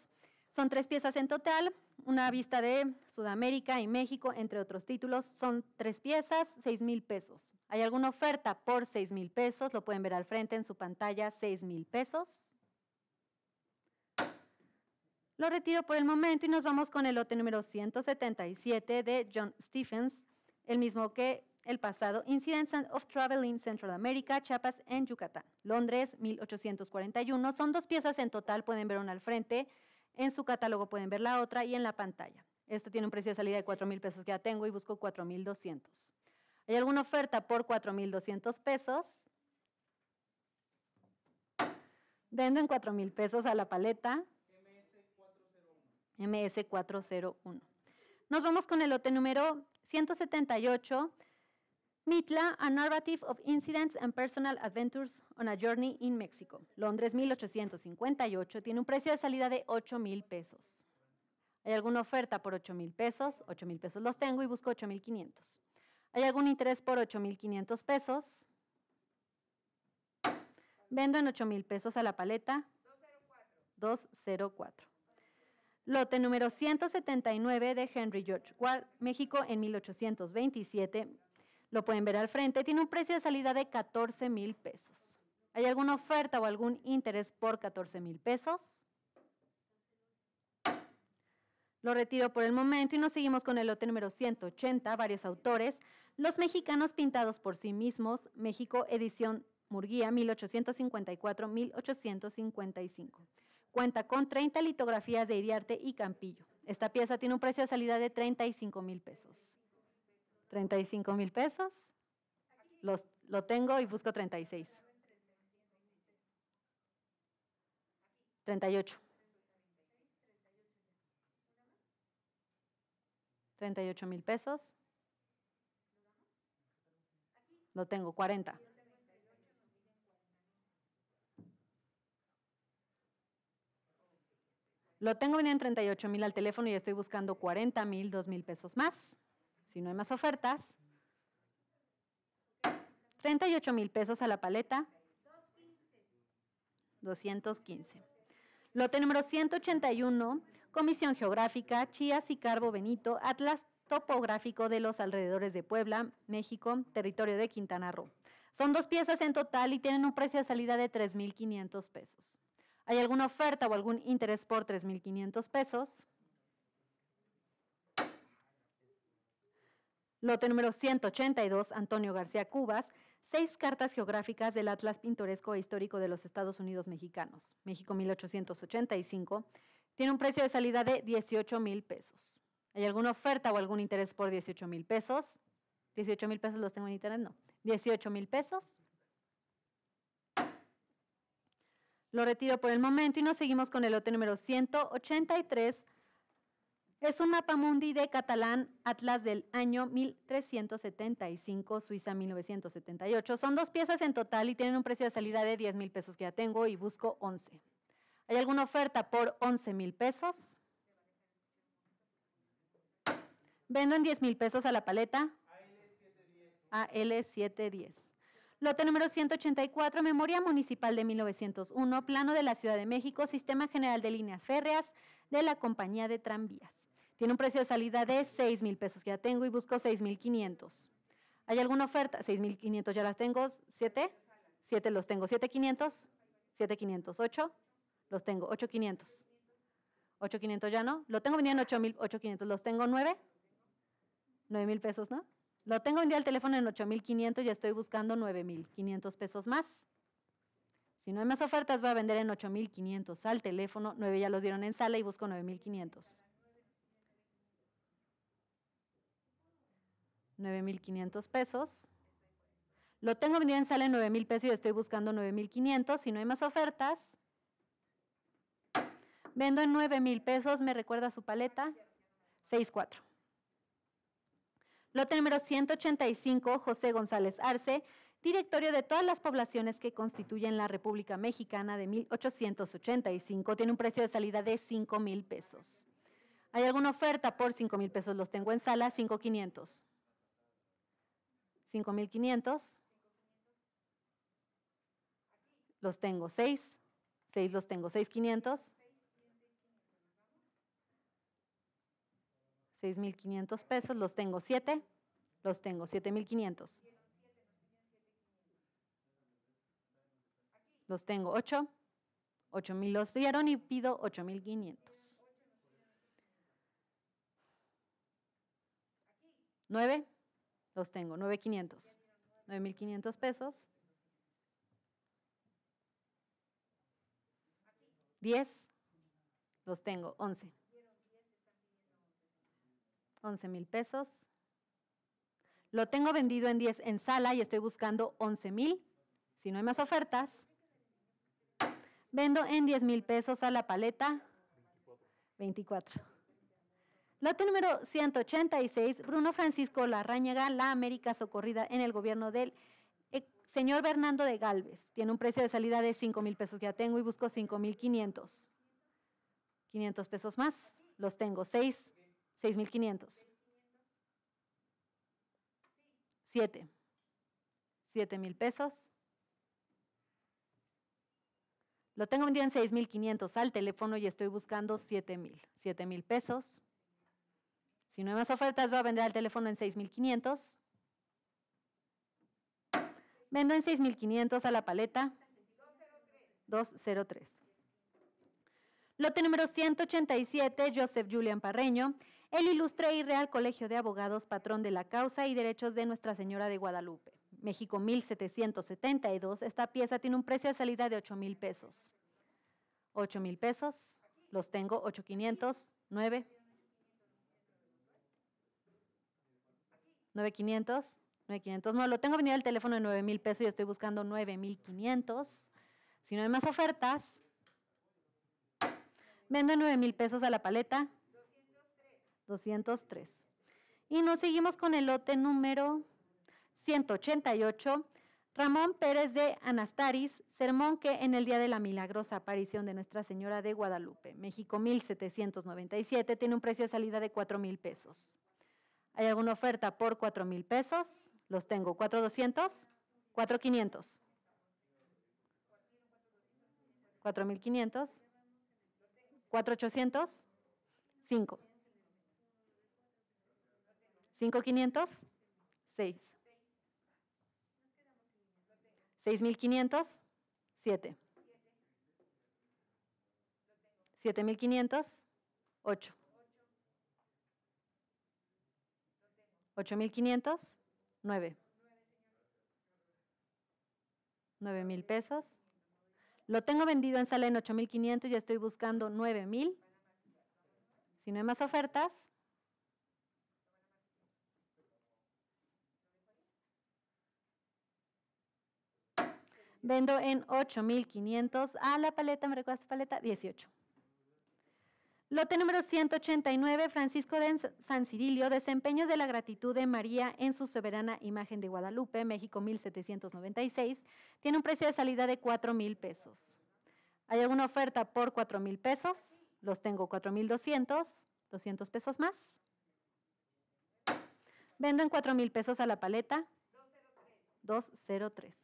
Son tres piezas en total, una vista de Sudamérica y México, entre otros títulos. Son tres piezas, seis mil pesos. ¿Hay alguna oferta por seis mil pesos? Lo pueden ver al frente en su pantalla, seis mil pesos. Lo retiro por el momento y nos vamos con el lote número 177 de John Stephens, el mismo que el pasado, Incidents of Travel in Central America, Chiapas en Yucatán, Londres, 1841. Son dos piezas en total, pueden ver una al frente, en su catálogo pueden ver la otra y en la pantalla. Esto tiene un precio de salida de 4 mil pesos que ya tengo y busco 4 mil 200. ¿Hay alguna oferta por 4 mil 200 pesos? Vendo en 4 mil pesos a la paleta. MS401. Nos vamos con el lote número 178 Mitla, A Narrative of Incidents and Personal Adventures on a Journey in Mexico. Londres, 1858. Tiene un precio de salida de 8 mil pesos. ¿Hay alguna oferta por 8 mil pesos? 8 mil pesos los tengo y busco 8 mil 500. ¿Hay algún interés por 8 mil 500 pesos? Vendo en 8 mil pesos a la paleta. 204. 204. Lote número 179 de Henry George Ward, México en 1827. Lo pueden ver al frente. Tiene un precio de salida de 14 mil pesos. ¿Hay alguna oferta o algún interés por 14 mil pesos? Lo retiro por el momento y nos seguimos con el lote número 180, varios autores. Los mexicanos pintados por sí mismos, México, edición Murguía, 1854-1855. Cuenta con 30 litografías de Iriarte y Campillo. Esta pieza tiene un precio de salida de 35 mil pesos. 35 mil pesos. Los, lo tengo y busco 36. 38. 38 mil pesos. Lo tengo, 40. Lo tengo vendido en 38 mil al teléfono y estoy buscando 40 mil, 2 mil pesos más. Si no hay más ofertas, 38 mil pesos a la paleta. 215. Lote número 181, Comisión Geográfica, Chías y Carbo Benito, Atlas Topográfico de los alrededores de Puebla, México, territorio de Quintana Roo. Son dos piezas en total y tienen un precio de salida de 3.500 pesos. ¿Hay alguna oferta o algún interés por 3.500 pesos? Lote número 182, Antonio García Cubas, seis cartas geográficas del Atlas Pintoresco e Histórico de los Estados Unidos Mexicanos, México 1885, tiene un precio de salida de 18 mil pesos. ¿Hay alguna oferta o algún interés por 18 mil pesos? 18 mil pesos los tengo en internet, no. 18 mil pesos. Lo retiro por el momento y nos seguimos con el lote número 183, es un mapa mundi de catalán Atlas del año 1375, Suiza 1978. Son dos piezas en total y tienen un precio de salida de 10 mil pesos que ya tengo y busco 11. ¿Hay alguna oferta por 11 mil pesos? Vendo en 10 mil pesos a la paleta. AL710. Lote número 184, Memoria Municipal de 1901, Plano de la Ciudad de México, Sistema General de Líneas Férreas de la Compañía de Tranvías. Tiene un precio de salida de 6 mil pesos que ya tengo y busco 6 mil 500. ¿Hay alguna oferta? 6 mil 500 ya las tengo. ¿7? 7 los tengo. 7 500. 7 500. 8 los tengo. 8 500. 8 500 ya no. Lo tengo vendido en 8 mil 8 500. ¿Los tengo 9? 9 mil pesos, ¿no? Lo tengo vendido al teléfono en 8 mil 500 y estoy buscando 9 mil 500 pesos más. Si no hay más ofertas, voy a vender en 8 mil 500 al teléfono. 9 ya los dieron en sala y busco 9 mil 500. 9.500 pesos. Lo tengo vendido en sala en 9.000 pesos y estoy buscando 9.500. Si no hay más ofertas, vendo en 9.000 pesos. ¿Me recuerda su paleta? 6.4. Lote número 185, José González Arce, directorio de todas las poblaciones que constituyen la República Mexicana de 1885. Tiene un precio de salida de 5 mil pesos. ¿Hay alguna oferta por 5 mil pesos? Los tengo en sala, 5,500. 5.500. Los tengo 6. 6 los tengo. 6.500. 6.500 pesos, los tengo 7, los tengo 7.500. Los tengo 8, 8.000 los dieron y pido 8.500. 9, los tengo 9.500. 9.500 pesos. 10, los tengo 11. 11 mil pesos. Lo tengo vendido en 10 en sala y estoy buscando 11 mil. Si no hay más ofertas, vendo en 10 mil pesos a la paleta 24. Lote número 186, Bruno Francisco Larrañaga, La América Socorrida en el gobierno del señor Bernardo de Galvez. Tiene un precio de salida de 5 mil pesos ya tengo y busco 5 mil 500. 500 pesos más, los tengo, 6 6.500. 7. 7 mil pesos. Lo tengo vendido en 6.500 al teléfono y estoy buscando 7 mil. 7 mil pesos. Si no hay más ofertas, voy a vender al teléfono en 6.500. Vendo en 6.500 a la paleta. 203. Lote número 187, Joseph Julian Parreño el ilustre y real Colegio de Abogados, patrón de la causa y derechos de Nuestra Señora de Guadalupe. México 1772. Esta pieza tiene un precio de salida de 8 mil pesos. 8 mil pesos. Los tengo 8500, 9. 9500, 9500. No, lo tengo venido al teléfono de 9 mil pesos y estoy buscando 9500. Si no hay más ofertas, vendo 9 mil pesos a la paleta. 203. Y nos seguimos con el lote número 188. Ramón Pérez de Anastaris, sermón que en el día de la milagrosa aparición de Nuestra Señora de Guadalupe, México 1797, tiene un precio de salida de 4 mil pesos. ¿Hay alguna oferta por 4 mil pesos? Los tengo, 4,200, 4,500. 4,500, 4,800, 5. 5,500, 6. 6,500, 7. 7,500, 8. 8,500, 9. 9 mil pesos. Lo tengo vendido en sala en 8,500 y estoy buscando 9 mil. Si no hay más ofertas, Vendo en 8.500 a la paleta, ¿me recuerdas paleta? 18. Lote número 189, Francisco de San Cirilio, desempeños de la gratitud de María en su soberana imagen de Guadalupe, México 1796, tiene un precio de salida de 4 mil pesos. ¿Hay alguna oferta por 4 mil pesos? Los tengo 4.200, 200 pesos más. Vendo en 4 mil pesos a la paleta. 203.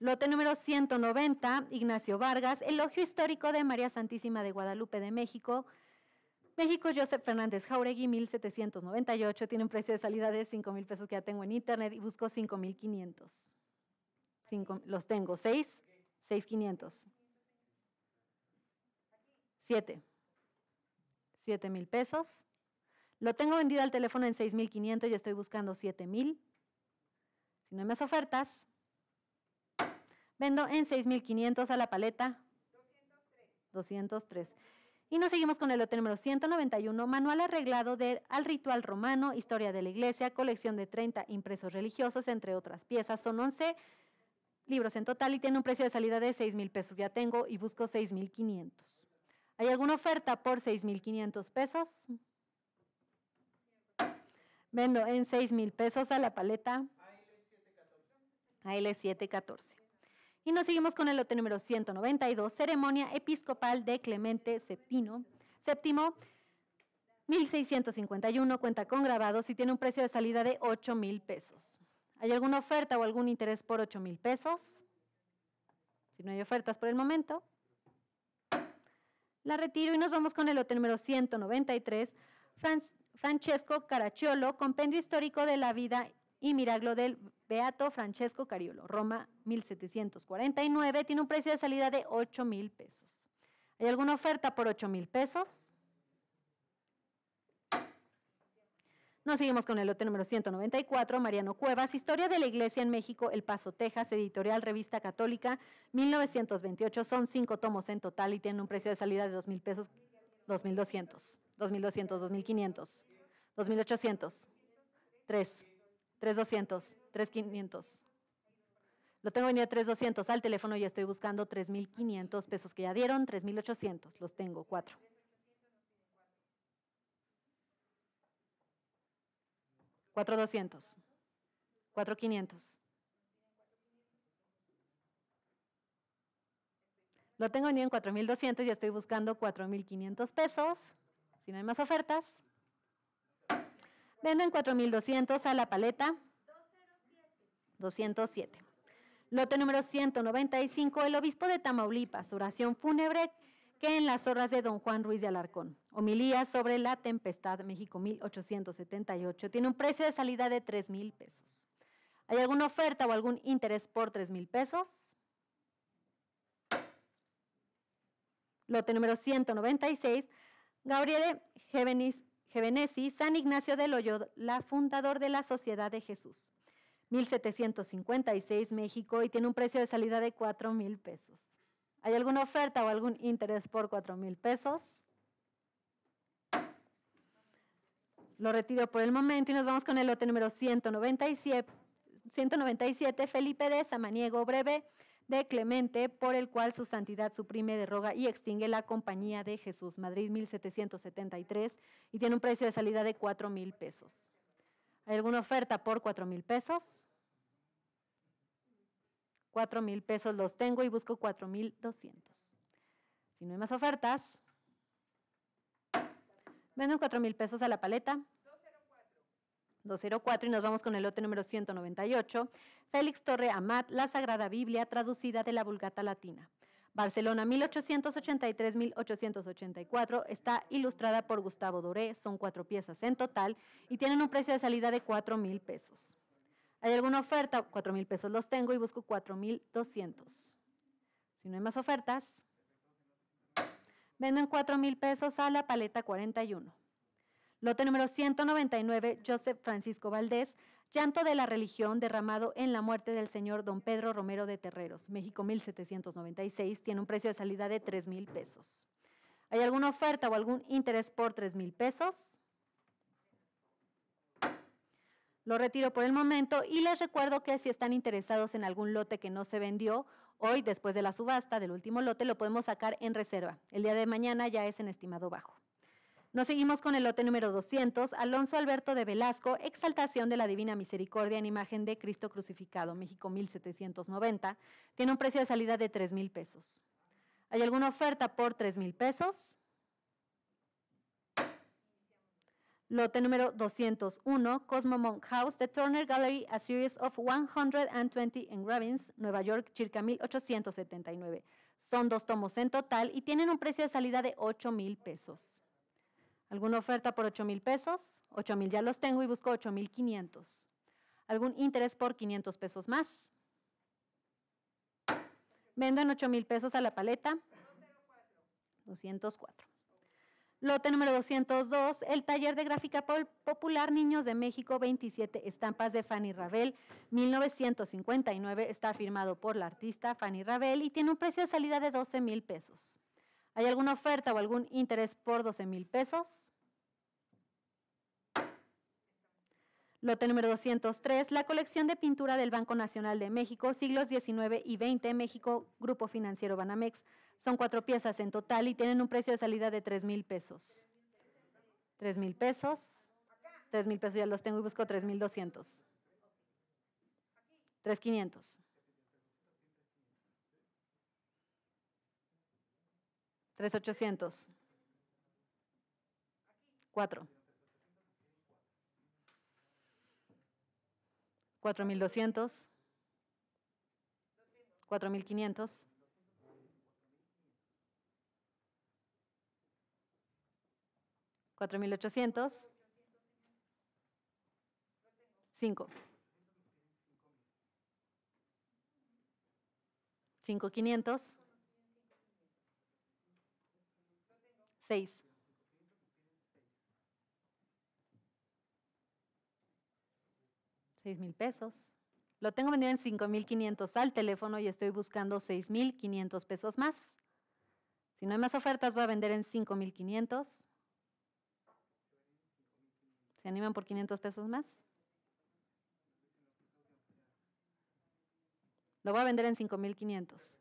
Lote número 190, Ignacio Vargas, elogio histórico de María Santísima de Guadalupe de México. México, Joseph Fernández Jauregui, 1798, tiene un precio de salida de 5 mil pesos que ya tengo en internet y busco 5 mil 500. Los tengo, 6, 6 500. 7, 7 mil pesos. Lo tengo vendido al teléfono en 6 mil 500 y estoy buscando 7 mil. Si no hay más ofertas, Vendo en 6.500 a la paleta. 203. Y nos seguimos con el lote número 191, manual arreglado de, al ritual romano, historia de la iglesia, colección de 30 impresos religiosos, entre otras piezas. Son 11 libros en total y tiene un precio de salida de 6 mil pesos. Ya tengo y busco 6.500. ¿Hay alguna oferta por 6.500 pesos? Vendo en 6 mil pesos a la paleta. AL714. Y nos seguimos con el lote número 192, ceremonia episcopal de Clemente VII, séptimo, 1651, cuenta con grabados y tiene un precio de salida de 8 mil pesos. ¿Hay alguna oferta o algún interés por 8 mil pesos? Si no hay ofertas por el momento, La retiro y nos vamos con el lote número 193, Fran- Francesco Caracciolo, Compendio Histórico de la Vida y Milagro del Beato Francesco Cariolo, Roma 1749, tiene un precio de salida de 8 mil pesos. ¿Hay alguna oferta por 8 mil pesos? Nos seguimos con el lote número 194, Mariano Cuevas, Historia de la Iglesia en México, El Paso, Texas, editorial Revista Católica, 1928. Son cinco tomos en total y tienen un precio de salida de 2 mil pesos, 2.200, 2.200, 2.500, 2.800, 3, 3.200, 3.500. Lo tengo venido a 3.200 al teléfono y estoy buscando 3.500 pesos que ya dieron, 3.800, los tengo, cuatro. Cuatro doscientos. Cuatro quinientos. Lo tengo vendido en cuatro mil doscientos y estoy buscando cuatro mil quinientos pesos. Si no hay más ofertas. Vendo en cuatro mil doscientos a la paleta. 207. Lote número 195, el obispo de Tamaulipas, oración fúnebre que en las horas de don Juan Ruiz de Alarcón. Homilía sobre la tempestad, México 1878. Tiene un precio de salida de 3 mil pesos. ¿Hay alguna oferta o algún interés por 3 mil pesos? Lote número 196, Gabriele Gevenis- Gevenesi, San Ignacio de Loyola, fundador de la Sociedad de Jesús. 1756 México y tiene un precio de salida de 4 mil pesos. ¿Hay alguna oferta o algún interés por 4 mil pesos? Lo retiro por el momento y nos vamos con el lote número 197, 197 Felipe de Samaniego Breve de Clemente, por el cual su santidad suprime, derroga y extingue la compañía de Jesús, Madrid 1773, y tiene un precio de salida de 4 mil pesos. ¿Hay alguna oferta por 4 mil pesos? 4 mil pesos los tengo y busco 4 mil 200. Si no hay más ofertas, vendo 4 mil pesos a la paleta. 204 y nos vamos con el lote número 198. Félix Torre Amat, La Sagrada Biblia, traducida de la Vulgata Latina. Barcelona 1883-1884, está ilustrada por Gustavo Doré, son cuatro piezas en total y tienen un precio de salida de 4 mil pesos. ¿Hay alguna oferta? 4 mil pesos los tengo y busco 4 mil 200. Si no hay más ofertas, vendo en 4 mil pesos a la paleta 41. Lote número 199, Joseph Francisco Valdés, Llanto de la religión derramado en la muerte del señor don Pedro Romero de Terreros, México 1796, tiene un precio de salida de 3 mil pesos. ¿Hay alguna oferta o algún interés por 3 mil pesos? Lo retiro por el momento y les recuerdo que si están interesados en algún lote que no se vendió, hoy después de la subasta del último lote lo podemos sacar en reserva. El día de mañana ya es en estimado bajo. Nos seguimos con el lote número 200, Alonso Alberto de Velasco, Exaltación de la Divina Misericordia en imagen de Cristo crucificado, México 1790. Tiene un precio de salida de 3 mil pesos. ¿Hay alguna oferta por 3 mil pesos? Lote número 201, Cosmo Monk House, The Turner Gallery, a series of 120 engravings, Nueva York, circa 1879. Son dos tomos en total y tienen un precio de salida de 8 mil pesos. ¿Alguna oferta por 8 mil pesos? 8 mil ya los tengo y busco 8 mil 500. ¿Algún interés por 500 pesos más? Vendo en 8 mil pesos a la paleta. 204. Lote número 202, el taller de gráfica popular Niños de México 27, estampas de Fanny Rabel, 1959, está firmado por la artista Fanny Rabel y tiene un precio de salida de 12 mil pesos. ¿Hay alguna oferta o algún interés por 12 mil pesos? Lote número 203, la colección de pintura del Banco Nacional de México, siglos XIX y XX, México, Grupo Financiero Banamex. Son cuatro piezas en total y tienen un precio de salida de 3 mil pesos. 3 mil pesos. 3 mil pesos ya los tengo y busco 3 mil 200. 3 500. 3 800. 4. 4.200, 4.500, 4,800. 5. 5,500. 6. 6 mil pesos. Lo tengo vendido en 5,500 al teléfono y estoy buscando 6,500 pesos más. Si no hay más ofertas, voy a vender en 5,500. ¿Se animan por 500 pesos más? Lo voy a vender en 5,500.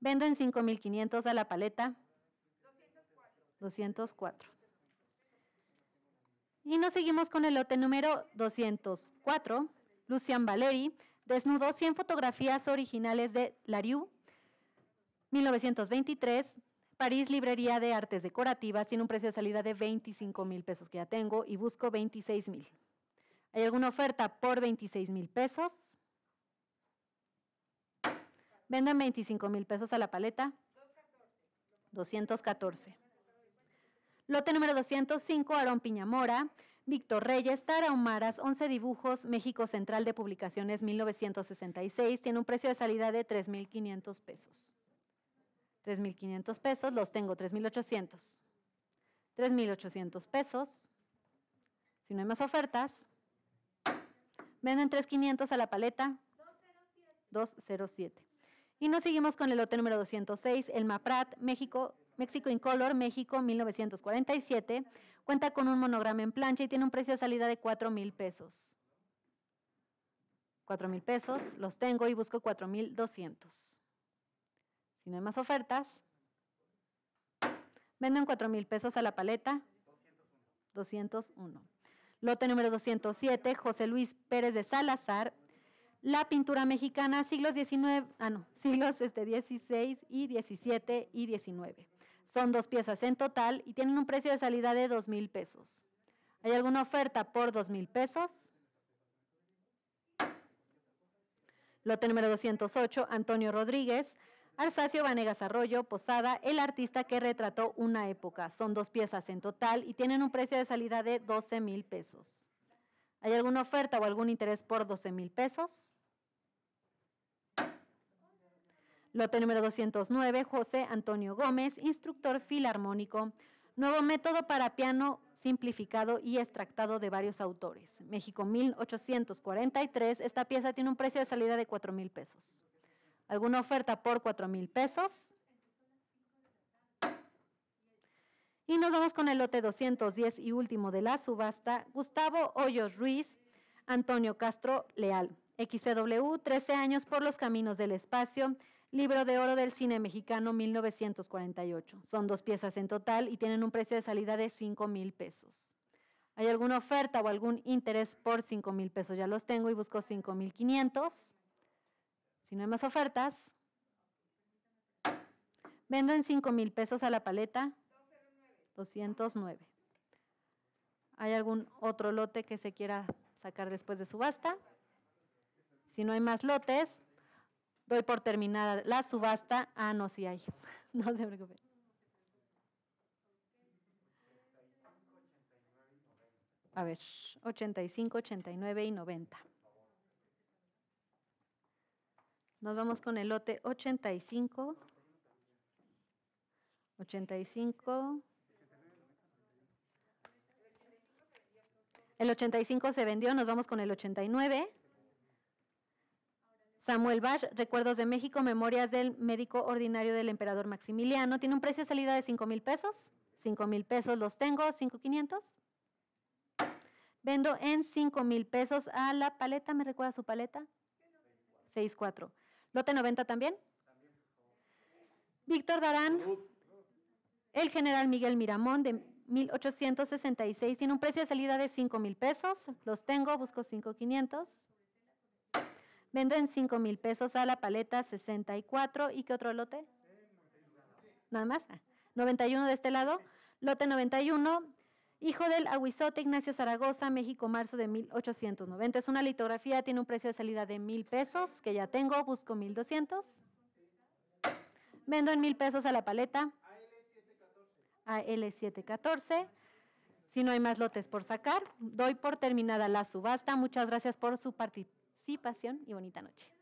Vendo en 5,500 a la paleta. 204. Y nos seguimos con el lote número 204. Lucian Valeri desnudó 100 fotografías originales de Lariu, 1923. París, Librería de Artes Decorativas, tiene un precio de salida de 25 mil pesos que ya tengo y busco 26 mil. ¿Hay alguna oferta por 26 mil pesos? Vendo en 25 mil pesos a la paleta. 214. Lote número 205, Aarón Piñamora. Víctor Reyes, Tarahumaras, 11 dibujos, México Central de Publicaciones, 1966. Tiene un precio de salida de 3,500 pesos. 3,500 pesos, los tengo 3,800. 3,800 pesos. Si no hay más ofertas, vendo en 3,500 a la paleta. 207. Y nos seguimos con el lote número 206, el MAPRAT, México, México Incolor, México, 1947. Cuenta con un monograma en plancha y tiene un precio de salida de 4 mil pesos. 4 mil pesos, los tengo y busco 4 mil 200. Si no hay más ofertas, vendo en 4 mil pesos a la paleta. 201. Lote número 207, José Luis Pérez de Salazar, la pintura mexicana, siglos XIX, ah no, siglos este, 16 y 17 y 19. Son dos piezas en total y tienen un precio de salida de 2 mil pesos. ¿Hay alguna oferta por 2 mil pesos? Lote número 208, Antonio Rodríguez, Alsacio Vanegas Arroyo, Posada, el artista que retrató una época. Son dos piezas en total y tienen un precio de salida de 12 mil pesos. ¿Hay alguna oferta o algún interés por 12 mil pesos? Lote número 209, José Antonio Gómez, instructor filarmónico. Nuevo método para piano simplificado y extractado de varios autores. México 1843. Esta pieza tiene un precio de salida de 4 mil pesos. ¿Alguna oferta por 4 mil pesos? Y nos vamos con el lote 210 y último de la subasta. Gustavo Hoyos Ruiz, Antonio Castro Leal. XCW, 13 años por los caminos del espacio. Libro de oro del cine mexicano 1948. Son dos piezas en total y tienen un precio de salida de 5 mil pesos. ¿Hay alguna oferta o algún interés por 5 mil pesos? Ya los tengo y busco 5 mil 500. Si no hay más ofertas, vendo en 5 mil pesos a la paleta. 209. ¿Hay algún otro lote que se quiera sacar después de subasta? Si no hay más lotes, doy por terminada la subasta. Ah, no, sí hay. [laughs] No se preocupe. A ver, 85, 89 y 90. Nos vamos con el lote 85. 85. El 85 se vendió, nos vamos con el 89. Samuel Bach, Recuerdos de México, Memorias del Médico Ordinario del Emperador Maximiliano. Tiene un precio de salida de 5 mil pesos. 5 mil pesos los tengo, 5,500. Vendo en 5 mil pesos a la paleta. ¿Me recuerda su paleta? 6,4. Lote 90 también. Víctor Darán, el general Miguel Miramón de 1866. Tiene un precio de salida de 5 mil pesos. Los tengo, busco 5,500. Vendo en 5 mil pesos a la paleta 64. ¿Y qué otro lote? Nada más. 91 de este lado. Lote 91. Hijo del aguizote Ignacio Zaragoza, México, marzo de 1890. Es una litografía, tiene un precio de salida de mil pesos, que ya tengo, busco 1200. Vendo en mil pesos a la paleta. AL714. Si no hay más lotes por sacar, doy por terminada la subasta. Muchas gracias por su participación y bonita noche.